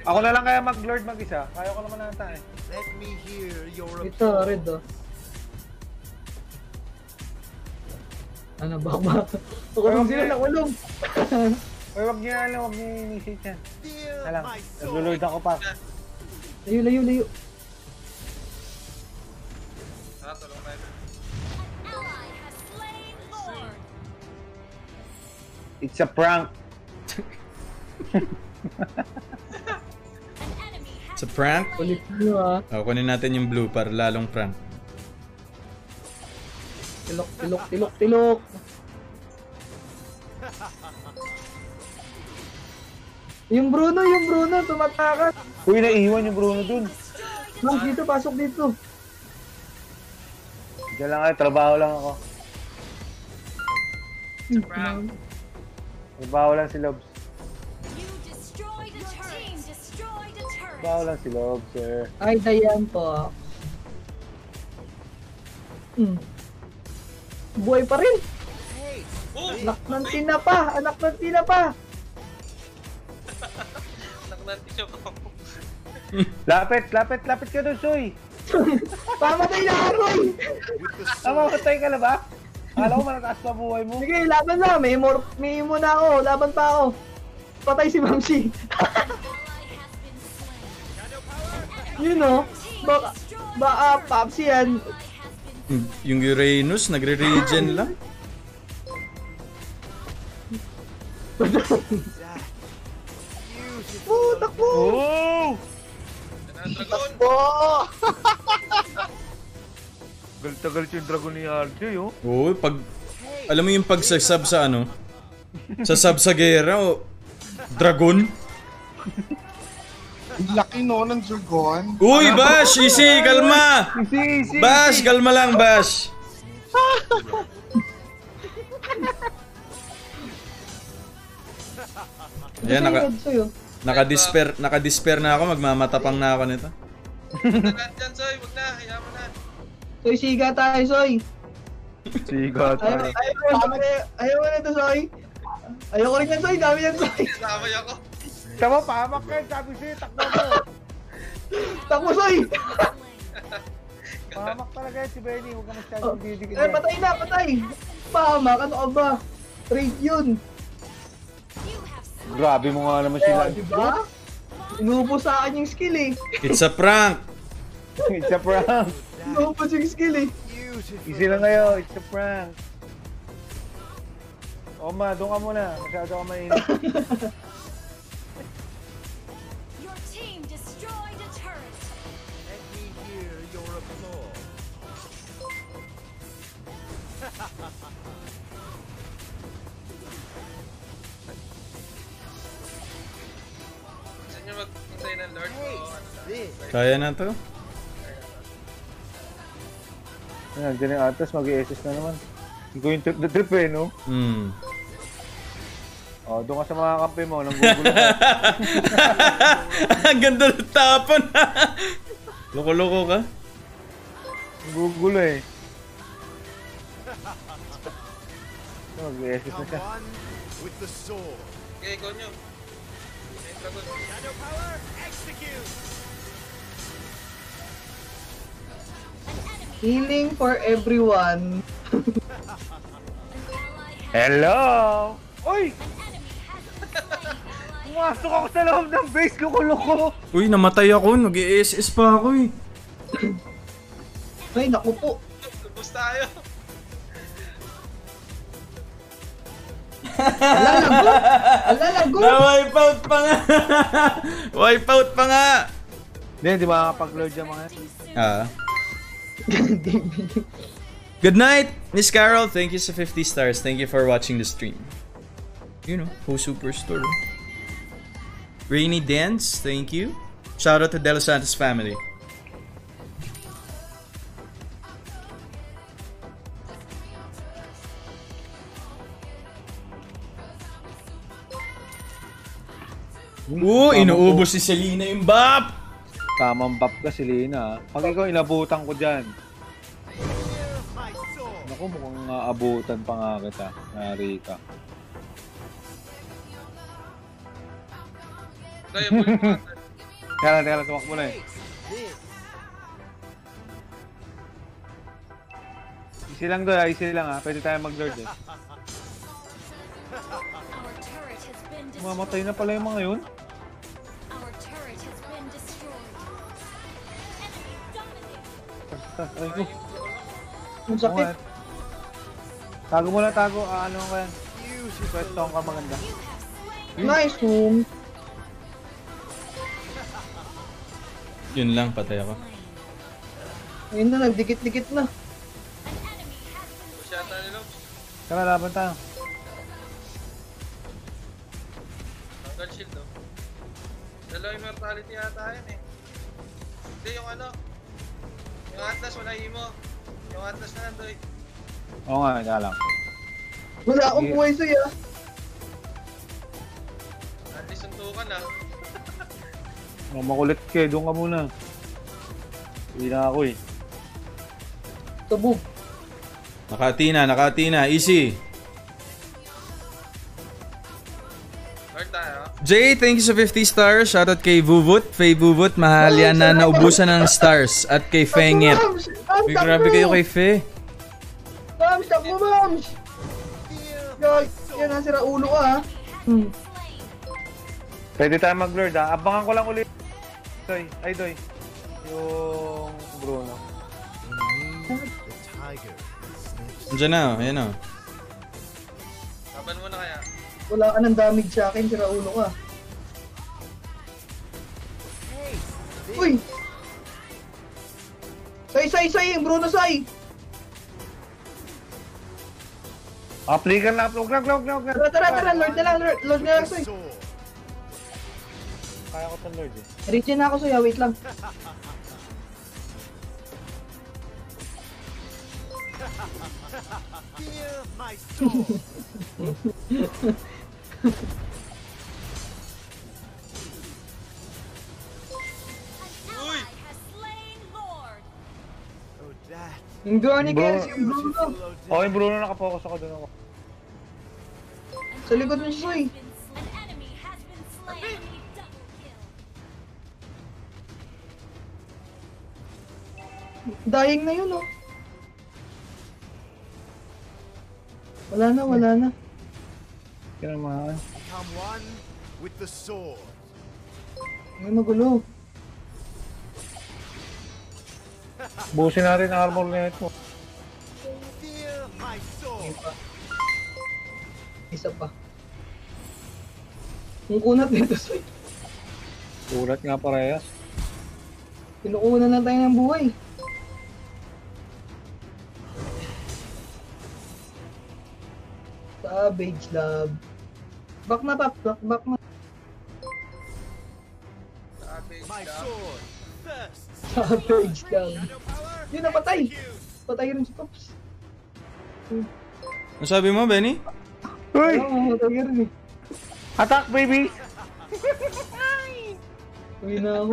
Ako na lang kaya mag-lord mag-isa. Kaya ko naman nata eh. Let me hear your Ito, red oh. Ano ba ba? Nakulong sila, nakulong. Uy, wag niyo na lang, wag niyo initiate yan. Alam, nag-lord ako pa. Layo, layo, layo. Tara, tulong Lord. It's a prank. Sa prank, Ulit nyo ah. oh, kunin natin yung blue para lalong prank. Tilok, tilok, tilok, tilok. Yung Bruno, yung Bruno, tumatakas. Uy, naiiwan yung Bruno dun. Mang, dito, pasok dito. Diyan lang kayo, trabaho lang ako. Prank. Trabaho lang si Lobs. Turret. Bawalan si Log, sir. Ay, Dayan po. Hmm. Buhay pa rin. Oh! Anak ng tinapa. Anak ng tinapa. Naknanti siya ko. Lapit, lapit, lapit ka doon, Soy. Pamatay na ako eh. Ah, mamatay ka na ba? Akala ko malataas pa buhay mo. Sige, laban na. May, more, may imo na ako. Laban pa ako. Patay si Mamsi. you know, baka, baka Papsi yan. Yung Uranus, nagre-regen lang. Oh, takbo! Oh! Oh! Tagal-tagal yung dragon ni RJ, oh. Oo, pag... Alam mo yung pagsasab sa ano? Sa sub sa gera, o... Dragon? Ang laki no ng dragon. Uy, Bash! Easy, kalma! Easy, easy. Bash, kalma lang, Bash! Yan, naka, Sa'yo. naka-despair, naka-despair na ako, magmamatapang na ako nito. Tagal dyan, Soy. Wag na. Hayaan mo na. Soy, siga tayo, Soy. Siga tayo. ayaw, mo na ito, Soy. Ayaw ko rin yan, Soy. Dami yan, Soy. Kasabay ako. Tama, pahamak ka. Sabi sa'yo, takbo mo. Takbo, Soy. Pahamak talaga si Benny. Huwag ka masyadong didikit Eh, patay na, patay. Pahamak, ano ka ba? Trade yun. Grabe mo nga naman sila. Oh, di ba? Inuubos sa akin yung skill eh. It's a prank! It's a prank. Inuubos yung skill eh. Easy lang kayo. It's a prank. Oma, doon ka muna. Masyado ka mainit. mag-hintay ng Lord? Lang. Kaya na to? Yan, dyan yung atas. Mag-i-SS na naman. Going trip the trip eh, no? Hmm. O, doon ka sa mga kampi mo. Nang gugulo ka. Ang ganda ng tapon! Loko-loko ka? Gugulo eh. Mag-i-SS na siya. Come on with the sword. Okay, go nyo. Shadow power, Healing for everyone. Hello! Uy! Pumasok ako sa loob ng base. Loko-loko. Uy, namatay ako. Nag-ESS pa ako eh. Ay, naku po. Lubos tayo. Ala, lagot! Ala, lagot! Na-wipe out pa nga! wipe out pa nga! Hindi, di makakapag-load yung mga yan. Ah. Good night, Miss Carol. Thank you sa 50 stars. Thank you for watching the stream. You know, who superstore. Rainy Dance, thank you. Shout out to De Los Santos family. Oo, inuubos si Selena yung bap! Tamang bap ka si Lina. ah. Pag ikaw inabutan ko dyan. Naku, mukhang aabutan pa nga kita. Nari ka. Kaya mo yung mga Teka lang, teka lang, tumakbo na eh. Easy lang doon, ah, easy lang ha. Pwede tayo mag-lord eh. Mamatay na pala yung mga yun. Dominated. Ah, Ay ko. Ang sakit. Tago mo lang, tago. Ah, ano ko yan? Pwesto ka maganda. Nice room. Yun lang, patay ako. Ayun na, nagdikit-dikit na. Masyata nila. Tara, laban tayo. Tanggal shield oh. Dalawa yung mortality yata yun eh. Hindi yung ano. Yung Atlas wala imo. Yung Atlas na nandoy. Oo nga, nga lang. Wala akong buhay sa'yo. At least suntukan lang. Oh, makulit ka eh. Doon ka muna. Uwi na ako eh. Kabog. Nakatina, nakatina. Easy. Lord tayo. Jay, thank you sa 50 stars. Shoutout kay Vuvut. Faye Vuvut, mahal yan na naubusan ng stars. At kay Fengit. Uy, grabe kayo kay Fe. Mams, takbo, Mams! Guys, yan ang sira ulo ko ha. Hmm. Pwede tayo mag-lord ah. Abangan ko lang ulit. Doy, ay Doy. Yung Bruno. Andiyan na, oh. ayan o. Wala ka ng damage sa akin, sira ulo ka. Uy! Say, say, say! Bruno, say! Applican na, upload na, upload na, upload na. Tara, tara, tara! Lord na lang, Lord, Lord na lang, say! Kaya ko to Lord eh. Regen na ako, say, wait lang. Fear my sword. Yung Gani Bro. Kels, yung Bruno. Odette. Okay, Bruno, nakafocus ako doon ako. Sa likod slain. Double kill. Dying na yun, oh. Wala na, wala na. Kinamahan. Become one with the sword. May magulo. Busin natin ang armor na ito. Fear my sword. Isa pa. Yung kunat nito, say. Ulat nga parehas. Pinukunan na tayo ng buhay. Savage love. Back na pap, back, back na. Savage My lang. sword thirsts. Savage power. Yun, napatay. Patay rin si Pops. Ano sabi mo, Benny? Uy! Oo, patay rin eh. Attack, baby! Uwi na ako.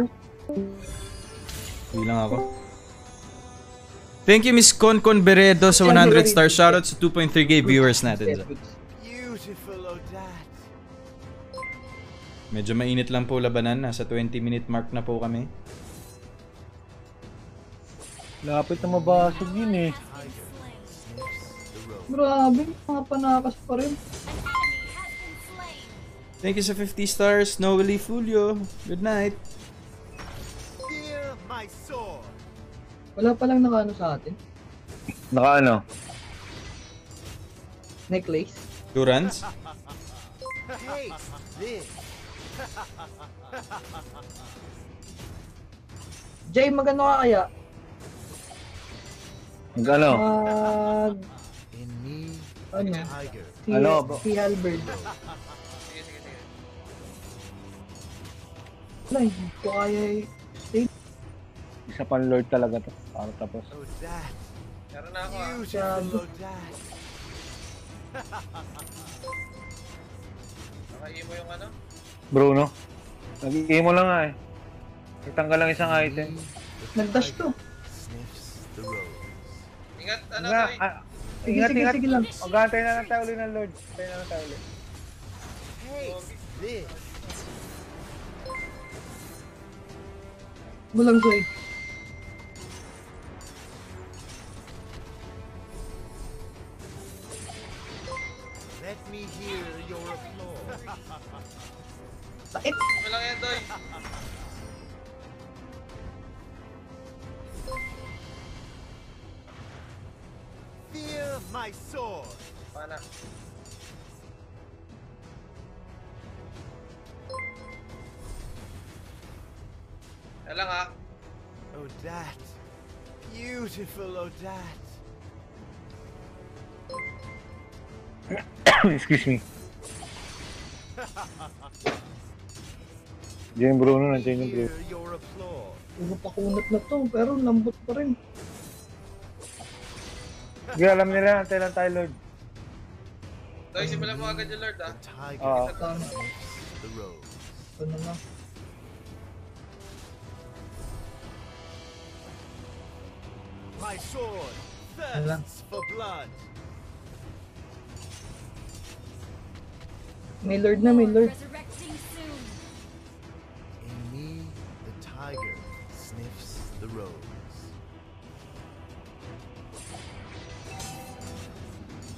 Bilang ako. Thank you, Miss Concon Beredo sa 100 stars. Shoutout sa 2.3k viewers natin. dyan. Medyo mainit lang po labanan. Nasa 20 minute mark na po kami. Lapit na mabasag yun eh. Grabe, mga panakas pa rin. Thank you sa 50 stars. Noeli Fulio. Good night. Fear my sword. Wala pa lang nakaano sa atin. Naka ano? Necklace. This. Jay, magano ka kaya? Mag ano? Mag... Ano? Si, Ano, bro? si Halberd. Sige, sige, sige. Wala, hindi ko kaya eh. Isa pang lord talaga to. Para tapos. Odette. Meron na ako ah. Beautiful Odette. Naka-emo yung ano. Bruno. Nag-i-emo lang nga eh. Nagtanggal lang isang item. Nag-dash to. Ingat, ano Nga, to eh. ah, Sige, ingat, sige, ingat. sige lang. Mag-aantay na lang tayo ulit ng lord. Antay na lang tayo ulit. This. Bulang Sakit. Ano lang yan, Doy. Fear my sword. Pana. Yan lang ah. Odette. Beautiful Odette. Excuse me. Diyan yung Bruno, nandiyan yung Bruno. Puro pakunat na to, pero lambot pa rin. Hindi, alam nila, antay lang tayo, Lord. Tayo, simulan mo agad yung Lord, ah. ah. ha? Oo. Ito na nga. My sword thirsts for blood. May Lord na, may Lord. Tiger sniffs the rose.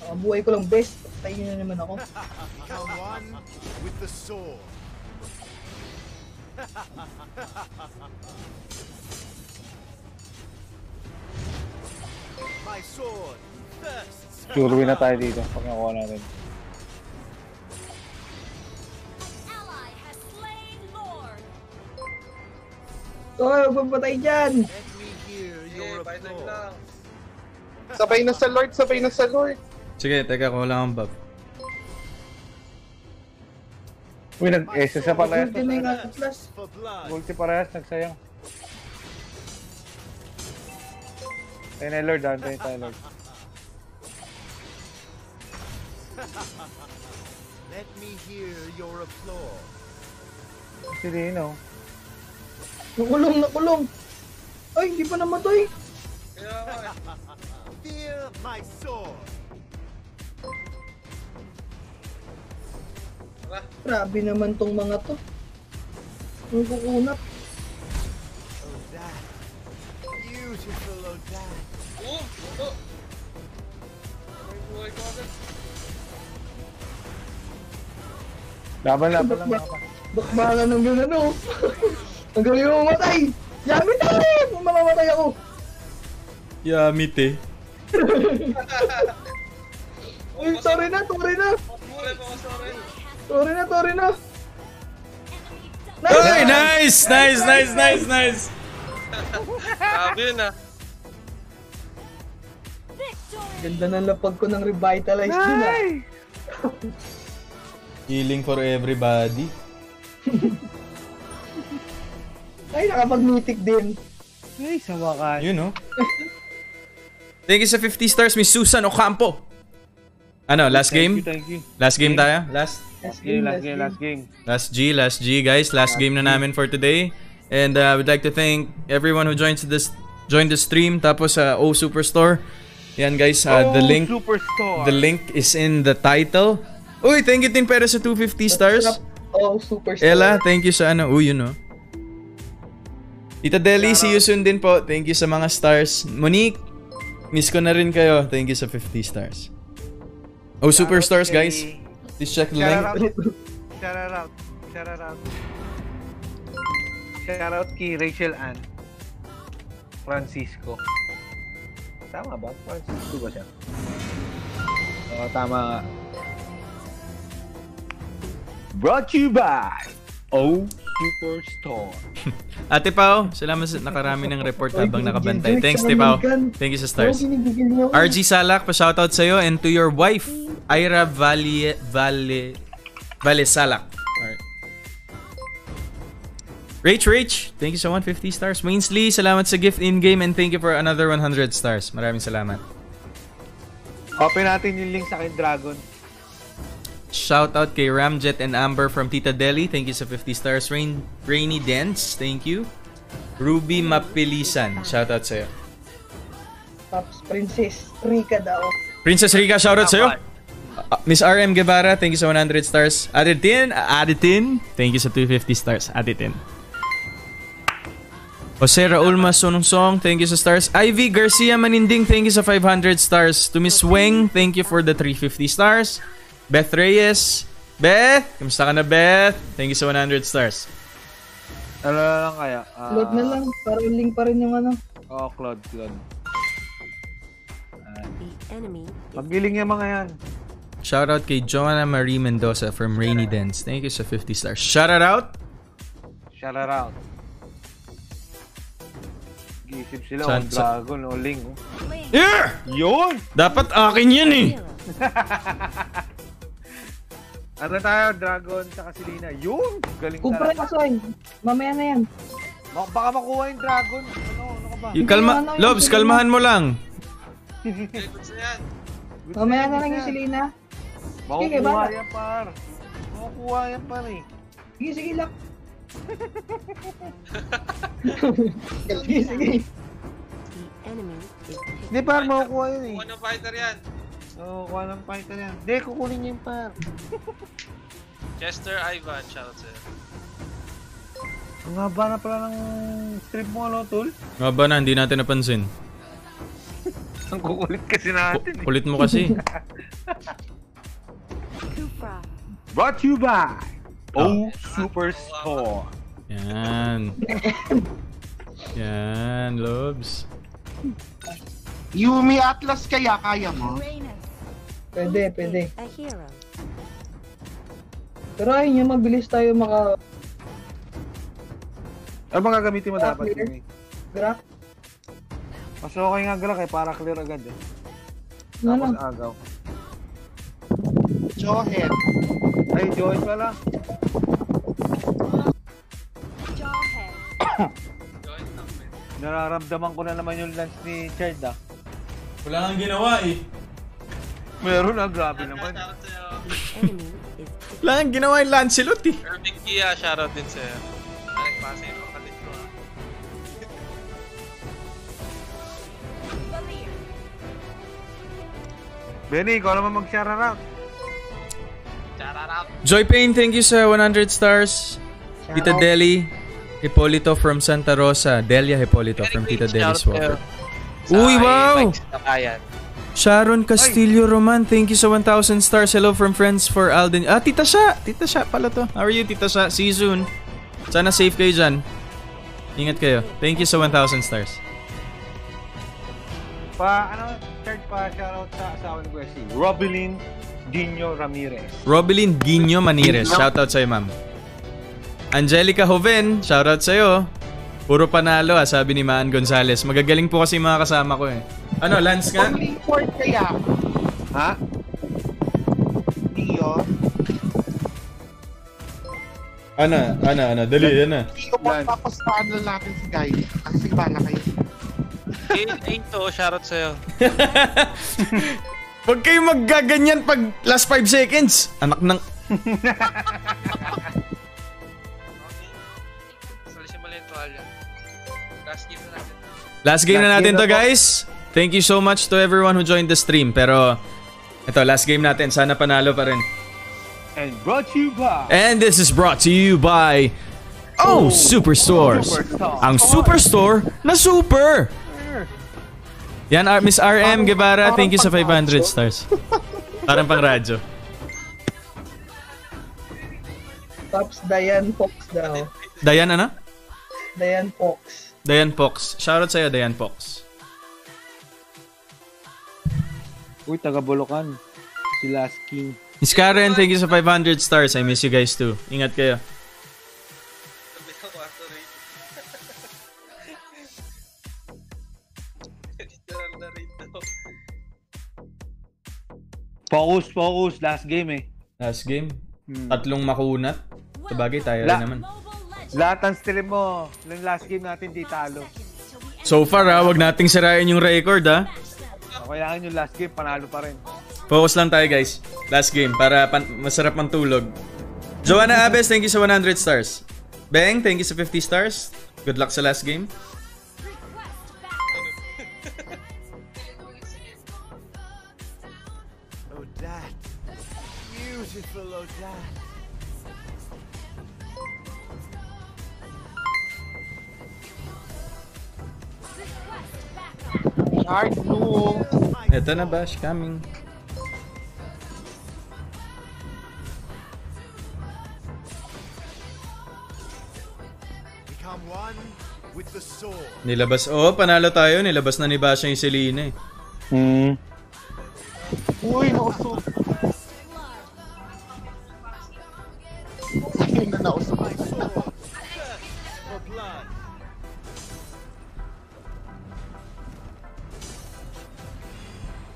Ang buhay ko lang best. Tayo na naman ako. Become one with the sword. My sword thirsts Sure win na tayo dito pag nakuha natin. Oh, huwag mamatay dyan. Eh, lang. Sabay na sa Lord, sabay na sa Lord. Sige, teka, ko lang ang buff. Uy, nag-SS sa parehas. Ulti na yung Atlas. For blood. Ulti parehas, nagsayang. Tayo na Lord, ah. Tayo tayo Lord. Let me hear your applause. Si Dino. Nakulong, nakulong. Ay, hindi pa namatay. Eh. Fear my sword. Grabe naman tong mga to. Ang kukunat. Odat. Beautiful Odat. Oo! Oo! May buhay ko agad. Laban, laban lang. laban. Bakbala ng gano'n, no? Ang galing mo mamatay. Yami na rin! Mamamatay ako. Yamit eh. Uy, sorry na, sorry na. Sorry na, sorry na. Uy, nice! Nice, nice, nice, nice! Grabe yun ah. Ganda ng lapag ko ng revitalize din ah. Healing for everybody. Ay, nakapag-mythic din. Ay, sa wakas. You know. Thank you sa 50 stars, Miss Susan Ocampo. Ano, last game? Thank you. Last game tayo? Last? Last Game, last game, last game. Last G, last G, guys. Last game na namin for today. And uh, I would like to thank everyone who joins this joined the stream. Tapos sa O Superstore. Yan guys, uh, the Oh, link Superstar. the link is in the title. Uy, thank you din pero sa 250 stars. Oh, super Ella, thank you sa ano. Uy, yun oh. Tita Deli, see you soon din po. Thank you sa mga stars. Monique, miss ko na rin kayo. Thank you sa 50 stars. Oh, superstars, guys. Please check the link. Shout out. Shout out. Shout out kay Rachel Ann. Francisco. Tama ba? Francisco ba siya? Oo, tama nga. Brought to you by O Superstore. Ate Pao, salamat sa nakarami ng report habang nakabantay. Thanks, Te Pao. Thank you sa stars. RG Salak, pa-shoutout sa'yo and to your wife, Ira Valle, Valle, Valle Salak. Alright. Rach Rach, thank you sa 150 stars. Mainsley, salamat sa gift in-game and thank you for another 100 stars. Maraming salamat. Open natin yung link sa akin, Dragon. Shoutout kay Ramjet and Amber from Tita Deli. Thank you sa 50 stars. Rain, Rainy Dance, thank you. Ruby Mapilisan, shoutout sa'yo. Pops Princess Rika daw. Princess Rica, shoutout sa'yo. Uh, Miss RM Guevara, thank you sa 100 stars. Aditin, Aditin, thank you sa 250 stars. Aditin. Jose Raul Masunong thank you sa stars. Ivy Garcia Maninding, thank you sa 500 stars. To Miss Weng, thank you for the 350 stars. Beth Reyes, Beth, kamusta ka na Beth? Thank you sa 100 stars. Ano na lang kaya? Ah, Load na lang. Para link pa rin yung ano. Oo, Claude, Claude. The enemy Magiling yung mga yan. Shoutout kay Joanna Marie Mendoza from Rainy Dance. Thank you sa 50 stars. Shout out! Shout her out. Gisip sila San- on sa- Dragon o Ling. Oh. Yeah! Yun! Dapat akin yan eh! Ano tayo, Dragon sa Kasilina? Yun! Galing Kumpara talaga. ka, Soy. Mamaya na yan. Baka, baka makuha yung Dragon. Ano, ano ka ba? Yung kalma, Ano, yung Lobs, kalmahan mo lang. Good sa yan. Good Mamaya na lang yung Selena. Sige, Makukuha yan, par. Makukuha yan, par eh. Sige, sige lang. sige, sige. Hindi, par, makukuha yun eh. Anong fighter yan? Oo, kuha ng fighter yan. Hindi, kukunin niya yung par. Chester Ivan, shoutout sa'yo. Ang haba na pala ng strip mo, ano, tol? Nga ba na, hindi natin napansin. Ang kukulit kasi Ku- natin eh. kulit mo kasi. Brought to you by Oh. O Superstore. Yan. Yan, Lobs. Yumi Atlas kaya, kaya mo? Pwede, pwede. Pero ayun niya, mabilis tayo maka Ano bang gagamitin mo dapat? clear. Graph. Mas okay nga gala kay para clear agad eh. Ano Tapos lang. agaw. Johead. Ay, join pala. Nararamdaman ko na naman yung lance ni Chard ah. Wala kang ginawa eh. Meron ah, grabe naman. Shoutout Wala kang ginawa yung Lancelot eh. Irving Kia, shoutout din sa'yo. Ay, pasa yung kapatid ko ah. Benny, ikaw naman mag-share out. Chararap. Joy Payne, thank you sa 100 stars. Tita Deli. Hipolito from Santa Rosa. Delia Hipolito from Tita Deli's Walker. Uy, wow! Sharon Castillo Roman, thank you sa 1,000 stars. Hello from friends for Alden. Ah, Tita Sha! Tita Sha pala to. How are you, Tita Sha? See you soon. Sana safe kayo dyan. Ingat kayo. Thank you sa 1,000 stars. Pa, ano, Chard pa, shoutout sa asawa ni Wesley. Robilyn Dino Ramirez. Robilyn Guinyo Manires. Shoutout sa'yo, ma'am. Angelica Joven, shoutout sa'yo. Puro panalo ah, sabi ni Maan Gonzales. Magagaling po kasi mga kasama ko eh. Ano, Lance nga? Only four kaya. Ha? Dio. Ano, ano, ano, dali, ano. Dio tapos paano natin si Guy. Kasi sige, bala kayo. Kay to, shoutout sa'yo. Huwag kayo maggaganyan pag last 5 seconds. Anak ng... Last game na Last natin game to na po. guys. Thank you so much to everyone who joined the stream. Pero, ito, last game natin. Sana panalo pa rin. And brought to you by... And this is brought to you by Oh, Superstores. Superstore. Ang Superstore na super. Yan, R- Miss RM Guevara, thank you sa 500 stars. Parang pang radyo. Tops Diane Fox daw. Dayan, ano? Diane Fox. Dayan Pox. Shoutout sa'yo, Dayan Pox. Uy, taga Bulacan. Si Last King. Miss Karen, thank you sa 500 stars. I miss you guys too. Ingat kayo. Focus, focus. Last game eh. Last game. Hmm. Tatlong makunat. Sabagay, tayo La- naman. Lahat ng stream mo, yung last game natin di talo. So far ha, wag nating sirain yung record ha. O kailangan yung last game, panalo pa rin. Focus lang tayo guys. Last game para pan- masarap ang tulog. Joanna Abes, thank you sa 100 stars. Beng, thank you sa 50 stars. Good luck sa last game. Hard blue. Eto na Bash, coming. Become one with the sword. Nilabas, oh, panalo tayo. Nilabas na ni Bash yung Selena eh. Hmm. Uy, nausog. Ayun na nausog.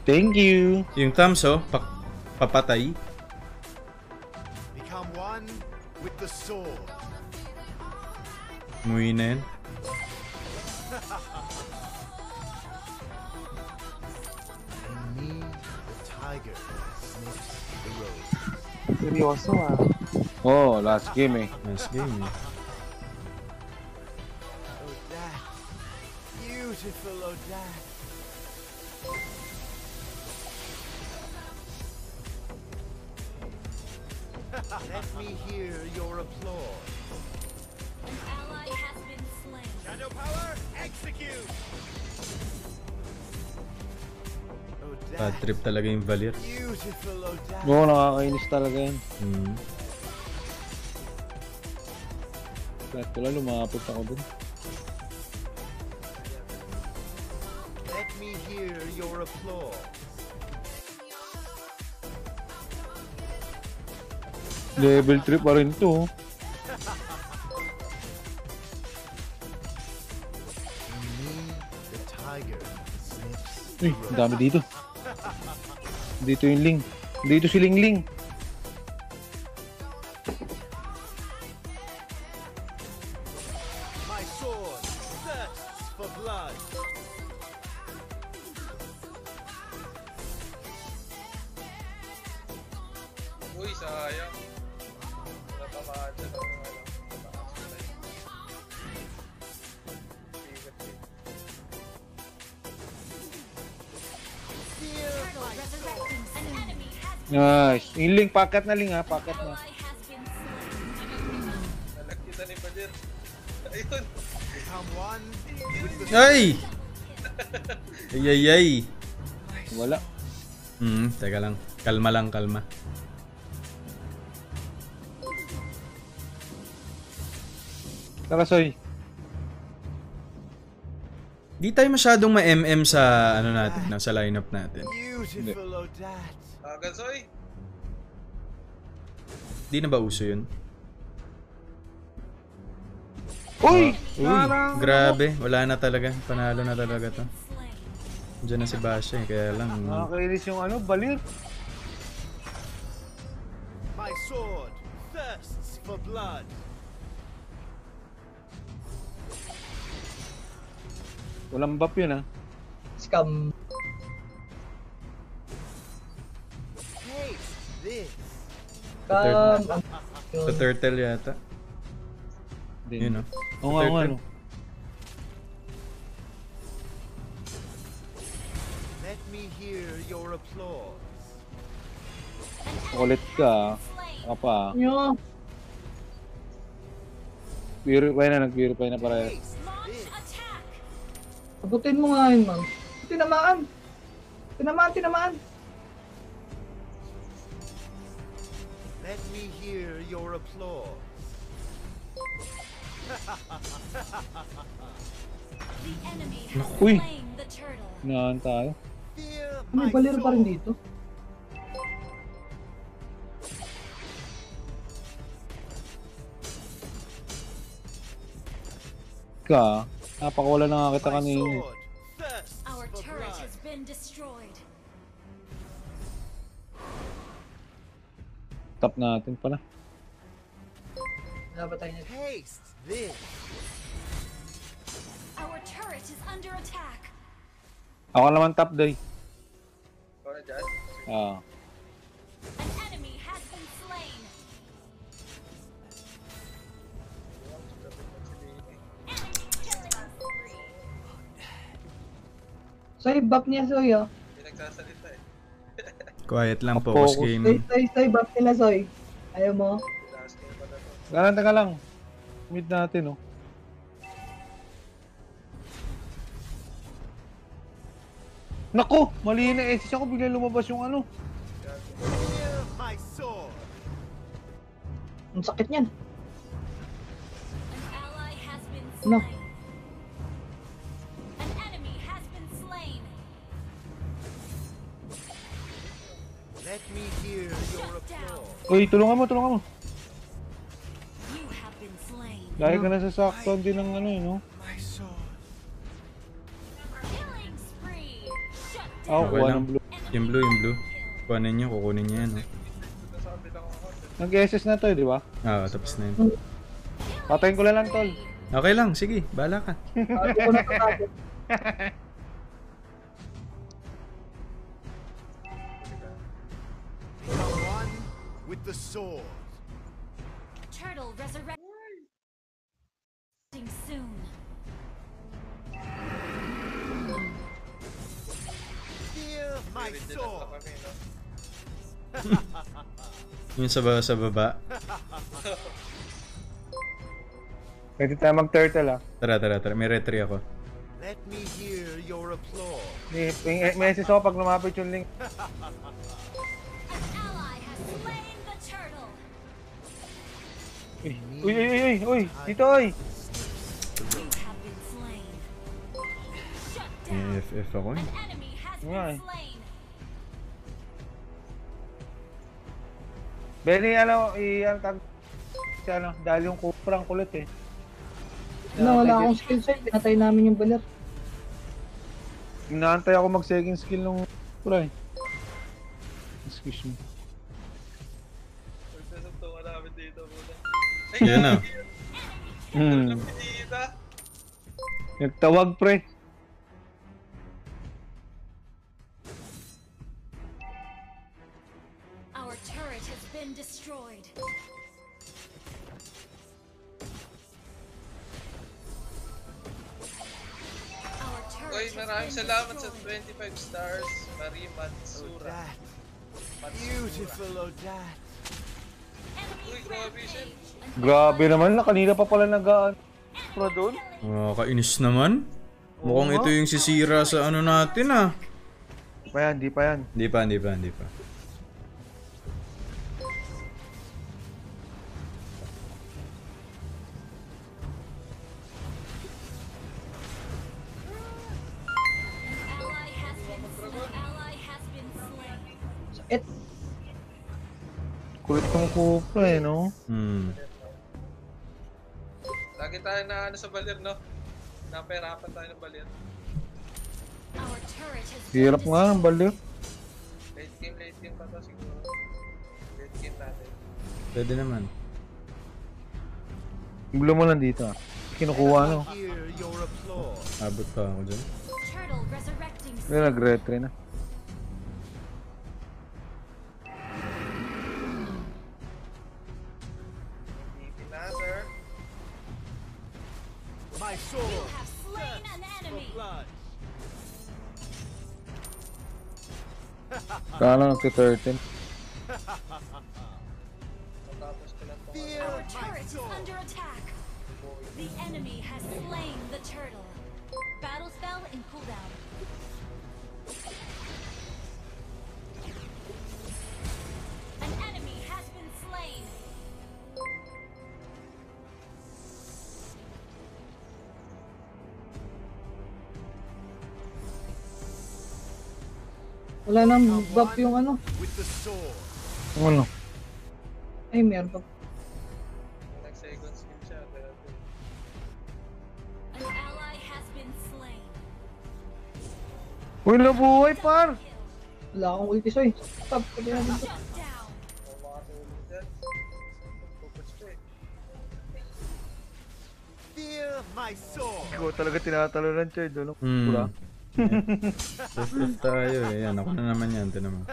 Thank you. Yung thumbs oh, pa- papatay. Become one with the sword. Umuwi na yun. And me, the tiger, sniffs the road. Seryoso ah. Oh, last game eh. Last game eh. Odette. Beautiful Odette. Let me hear your applause. An ally has been slain. Shadow power, execute! Bad trip talaga yung Valir. Oo, nakakainis talaga yan. Hmm. Kahit ko lang, lumapit ako dun. Let me hear your applause. Level 3 pa rin to. Uy, dami dito. Dito yung Ling. Dito si Ling Ling. Packet na Ling ha. Packet na. Nalagkita ni Badir. Ayun. Ay! Ay, ay, ay. Wala. Hmm, teka lang. Kalma lang, kalma. Tara, Soy. Di tayo masyadong ma-MM sa ano natin, no, sa lineup natin. beautiful Odette. Ah, Gansoy. Di na ba uso yun? Uy! Uy, grabe. Wala na talaga. Panalo na talaga to. Diyan na si Basha eh, kaya lang. Nakakainis yung ano, balir. My sword thirsts for blood. Walang buff yun ha. Scam. Scam. Sa turtle yata. Din. Yun oh. Oo nga, nga, no. Let me hear your applause. Kulit ka. Slain. Ka pa. Nyo. Purify na, nag-purify na para. Abutin mo nga yun, ma'am. Tinamaan. Tinamaan, tinamaan. Let me hear your applause. The enemy has Uy. slain the turtle. Naan tayo. Fear May my pa rin dito. Ka. Napakawala na nga kita My kanina. eh. sword thirsts Our for turret blood. has been destroyed. Tap natin pala. Wala ba tayo nito? Taste this. Our turret is under attack. Ako naman top day. Ikaw na dyan. Ah. An enemy has been slain. Enemy killing spree. Soy, buff niya, Soy, oh. Hindi nagsasalita. Quiet lang, Focus. focus Soy, gaming. Soy, Soy, buff nila, Soy. Ayaw mo? Game. Teka lang, teka lang. Mid natin, oh. Nako! Mali na SS ako. Bigla lumabas yung ano. Ang sakit niyan. An Uy, tulungan mo, tulungan mo. Dahil ka nasasaktan din ng ano, eh, no? Down. Okay kuha ng blue. Yung blue, yung blue. Kuhanin nyo, kukunin nyo yan. Oh. Nag-SS na to, eh, di ba? Ah, tapos na yun. Patayin ko na lang, tol. Okay lang, sige, bahala ka. with the sword. Turtle resurrecting soon. Fear my sword. Yung sa baba, sa baba. Pwede tayo mag-turtle ah. Tara, tara, tara. May retry ako. Let me hear your applause. May, may, may message ako pag lumapit yung link. An ally has slain Uy, uy, uy, uy, uy, dito. Shut May down. FF ako eh. Nga eh. Benny, ano, i ang tag... Si ano, dahil yung kuprang kulit eh. No, wala akong skill set. Pinatay namin yung balat. Inaantay ako mag second skill nung kupra eh. Excuse me. Yan na. Hmm. Pinita. Nagtawag pre. Our turret has been destroyed. Our turret Uy, has maraming been salamat sa 25 stars. Marie Matsura. Beautiful Odat. Uy, grabe siya. Grabe naman na, kanina pa pala nag-aan. enemy doon? killing. Oh, kainis naman. Mukhang ito yung sisira sa ano natin ah. Di pa yan, di pa yan. Hindi pa, hindi pa, hindi pa. Kulit ng kupra eh, no? Hmm. Lagi tayo na ano sa balir, no? Napahirapan tayo ng balir. Hirap nga ng baliw. Late game, late game pa to siguro. Late game natin. Pwede naman. Blue mo lang dito ah. Kinukuha no. Abot pa ako dyan. May nag-retry na. My You sword have slain an enemy. blood. Kala nagka-13. Matapos ko Fear Our turret is under attack. The enemy has slain the turtle. Battle spell in wala nang buff yung ano. Sword. Ano? Ay, meron pa. nag-second skill siya. Uy, nabuhay par! Wala akong ulti, soy. Stop, ko my sword. Ikaw talaga tinatalo ng Chard, ano? Hmm. Pura. FF tayo eh. Yan, ako na naman yan. Tinan mo.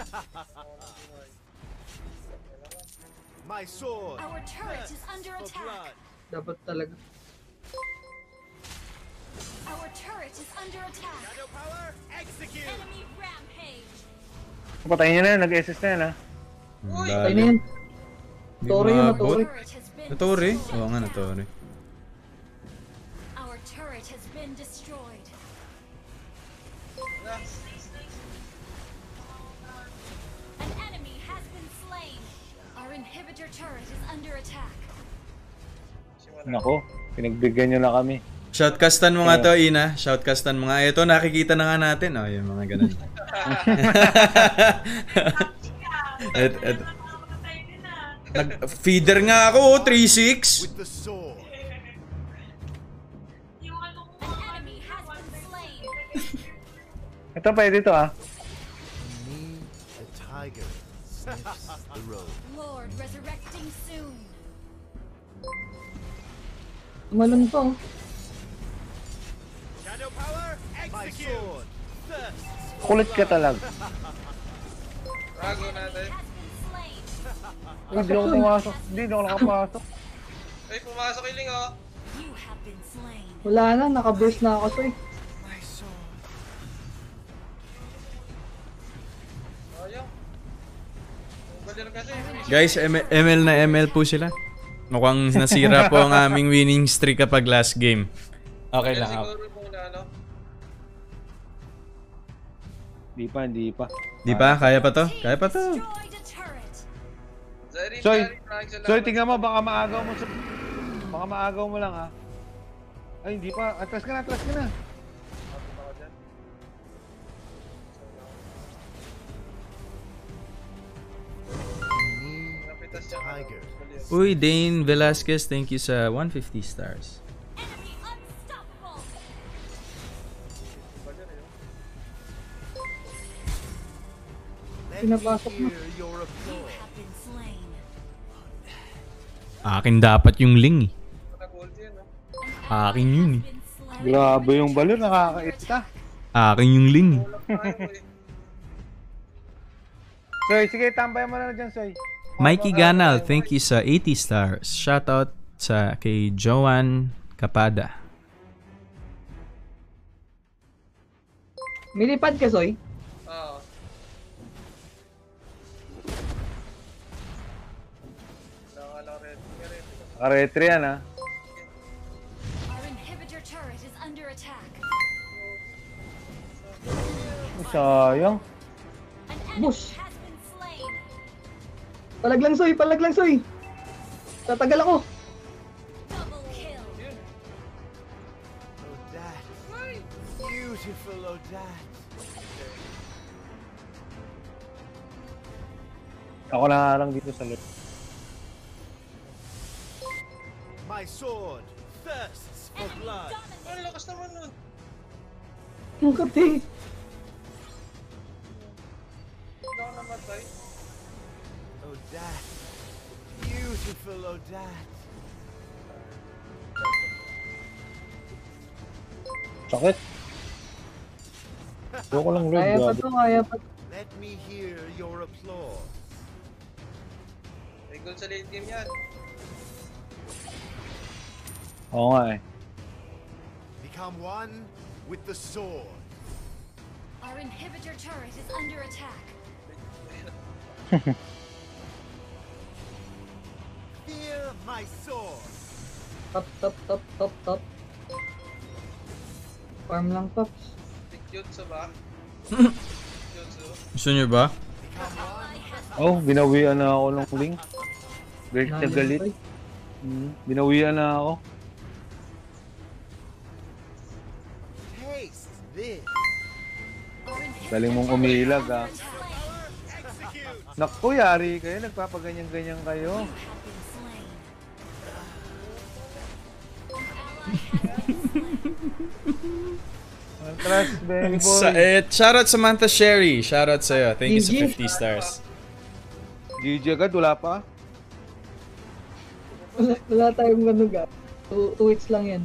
My sword Our turret is under attack. Dapat talaga. Our turret is under attack. Shadow power, execute. Enemy rampage. Patayin niya na nag-SS na yan ha. Uy! Ay na yun, has been Natore? destroyed. Oo nga, natore. Nako, pinagbigyan niyo na kami. Shoutcastan mo nga to, Ina. Shoutcastan mo nga. Ito, nakikita na nga natin. Oh, yung mga ganun. et, et, nag, feeder nga ako, oh, 3-6. With the sword. An enemy has been slain. Ito pwede to ah. The tiger, sniffs the road. Tumalon to. Shadow power, execute. My sword thirsts Kulit ka talaga. Rago natin. Slain. Hindi ako pumasok. Hindi, hindi ako nakapasok. Ay, pumasok yung ling, oh. You have been slain. Wala na, nakaburst na ako, kasi. may Guys, ML na ML po sila. Mukhang nasira po ang aming winning streak kapag last game. Okay lang. Okay. siguro muna, ano? Di pa, hindi pa. Di ba? Kaya pa to? Kaya pa to. Soy. Soy, tingnan mo, baka maagaw mo sa... Baka maagaw mo lang, ha? Ay, hindi pa. Atras ka na, atras ka na. Uy, Dane Velasquez, thank you sa 150 stars. Mo. Akin dapat yung ling eh. Akin yun eh. Grabe yung balir, nakakaita. Akin yung ling eh. Soy, sige, tambayan mo na na dyan, Soy. Mikey Ganal, thank you sa 80 stars. Shoutout sa kay Joan Capada. May lipad ka, Soy? Oo. Nakaretry yan, ha? Sayang. Bush. Has been slain. Palag lang, Soy. Palag lang, Soy. Tatagal ako. Double kill. Odette. Beautiful Odette. Ako na lang dito sa left. My sword thirsts for blood. Ang lakas naman nun. Ang kati. Hindi ako namatay. Odette. Beautiful Odette. Sakit. Ayoko lang, Lord. Kaya pa Grabe. to, kaya pa to. Let me hear your applause. May gold sa late game yan. Oo nga eh. Become one with the sword. Our inhibitor turret is under attack. Fear my sword. Top, top, top, top, top. Farm lang, Pops. Jutsu ba? Jutsu. Gusto nyo ba? Oh, binawian na ako ng link. Galit na galit. Hmm, binawian na ako. Galing mong umilag, ah. Naku, yari kayo. Nagpapaganyan-ganyan kayo. Atras, baby boy. Sa, eh, shoutout Samantha Sherry. Shoutout sa'yo. Thank you sa GG. 50 stars. GG agad, wala pa. Wala, wala tayong ano ga. Two, two lang yan.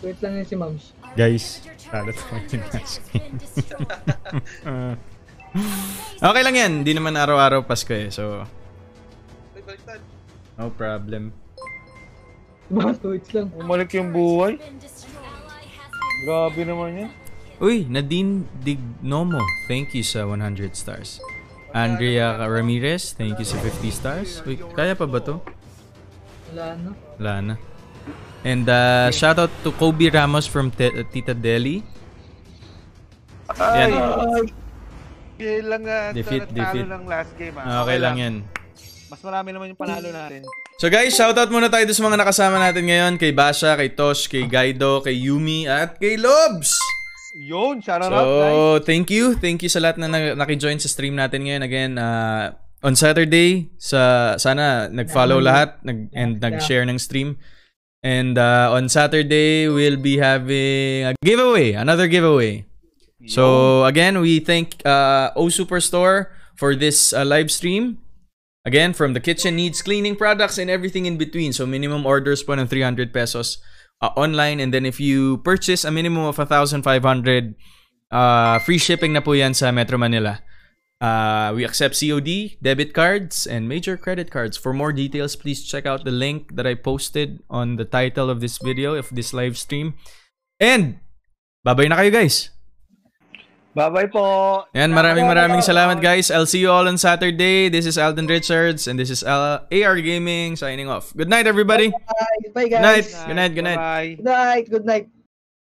Two lang yan si Mams. Guys, shoutout been destroyed. okay lang yan. Di naman araw-araw Pasko eh. So, no problem. Mga two hits lang. Umalik yung buhay. Grabe naman yan. Uy, Nadine Dignomo. Thank you sa 100 stars. Andrea Ramirez, thank you sa 50 stars. Uy, kaya pa ba to? Wala na. Wala na. And uh, shout out to Kobe Ramos from Te- Tita Deli. Yan. Okay lang nga. Defeat, defeat. ng last game ah. Okay lang yan. Mas marami naman yung panalo natin. So guys, shoutout muna tayo sa mga nakasama natin ngayon. Kay Basha, kay Tosh, kay Gaido, kay Yumi, at kay Lobs! Yun, shout out guys. So, thank you. Thank you sa lahat na na- nakijoin sa stream natin ngayon. Again, uh, on Saturday, sa sana nag-follow lahat nag, and nag-share ng stream. And uh, on Saturday, we'll be having a giveaway, another giveaway. So, again, we thank uh, O Superstore for this uh, live stream. Again, from the kitchen needs cleaning products and everything in between. So, minimum orders po ng 300 pesos uh, online. And then if you purchase a minimum of 1,500, uh, free shipping na po yan sa Metro Manila. Uh, we accept COD, debit cards, and major credit cards. For more details, please check out the link that I posted on the title of this video, of this live stream. And, babay na kayo guys! Bye-bye po. Yan, maraming maraming salamat guys. I'll see you all on Saturday. This is Alden Richards and this is uh, AR Gaming signing off. Good night everybody. Bye, bye Good night. guys. Good night. Good night. Bye. Good night. Good night.